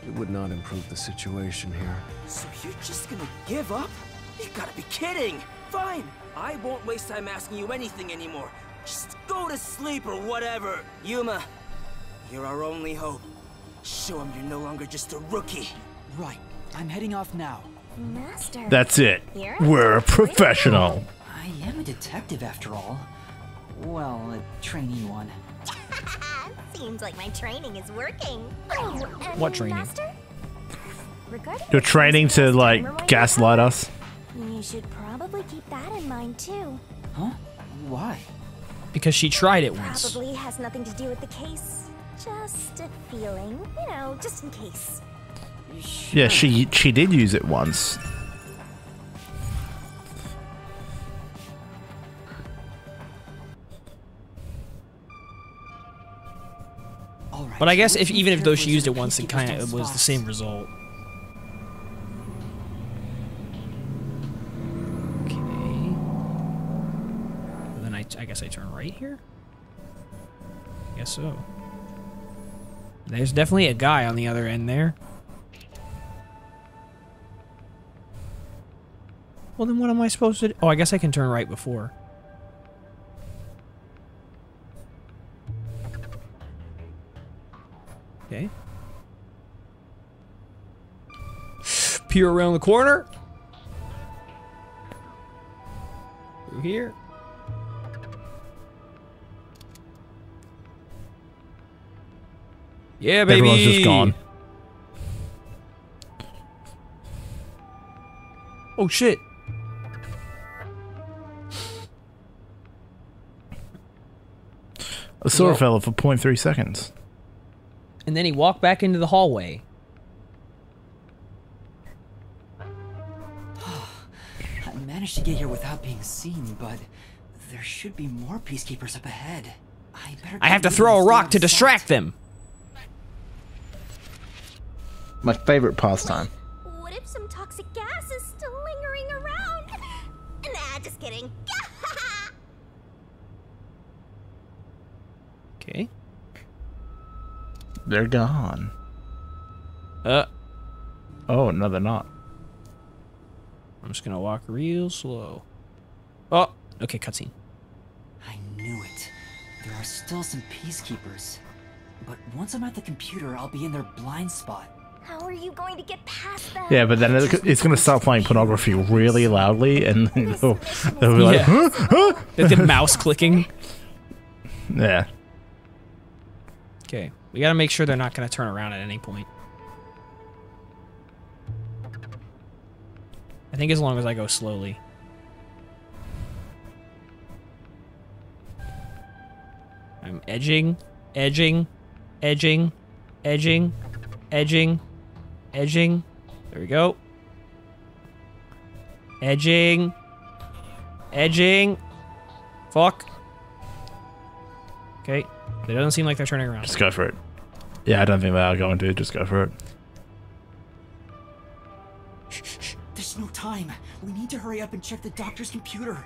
it would not improve the situation here. So you're just gonna give up? You gotta be kidding. Fine, I won't waste time asking you anything anymore. Just go to sleep or whatever. Yuma, you're our only hope. Show him you're no longer just a rookie. Right. I'm heading off now. Master. That's it. You're We're a professional. I am a detective after all. Well, a trainee one. *laughs* Seems like my training is working. Oh, What training? Master? Regarding You're training to like gaslight us. You should probably keep that in mind too. Huh? Why? Because she tried it once. Probably has nothing to do with the case. Just a feeling, you know, just in case. Yeah, she she did use it once. But I guess if even if though she used it once, it kind of was the same result. Okay. Then I, I guess I turn right here. I guess so. There's definitely a guy on the other end there. Well, then what am I supposed to do? Oh, I guess I can turn right before. Okay. *sighs* Peer around the corner. Through here. Yeah, baby. Everyone's just gone. Oh shit. I saw a Well- fella for 0.3 seconds. And then he walked back into the hallway. *sighs* I managed to get here without being seen, but there should be more peacekeepers up ahead. I better. I have to throw a rock to stay out distract them. My favorite pastime. What if some toxic gas is still lingering around? Nah, just kidding. *laughs* Okay. They're gone. Uh. Oh, no, they're not. I'm just gonna walk real slow. Oh, okay, cutscene. I knew it. There are still some peacekeepers. But once I'm at the computer, I'll be in their blind spot. How are you going to get past them? Yeah, but then it- it's gonna start playing pornography really loudly, and they'll, they'll be like, Yeah. huh? Huh? The, the mouse clicking. Yeah. Okay, we gotta make sure they're not gonna turn around at any point. I think as long as I go slowly. I'm edging, edging, edging, edging, edging, edging. There we go. Edging. Edging. Fuck. Okay. It doesn't seem like they're turning around. Just go for it. Yeah, I don't think they are going to. Just go for it. There's no time. We need to hurry up and check the doctor's computer.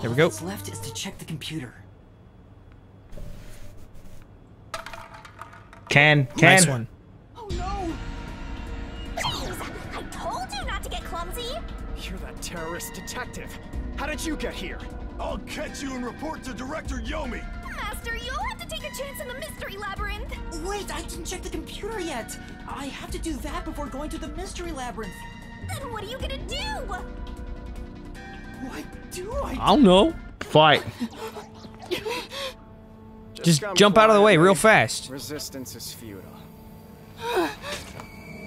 There we go. What's left is to check the computer. Can, can. Nice one. Oh Jeez, I told you not to get clumsy. You're that terrorist detective. How did you get here? I'll catch you and report to Director Yomi. Master, you'll have to take a chance in the mystery labyrinth. Wait, I didn't check the computer yet. I have to do that before going to the mystery labyrinth. Then what are you gonna do? What do I? do? I don't know. Fight. Just come jump out of the way real fast. Resistance is futile.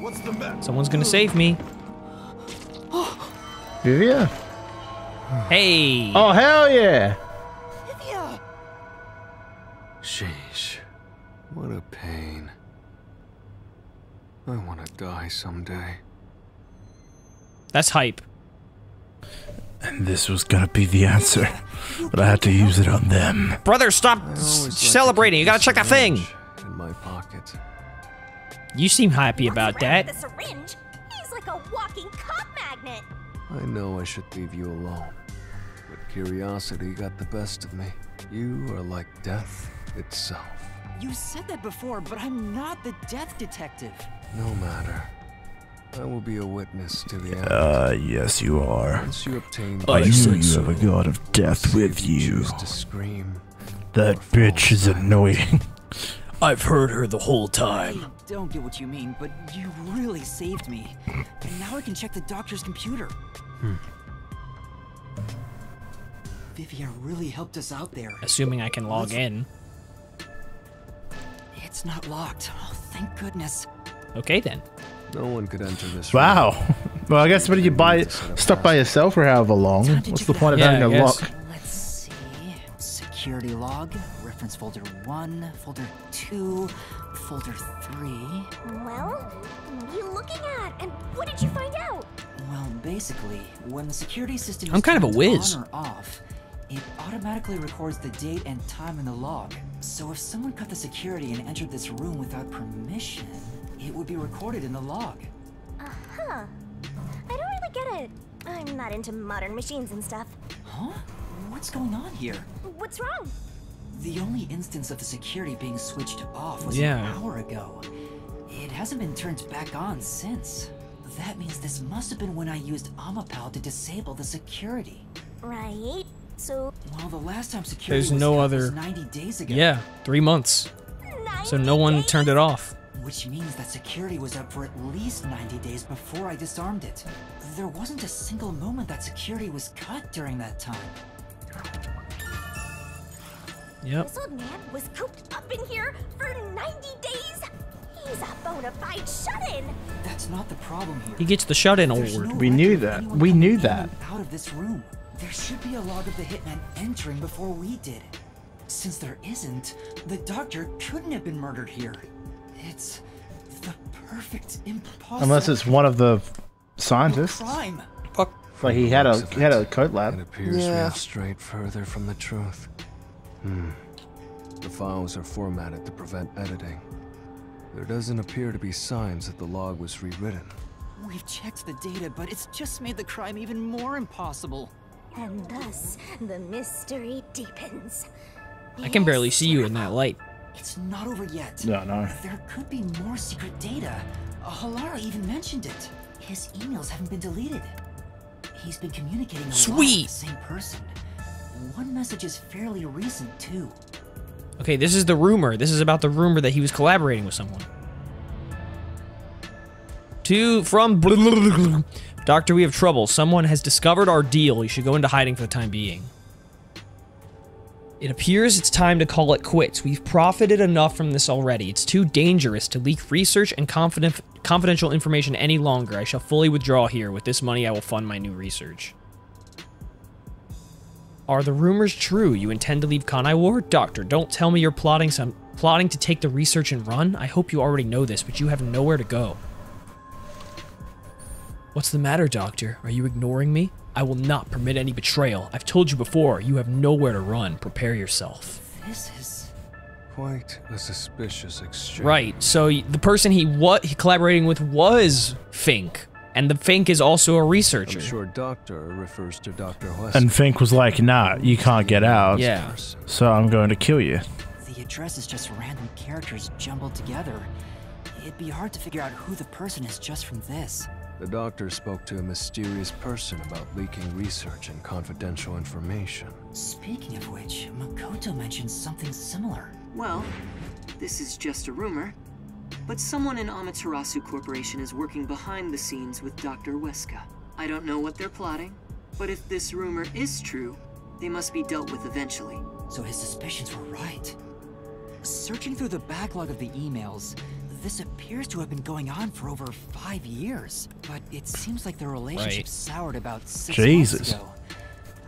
What's the bet? Someone's gonna save me. Vivia? Hey. Oh, hell yeah. Sheesh. What a pain. I want to die someday. That's hype. And this was gonna be the answer. But I had to use it on them. Brother, stop celebrating. You gotta check that thing. In my pocket. You seem happy about The that. syringe. He's like a walking cop magnet. I know I should leave you alone. But curiosity got the best of me. You are like death itself. You said that before, but I'm not the death detective. No matter. I will be a witness to the end. Uh, yes, you are. Once you obtain I the know you have a god of death with you. choose to scream. That bitch is annoying. *laughs* I've heard her the whole time. I don't get what you mean, but you really saved me. And now I can check the doctor's computer. Hmm. Vivia really helped us out there. Assuming I can log in. It's not locked. Oh, thank goodness. Okay then. No one could enter this room. Wow. *laughs* Well, I guess when you buy stuck by yourself for however long, what's the point of Yeah, having I a guess. lock? Let's see. Security log, reference folder 1, folder 2, folder 3. Well, what are you looking at? And what did you find out? Well, basically, when the security system I'm is kind of a whiz. on or off, it automatically records the date and time in the log. So if someone cut the security and entered this room without permission, it would be recorded in the log. Uh huh. I don't really get it. I'm not into modern machines and stuff. Huh? What's going on here? What's wrong? The only instance of the security being switched off was Yeah. an hour ago. It hasn't been turned back on since. That means this must have been when I used Amapal to disable the security. Right. So, Well, the last time security There's was no other. was 90 days ago. Yeah, three months. So no one turned it off. Which means that security was up for at least 90 days before I disarmed it. There wasn't a single moment that security was cut during that time. Yep. this old man was cooped up in here for 90 days? He's a bona fide shut-in. That's not the problem here. He gets the shut-in award. no We knew that. We knew that. Out of this room. There should be a log of the hitman entering before we did. Since there isn't, the doctor couldn't have been murdered here. It's the perfect impossible. Unless it's one of the scientists. crime. Fuck. Like he had a he had a coat lab. It lab. appears we have strayed further from the truth. Hmm. The files are formatted to prevent editing. There doesn't appear to be signs that the log was rewritten. We've checked the data, but it's just made the crime even more impossible. And thus, the mystery deepens. I can barely see you in that light. It's not over yet. No, no. There could be more secret data. Halara even mentioned it. His emails haven't been deleted. He's been communicating a lot with the same person. One message is fairly recent too. Okay, this is the rumor. This is about the rumor that he was collaborating with someone. To from Doctor, we have trouble. Someone has discovered our deal. You should go into hiding for the time being. It appears it's time to call it quits. We've profited enough from this already. It's too dangerous to leak research and confident confidential information any longer. I shall fully withdraw here. With this money, I will fund my new research. Are the rumors true? You intend to leave Kanai Ward? Doctor, don't tell me you're plotting some plotting to take the research and run. I hope you already know this, but you have nowhere to go. What's the matter, Doctor? Are you ignoring me? I will not permit any betrayal. I've told you before, you have nowhere to run. Prepare yourself. This is. Quite a suspicious exchange. Right. So the person he what he collaborating with was Fink, and the Fink is also a researcher. I'm sure Doctor refers to Dr. Huesca. And Fink was like, nah, you can't get out. Yeah. So I'm going to kill you. The address is just random characters jumbled together. It'd be hard to figure out who the person is just from this. The doctor spoke to a mysterious person about leaking research and confidential information. Speaking of which, Makoto mentioned something similar. Well, this is just a rumor, but someone in Amaterasu Corporation is working behind the scenes with Dr. Huesca. I don't know what they're plotting, but if this rumor is true, they must be dealt with eventually. So his suspicions were right. Searching through the backlog of the emails, this appears to have been going on for over five years. But it seems like the relationship Right. soured about six Jesus. months ago.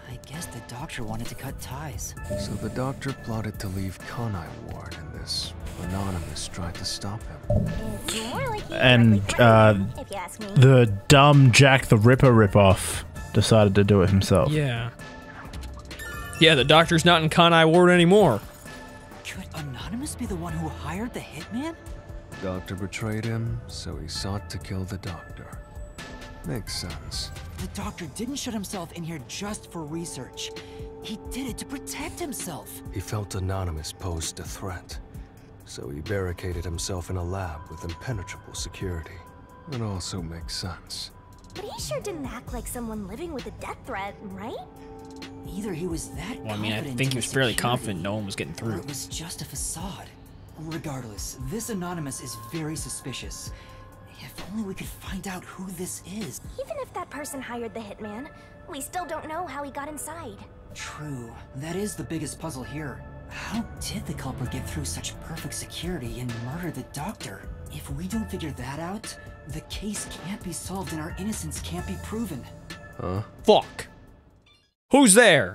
I guess the doctor wanted to cut ties. So the doctor plotted to leave Kanai Ward, and this Anonymous tried to stop him. And uh, the dumb Jack the Ripper ripoff decided to do it himself. Yeah. Yeah, the doctor's not in Kanai Ward anymore. Could Anonymous be the one who hired the hitman? Doctor betrayed him, so he sought to kill the doctor. Makes sense. The doctor didn't shut himself in here just for research. He did it to protect himself. He felt Anonymous posed a threat, so he barricaded himself in a lab with impenetrable security. It also makes sense. But he sure didn't act like someone living with a death threat, right? Either he was that Well, I mean, I think he was fairly confident no one was getting or through. it was just a facade. Regardless, this Anonymous is very suspicious. If only we could find out who this is. Even if that person hired the hitman, we still don't know how he got inside. True, that is the biggest puzzle here. How did the culprit get through such perfect security and murder the doctor? If we don't figure that out, the case can't be solved and our innocence can't be proven. Huh? Fuck. Who's there?